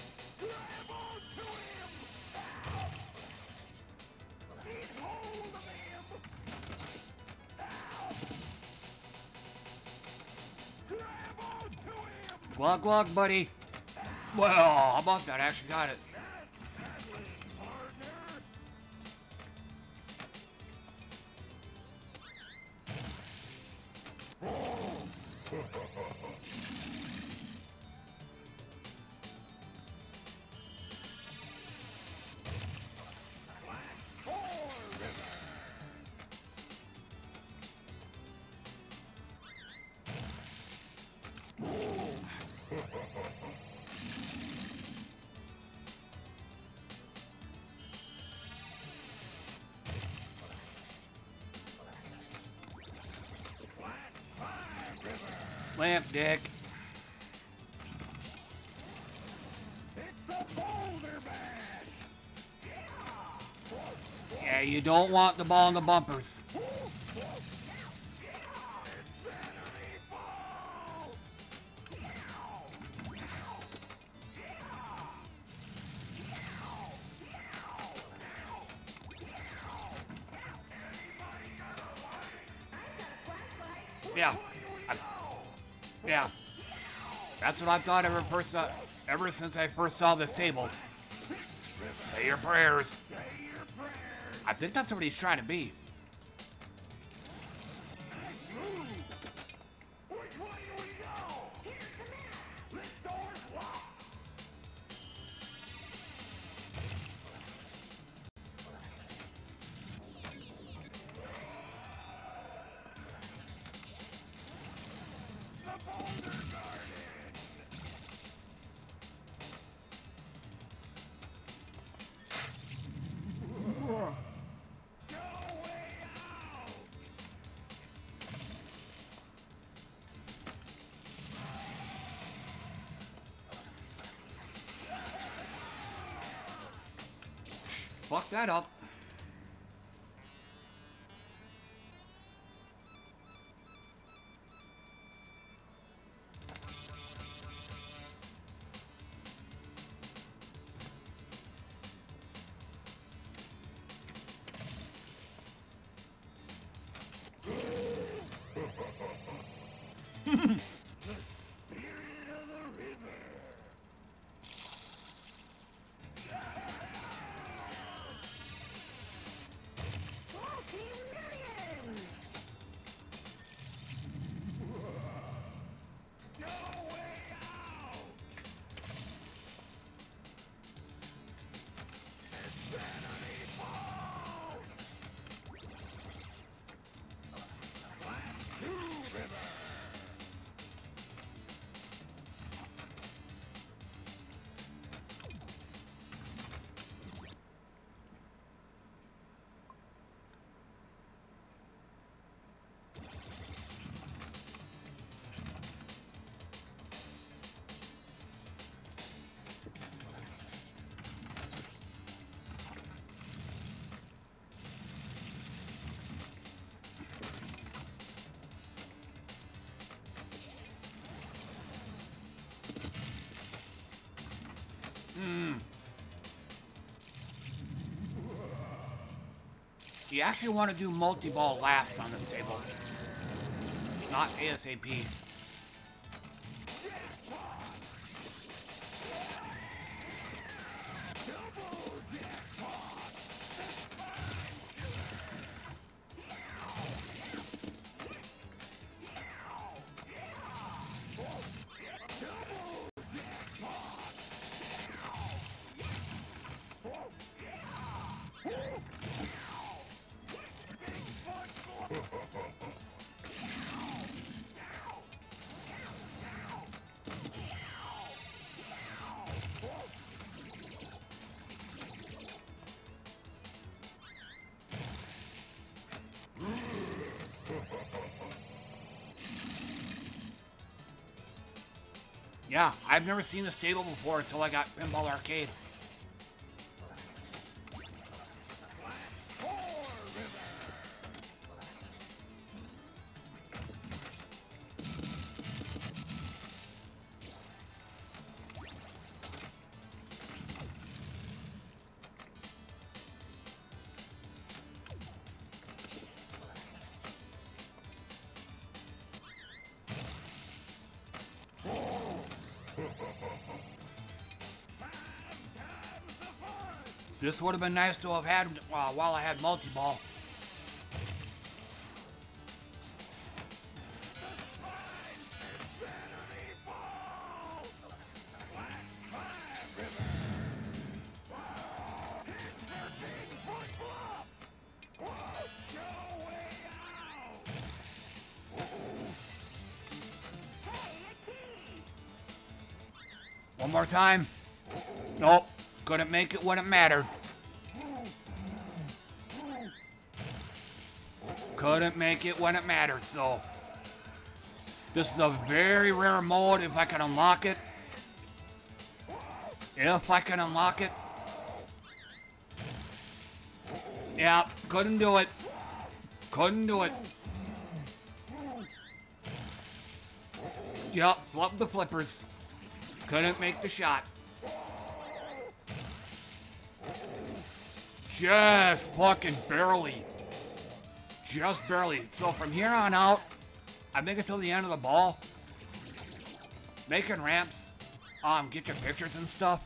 A: Glug, buddy. Well, how about that? I actually got it. Dick. Yeah, you don't want the ball in the bumpers. What I thought ever first uh, ever since I first saw this table. Say your prayers. I think that's what he's trying to be. That up. You actually want to do multi-ball last on this table. Not ASAP. Yeah, I've never seen this table before until I got Pinball Arcade. This would have been nice to have had uh, while I had multi-ball. One more time. Nope. Couldn't make it when it mattered. Couldn't make it when it mattered, so. This is a very rare mode if I can unlock it. If I can unlock it. Yeah, couldn't do it. Couldn't do it. Yep, flip the flippers. Couldn't make the shot. Just fucking barely. Just barely. So from here on out, I make it till the end of the ball. Making ramps. Um, get your pictures and stuff.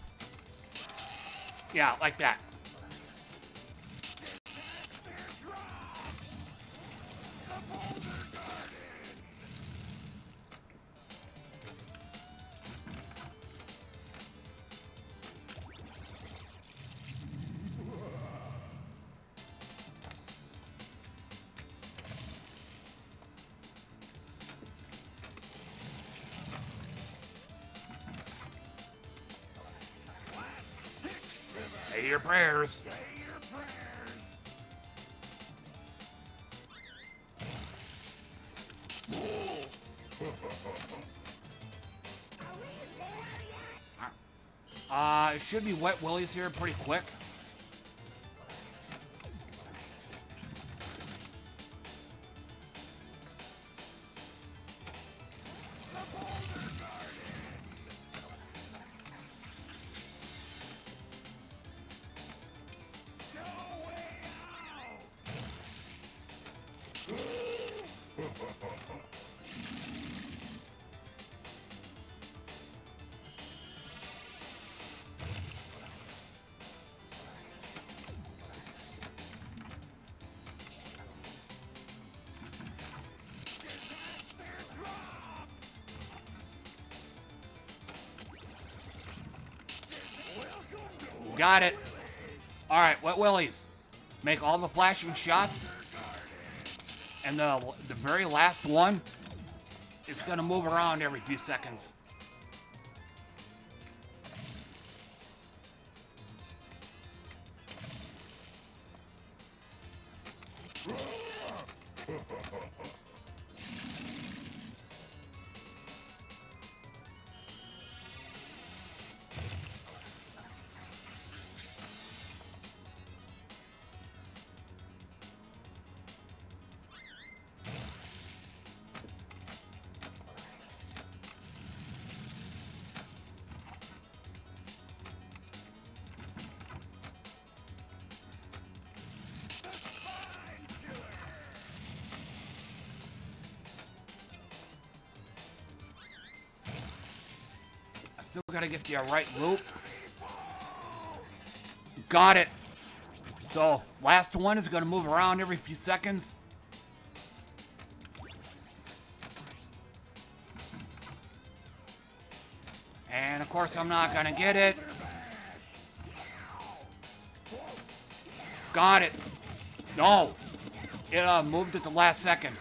A: Yeah, like that. Prayers. Uh, it should be Wet Willies here pretty quick. Wet Willies make all the flashing shots. And the, the very last one, it's going to move around every few seconds. Still gotta get the right loop. Got it. So, last one is gonna move around every few seconds. And of course I'm not gonna get it. Got it. No. It uh, moved at the last second.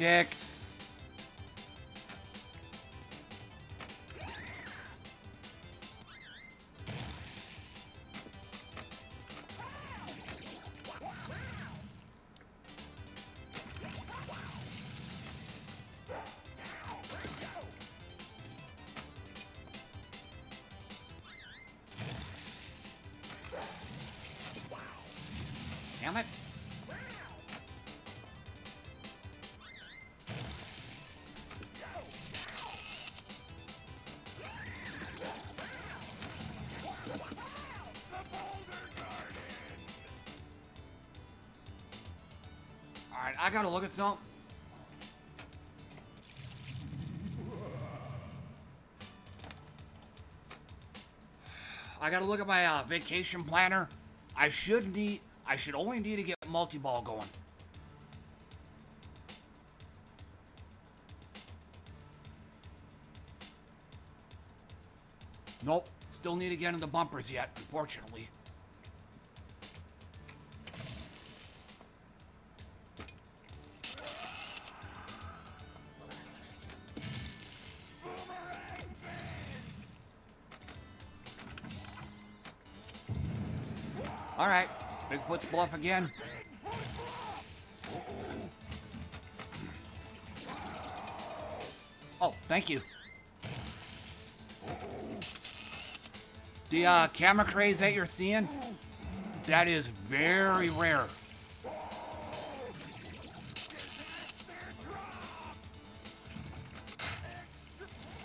A: Dick. I gotta look at something. I gotta look at my uh, vacation planner. I should need, I should only need to get multi-ball going. Nope, still need to get in the bumpers yet, unfortunately. Bigfoot's bluff again. Oh, thank you. The uh, camera craze that you're seeing, that is very rare.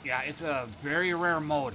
A: Yeah, it's a very rare mode.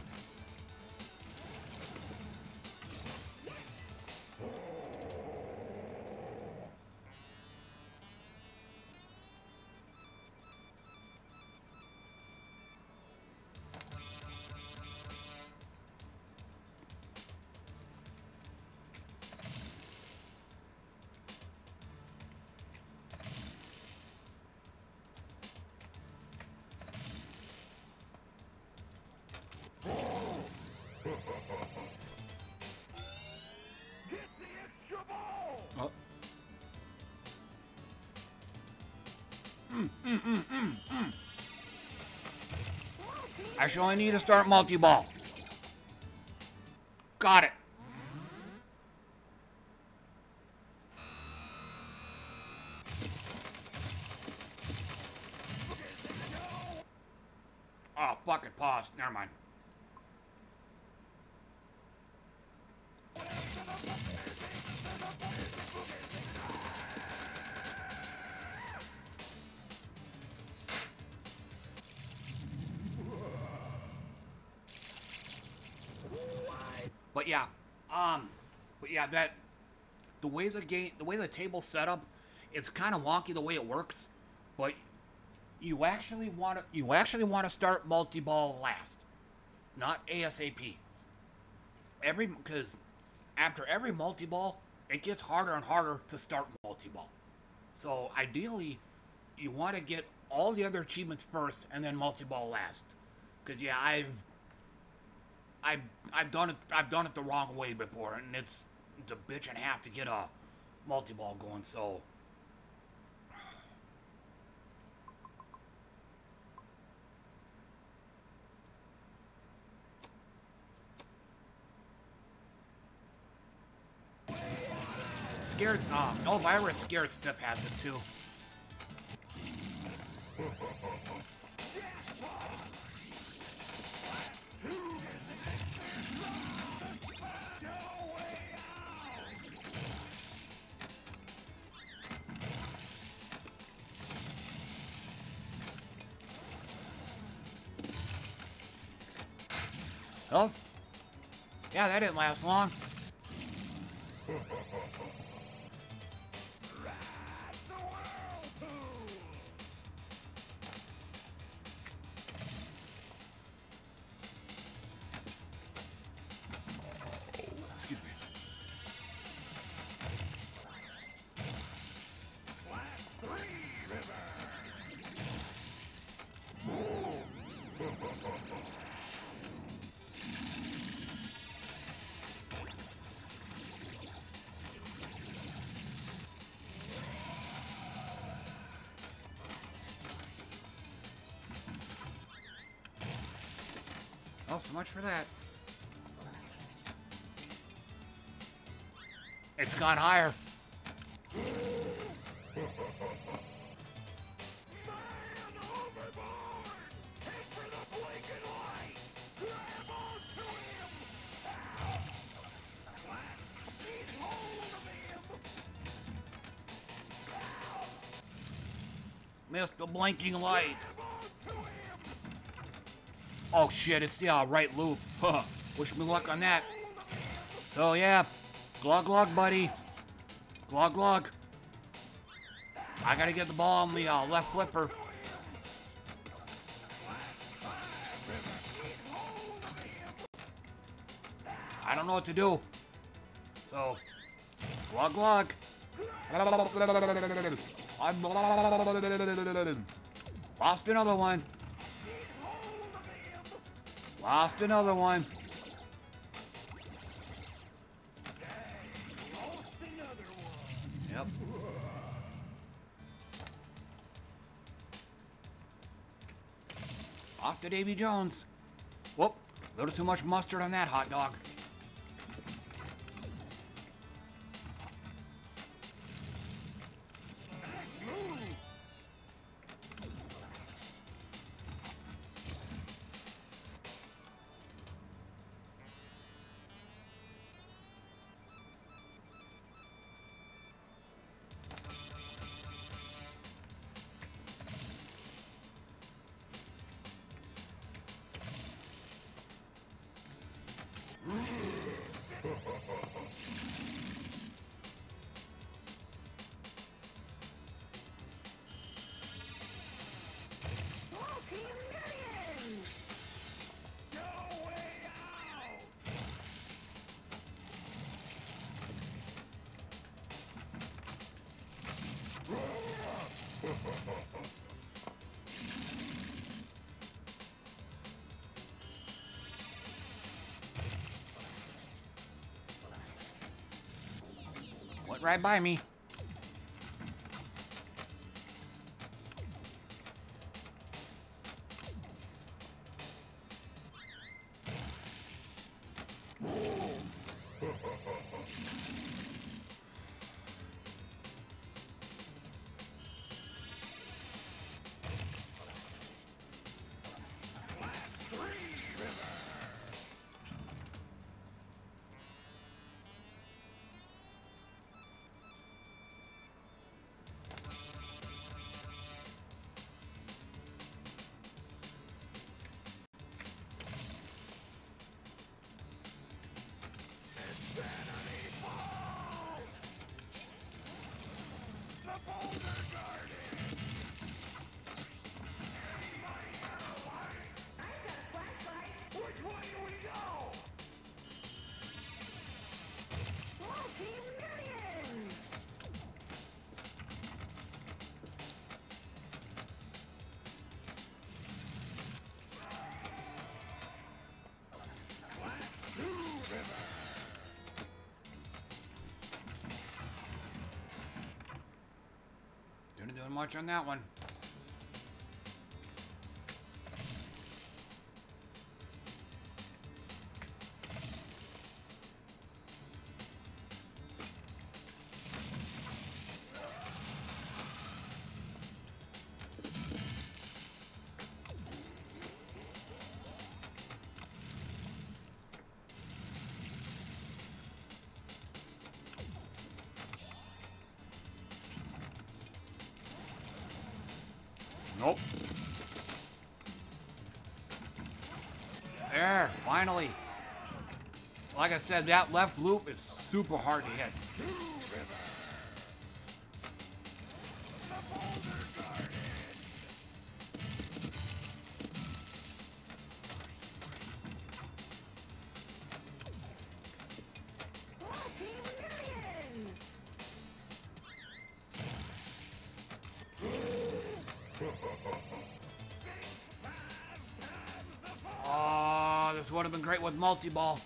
A: I need to start multi-ball. Yeah, that the way the game, the way the table's set up, it's kind of wonky the way it works. But you actually want to, you actually want to start multi-ball last, not ASAP. Every because after every multi-ball, it gets harder and harder to start multi-ball. So ideally, you want to get all the other achievements first and then multi-ball last. Cause yeah, I've I've I've done it I've done it the wrong way before, and it's a bitch and half to get a multi-ball going. So scared. Um, oh, Virus scared Step has this too. Yeah, that didn't last long. Much for that. It's gone higher. The blinking lights. Oh shit, it's the uh, right loop. Huh. Wish me luck on that. So yeah, glug glug, buddy. Glug glug. I gotta get the ball on the uh, left flipper. I don't know what to do. So, glug glug. Lost another one. Lost another one. Yep. Off to Davy Jones. Whoop. A little too much mustard on that hot dog. Right by me. Much on that one. Finally. Like I said, that left loop is super hard to hit. Would have been great with multi-ball.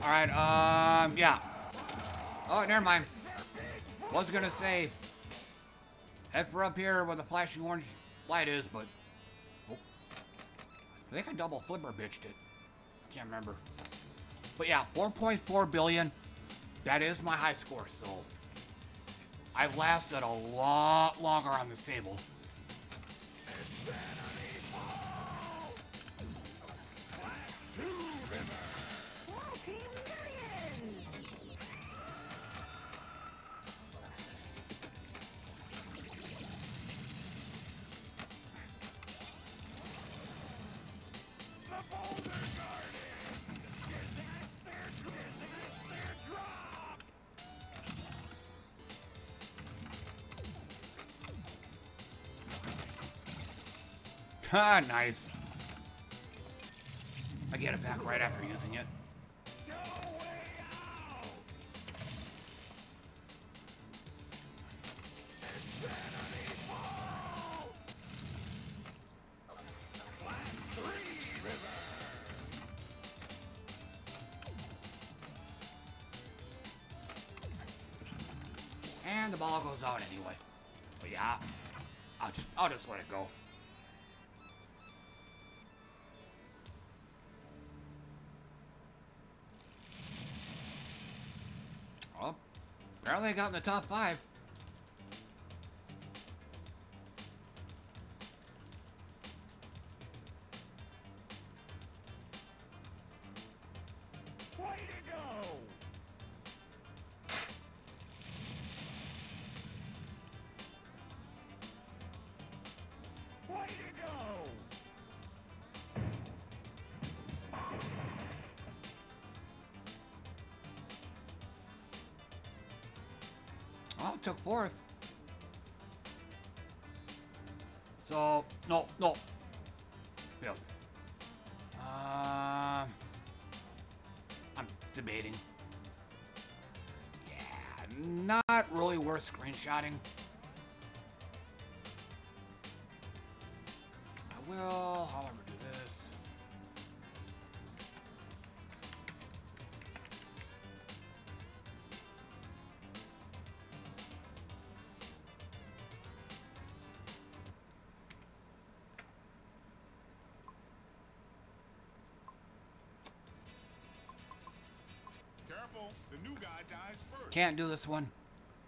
A: All right, um, yeah. Oh, never mind. Was gonna say, head for up here where the flashing orange light is, but oh, I think I double flipper bitched it. I can't remember. But yeah, 4.4 billion. That is my high score, so I've lasted a lot longer on this table. Ah, nice. I get it back right after using it. And the ball goes out anyway. But yeah, I'll just I'll just let it go. I got in the top five. Fourth. So, no, no. Fifth. Uh, I'm debating. Yeah, not really worth screenshotting. Can't do this one.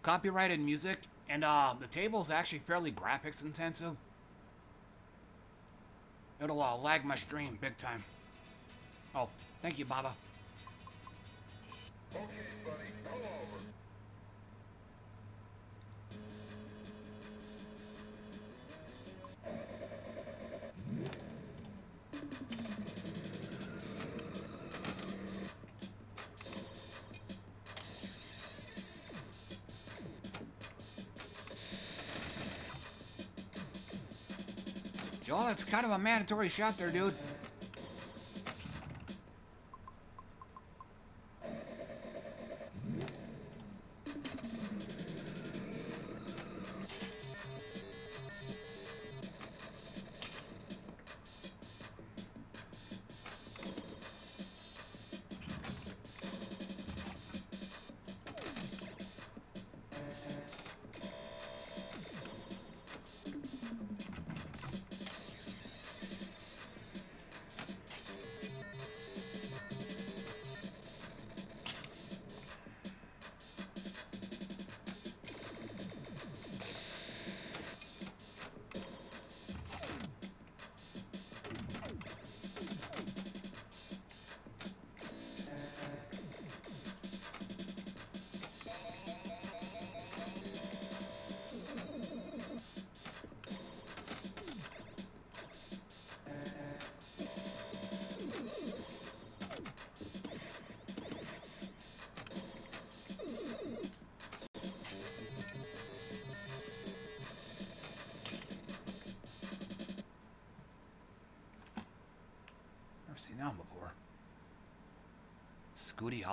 A: Copyrighted music, and uh, the table is actually fairly graphics intensive. It'll uh, lag my stream big time. Oh, thank you, Baba. That's kind of a mandatory shot there, dude.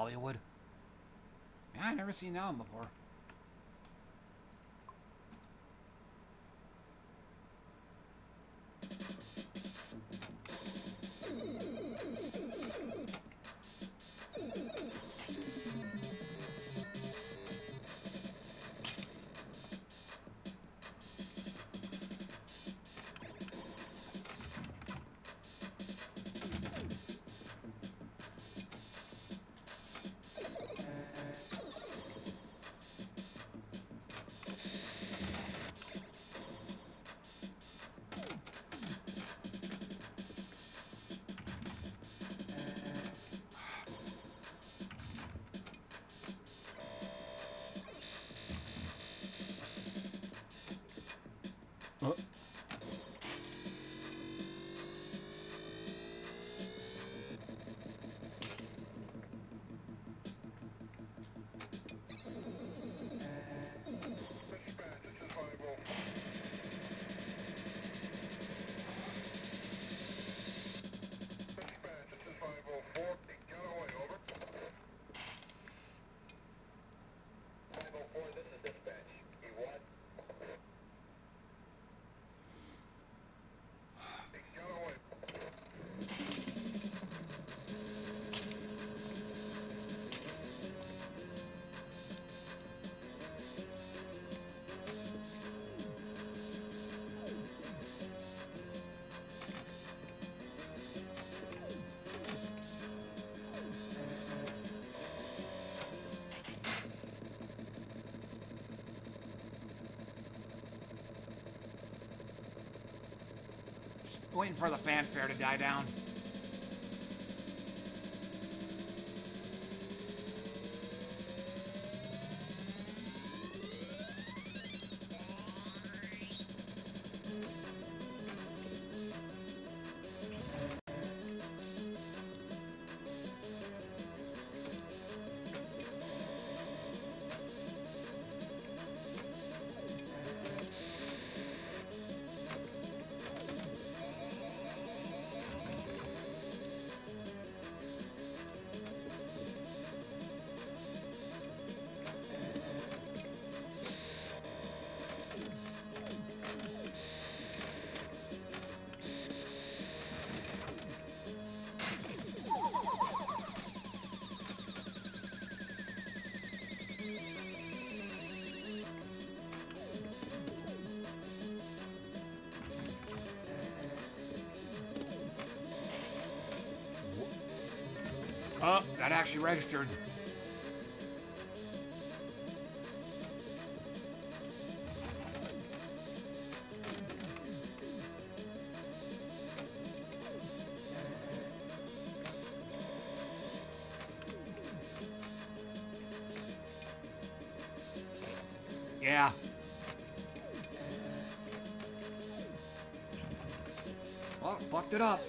A: Hollywood. Yeah, I never seen that one before. Waiting for the fanfare to die down. Oh, that actually registered. Yeah. Well, fucked it up.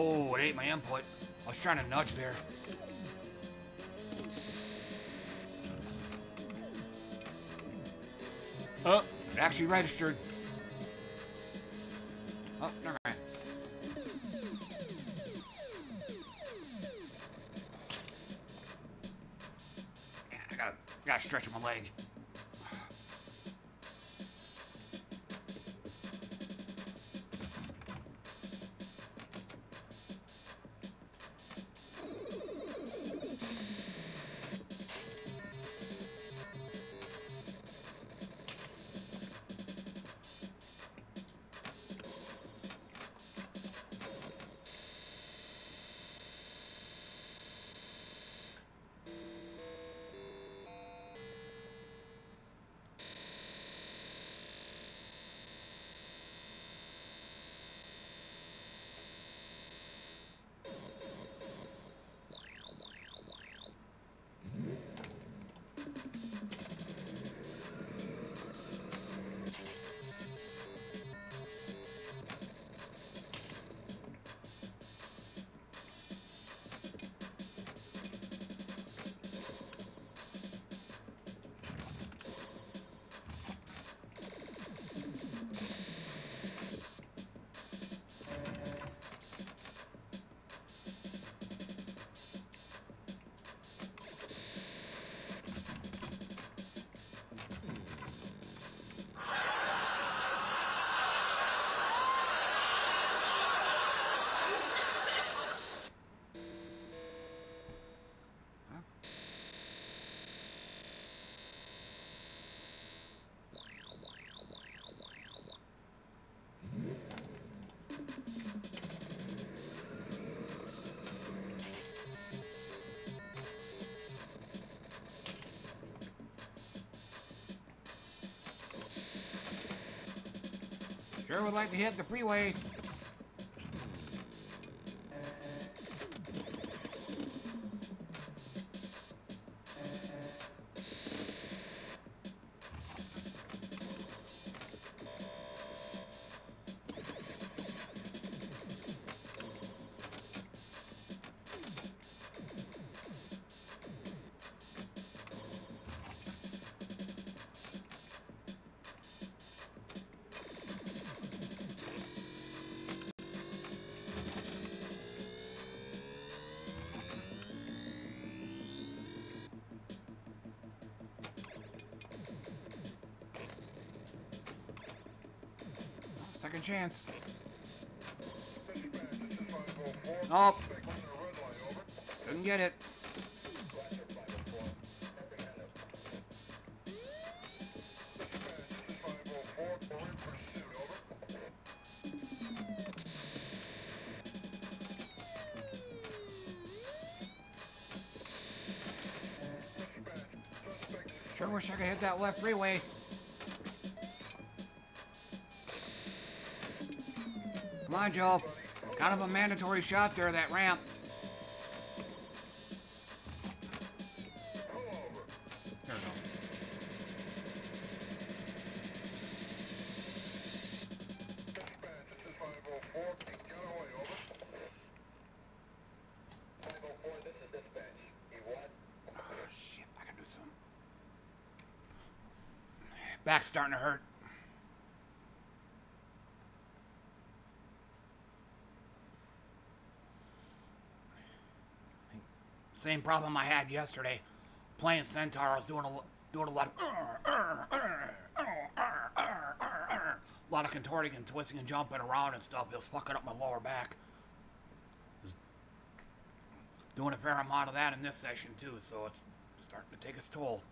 A: Oh, it ate my input. I was trying to nudge there. Oh, it actually registered. Oh, never mind. Man, I gotta, gotta stretch my leg. Sure would like to hit the freeway. Second chance. Nope. Couldn't get it. Sure wish I could hit that left freeway. On, Joe. Kind of a mandatory shot there, that ramp. There we go. Oh, shit, I gotta do. Back's starting to hurt. Same problem I had yesterday. Playing Centaur, I was doing a, doing a lot of a lot of contorting and twisting and jumping around and stuff. It was fucking up my lower back. Was doing a fair amount of that in this session too, so it's starting to take its toll.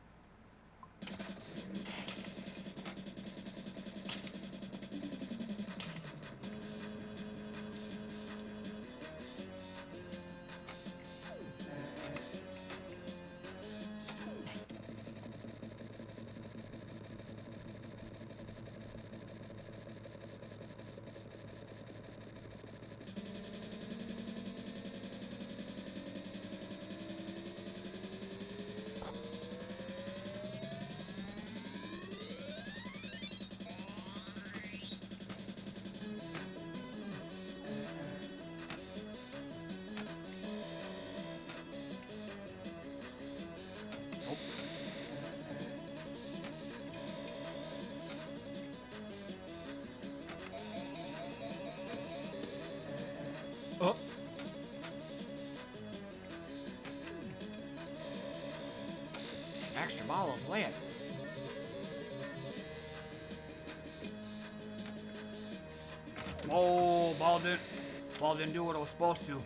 A: Lay. Whoa, ball didn't, ball didn't do what it was supposed to.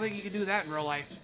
A: Don't think you can do that in real life.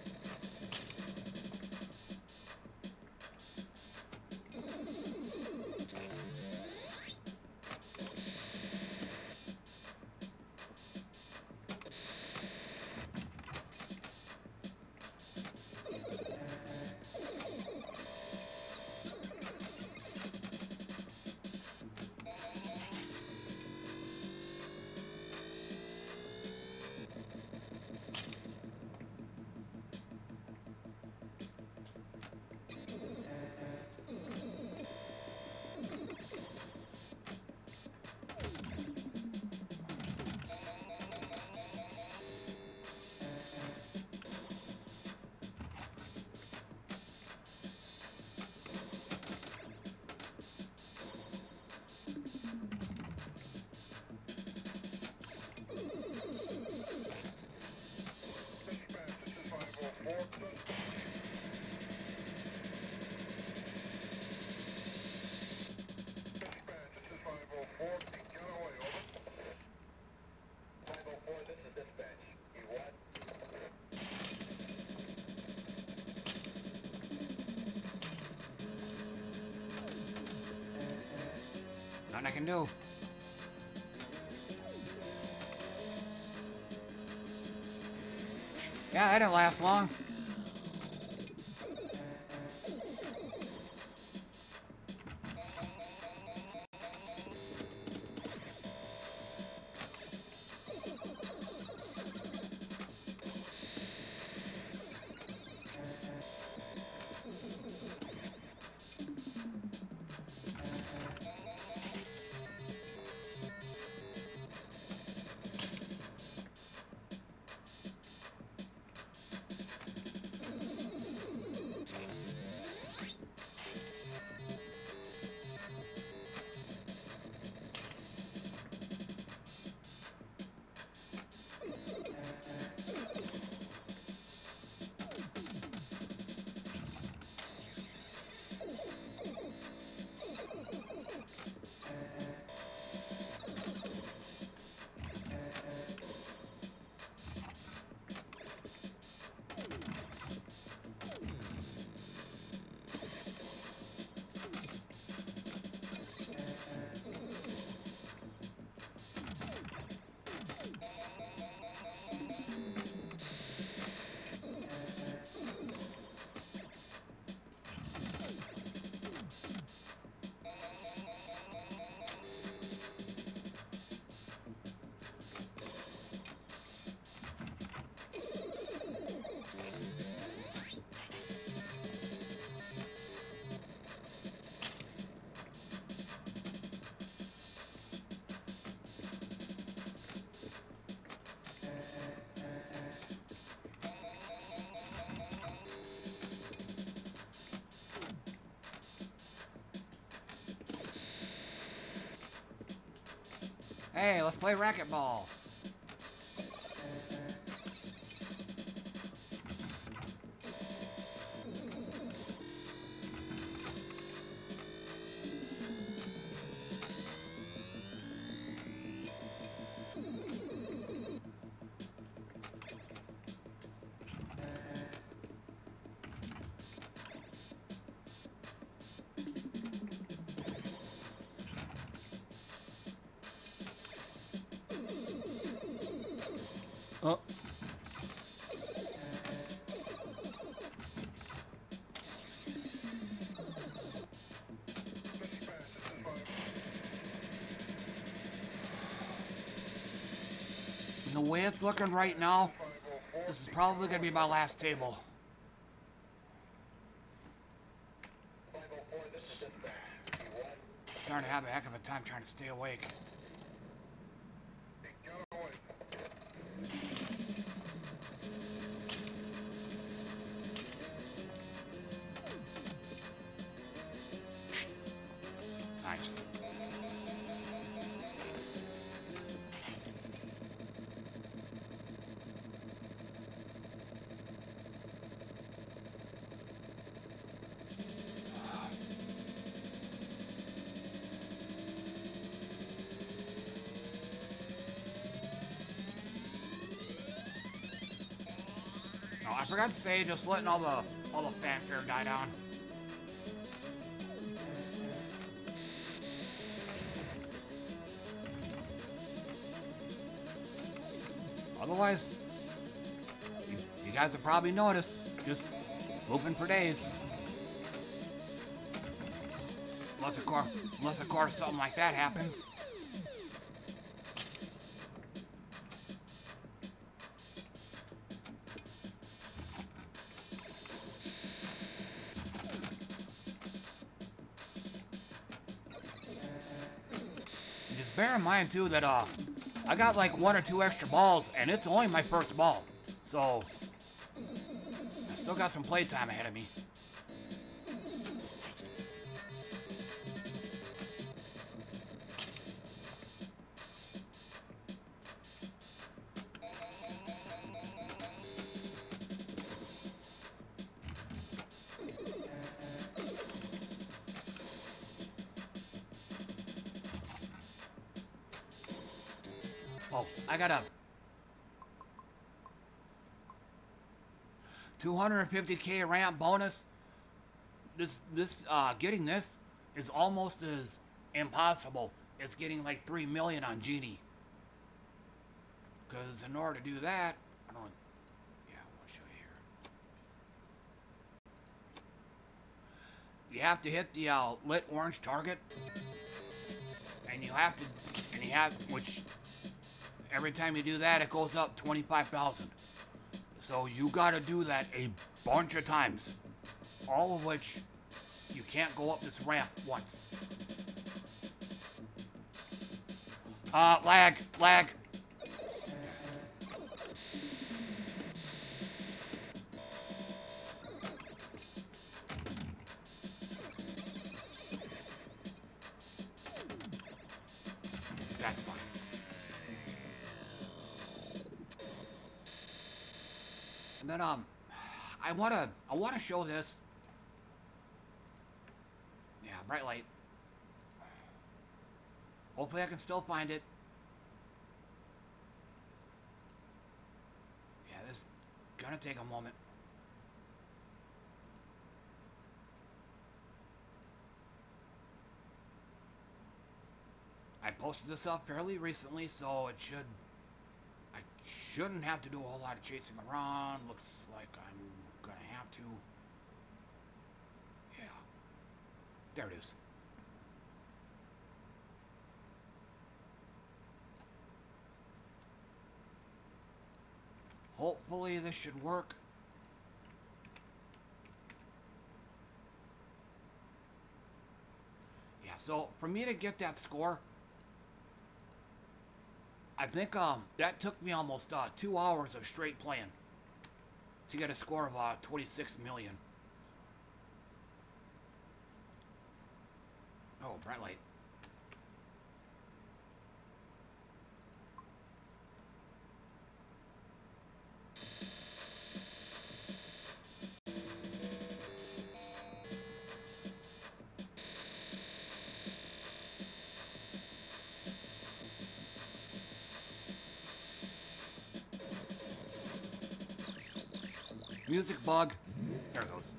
A: Nothing I can do. Yeah, that didn't last long. Hey, let's play racquetball. It's looking right now, this is probably gonna be my last table. Starting to have a heck of a time trying to stay awake. I forgot to say, just letting all the all the fanfare die down. Otherwise, you, you guys have probably noticed, just looping for days. Unless of course, unless of course something like that happens. Mind too that uh, I got like one or two extra balls, and it's only my first ball, so I still got some playtime ahead of me. 250k ramp bonus. This this uh getting this is almost as impossible as getting like 3 million on Genie. Cuz in order to do that, I don't Yeah, I want to show you here. You have to hit the uh, lit orange target and you have to and you have which Every time you do that, it goes up 25,000. So you gotta do that a bunch of times. All of which you can't go up this ramp once. Uh, lag, lag. Wanna I wanna show this. Yeah, bright light. Hopefully I can still find it. Yeah, this is gonna take a moment. I posted this up fairly recently, so it should shouldn't have to do a whole lot of chasing around. Looks like I'm gonna have to. Yeah. There it is. Hopefully this should work. Yeah, so for me to get that score, I think um that took me almost uh, two hours of straight playing to get a score of uh, 26 million. Oh, bright light. Music bug. There it goes.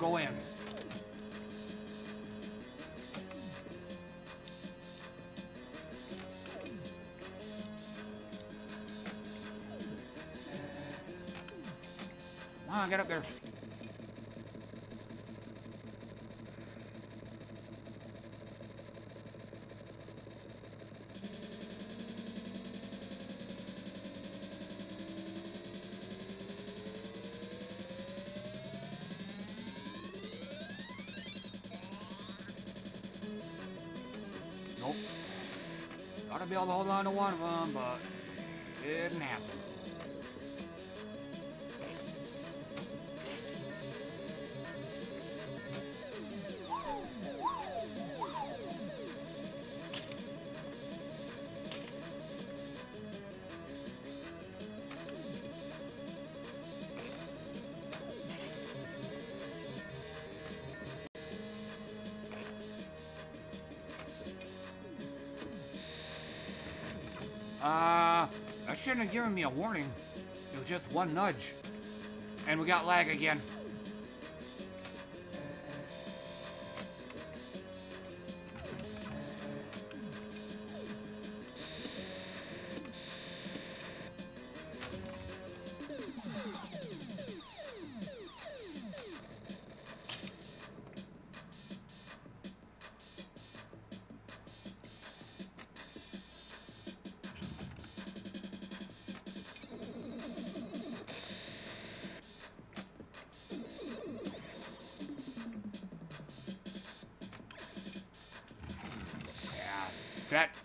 A: Go in. Come on, get up there. Be able to hold on to one of them, but Uh, that shouldn't have given me a warning. It was just one nudge. And we got lag again.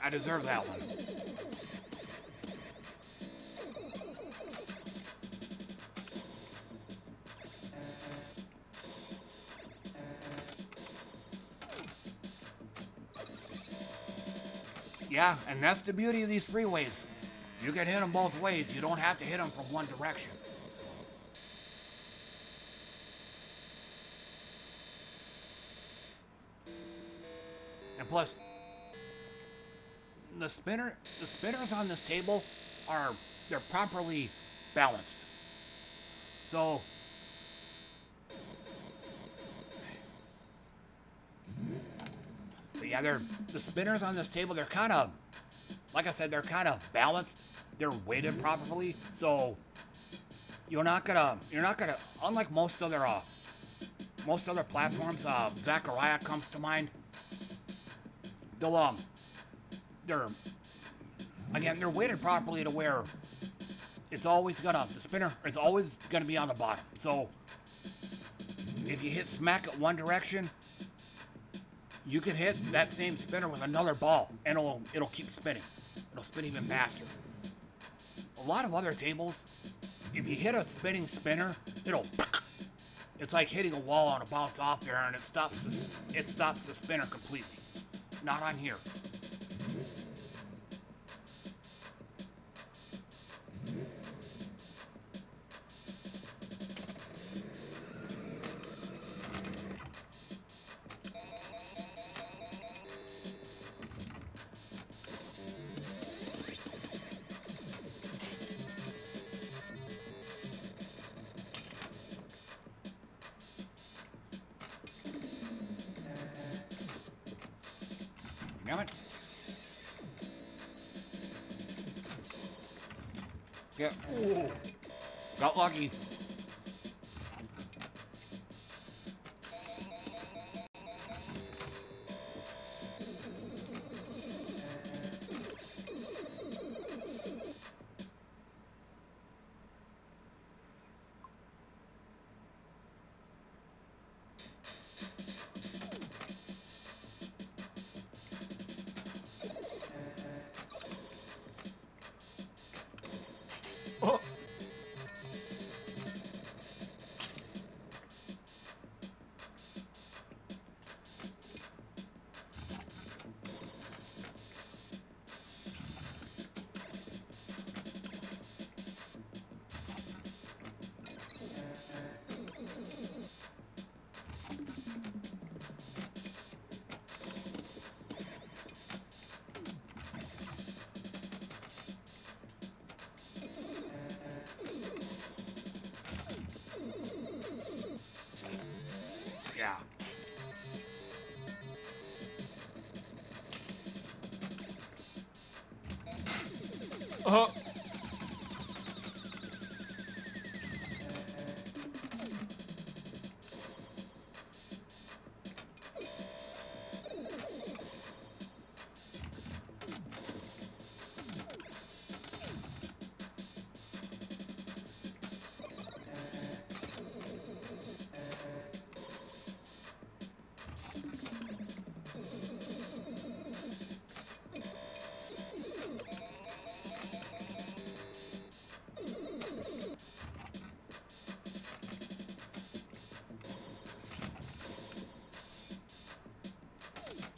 A: I deserve that one. Yeah, and that's the beauty of these freeways. You can hit them both ways. You don't have to hit them from one direction. So. And plus, the spinner, the spinners on this table are they're properly balanced. So. Yeah, they're the spinners on this table. They're kind of, like I said, they're kind of balanced. They're weighted properly, so you're not gonna, you're not gonna, unlike most other, uh, most other platforms. Uh, Zaccaria comes to mind. They'll um, they're again, they're weighted properly to where it's always gonna, the spinner is always gonna be on the bottom. So if you hit smack at one direction, you can hit that same spinner with another ball and it'll it'll keep spinning. It'll spin even faster. A lot of other tables, if you hit a spinning spinner, it'll it's like hitting a wall on a bounce off there and it stops the, it stops the spinner completely. Not on here.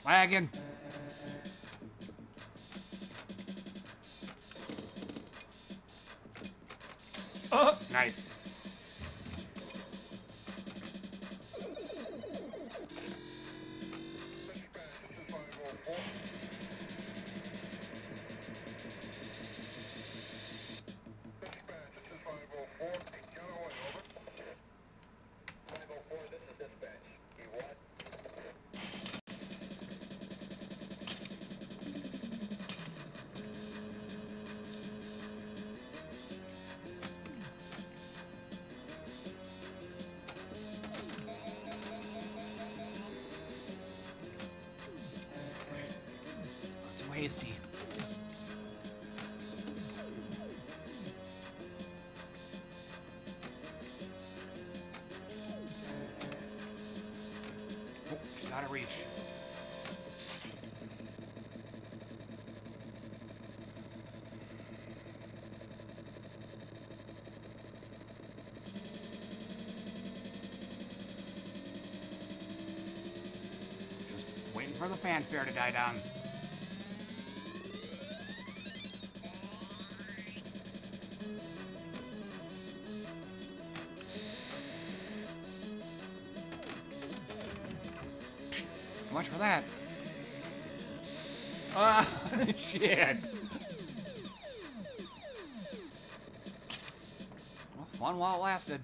A: Wagon. The fanfare to die down. So much for that. Ah, shit. Well, fun while it lasted.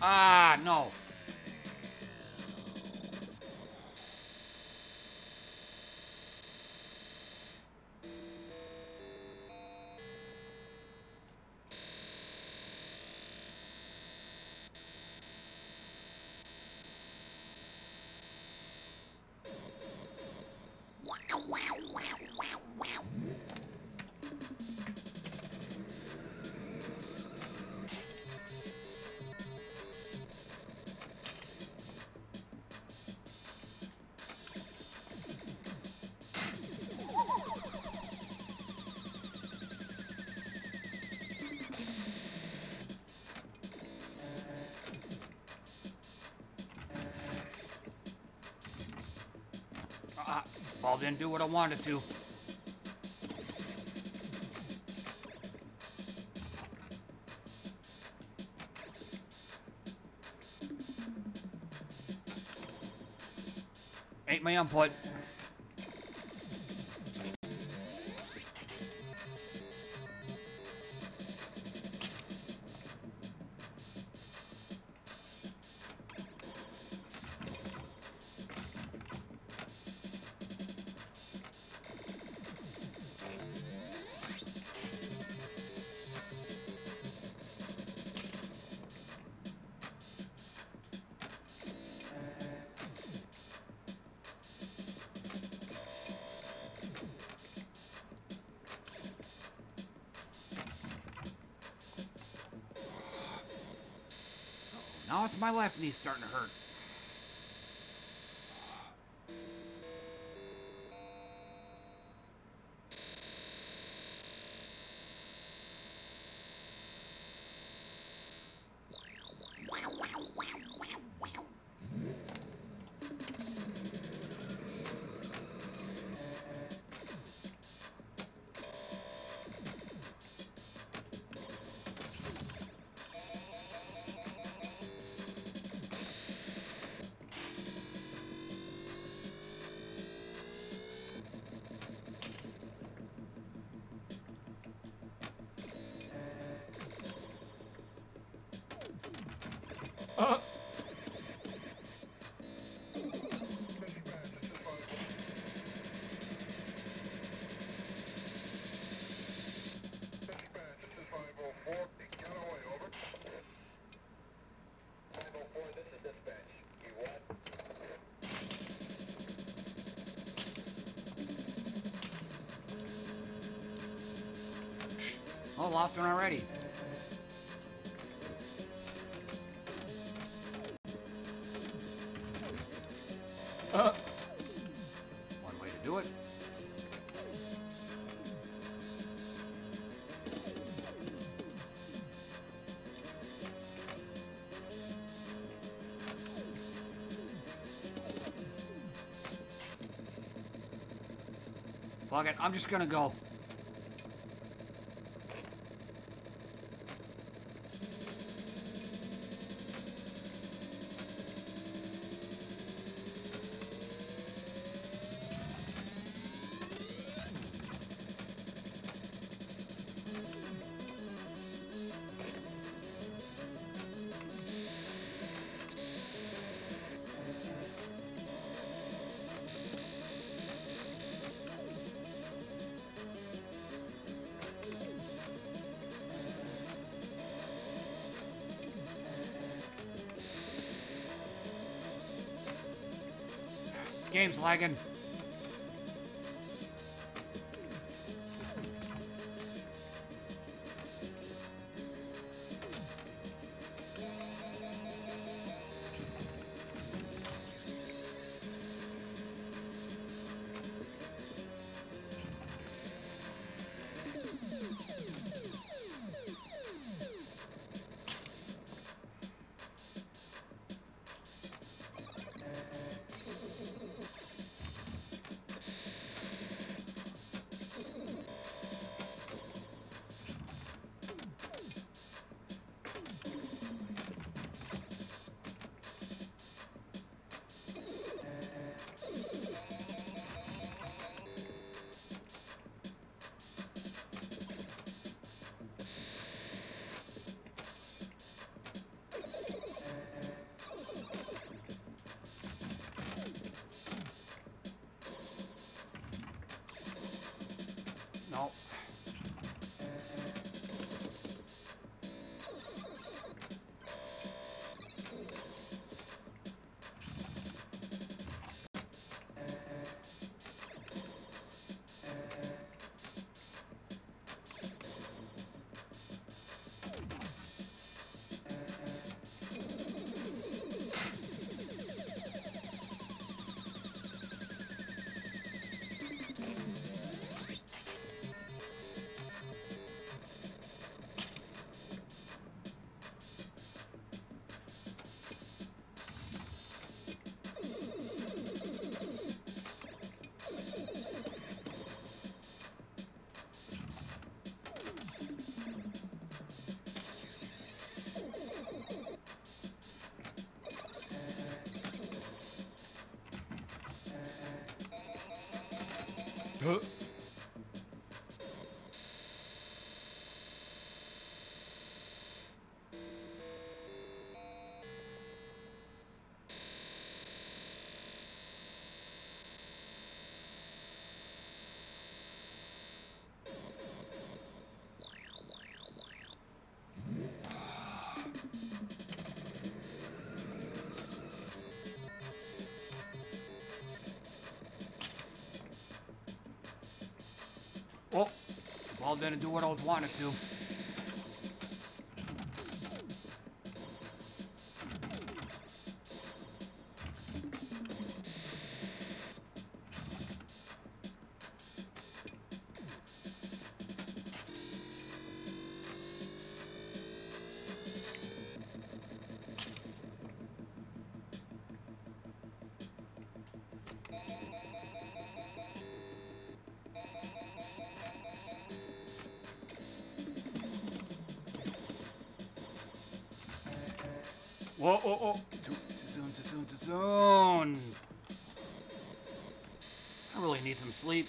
A: Ah, no. Ball didn't do what I wanted to. Ain't my input. My left knee starting to hurt. Oh, lost one already. Uh, one way to do it. Fuck it, I'm just gonna go. Game's lagging. No. Huh? Ball didn't do what I was wanted to. I really need some sleep.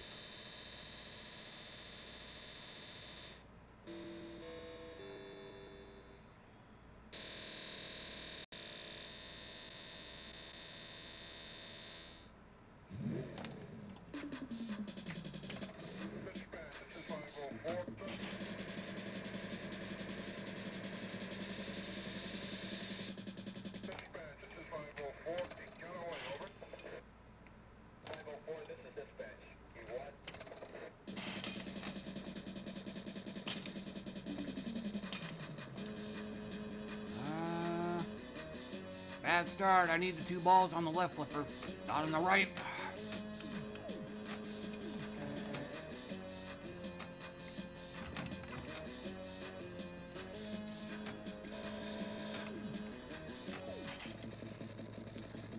A: Bad start. I need the two balls on the left flipper, not on the right.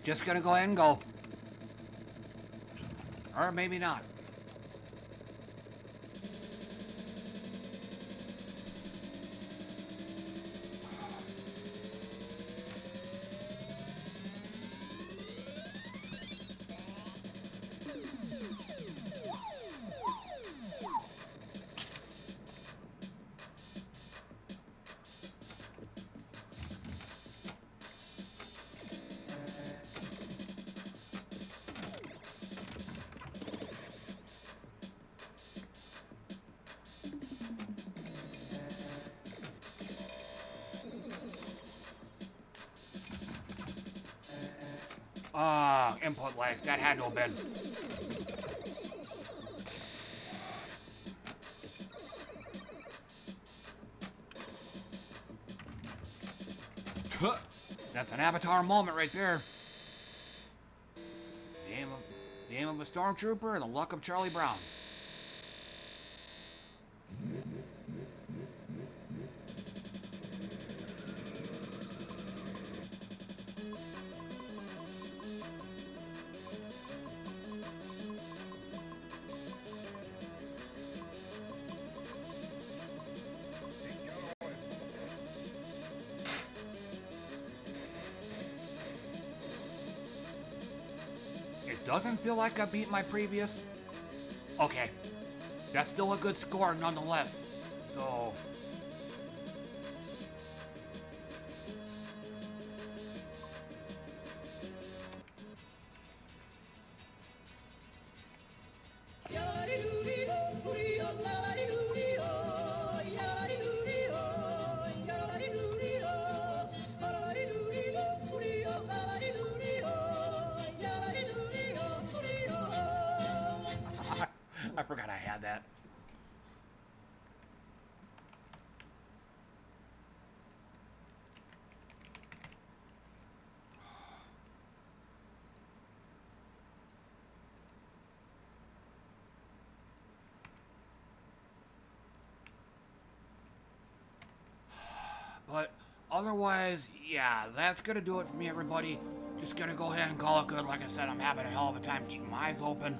A: Just gonna go ahead and go. Or maybe not. Input. That had have been. That's an avatar moment right there. The aim of, the aim of a stormtrooper and the luck of Charlie Brown. Feel like I beat my previous. Okay. That's still a good score nonetheless. So. Otherwise, yeah, that's gonna do it for me, everybody. Just gonna go ahead and call it good. Like I said, I'm having a hell of a time keeping my eyes open.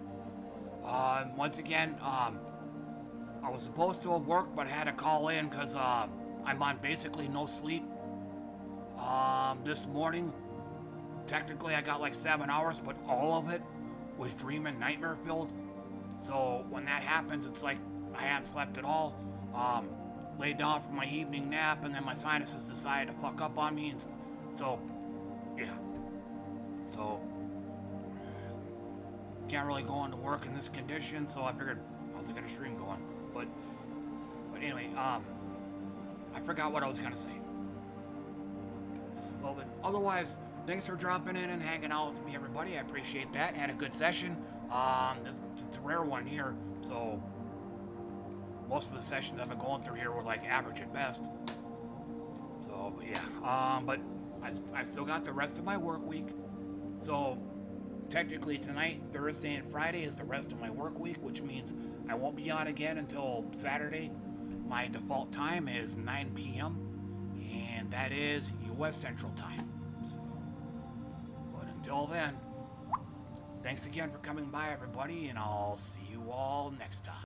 A: Uh, once again, um, I was supposed to have worked, but I had to call in because uh, I'm on basically no sleep. Um, this morning, technically I got like seven hours, but all of it was dream and nightmare filled. So when that happens, it's like I haven't slept at all. Um, laid down for my evening nap, and then my sinuses decided to fuck up on me, and so yeah. So can't really go into work in this condition, so I figured how's it gonna stream going? But but anyway, um I forgot what I was gonna say. Well but otherwise, thanks for dropping in and hanging out with me everybody. I appreciate that. Had a good session. Um it's, it's a rare one here, so most of the sessions I've been going through here were like average at best. So but yeah. Um but I, I still got the rest of my work week. So technically tonight, Thursday, and Friday is the rest of my work week, which means I won't be on again until Saturday. My default time is 9 p.m., and that is U.S. Central Time. So, but until then, thanks again for coming by, everybody, and I'll see you all next time.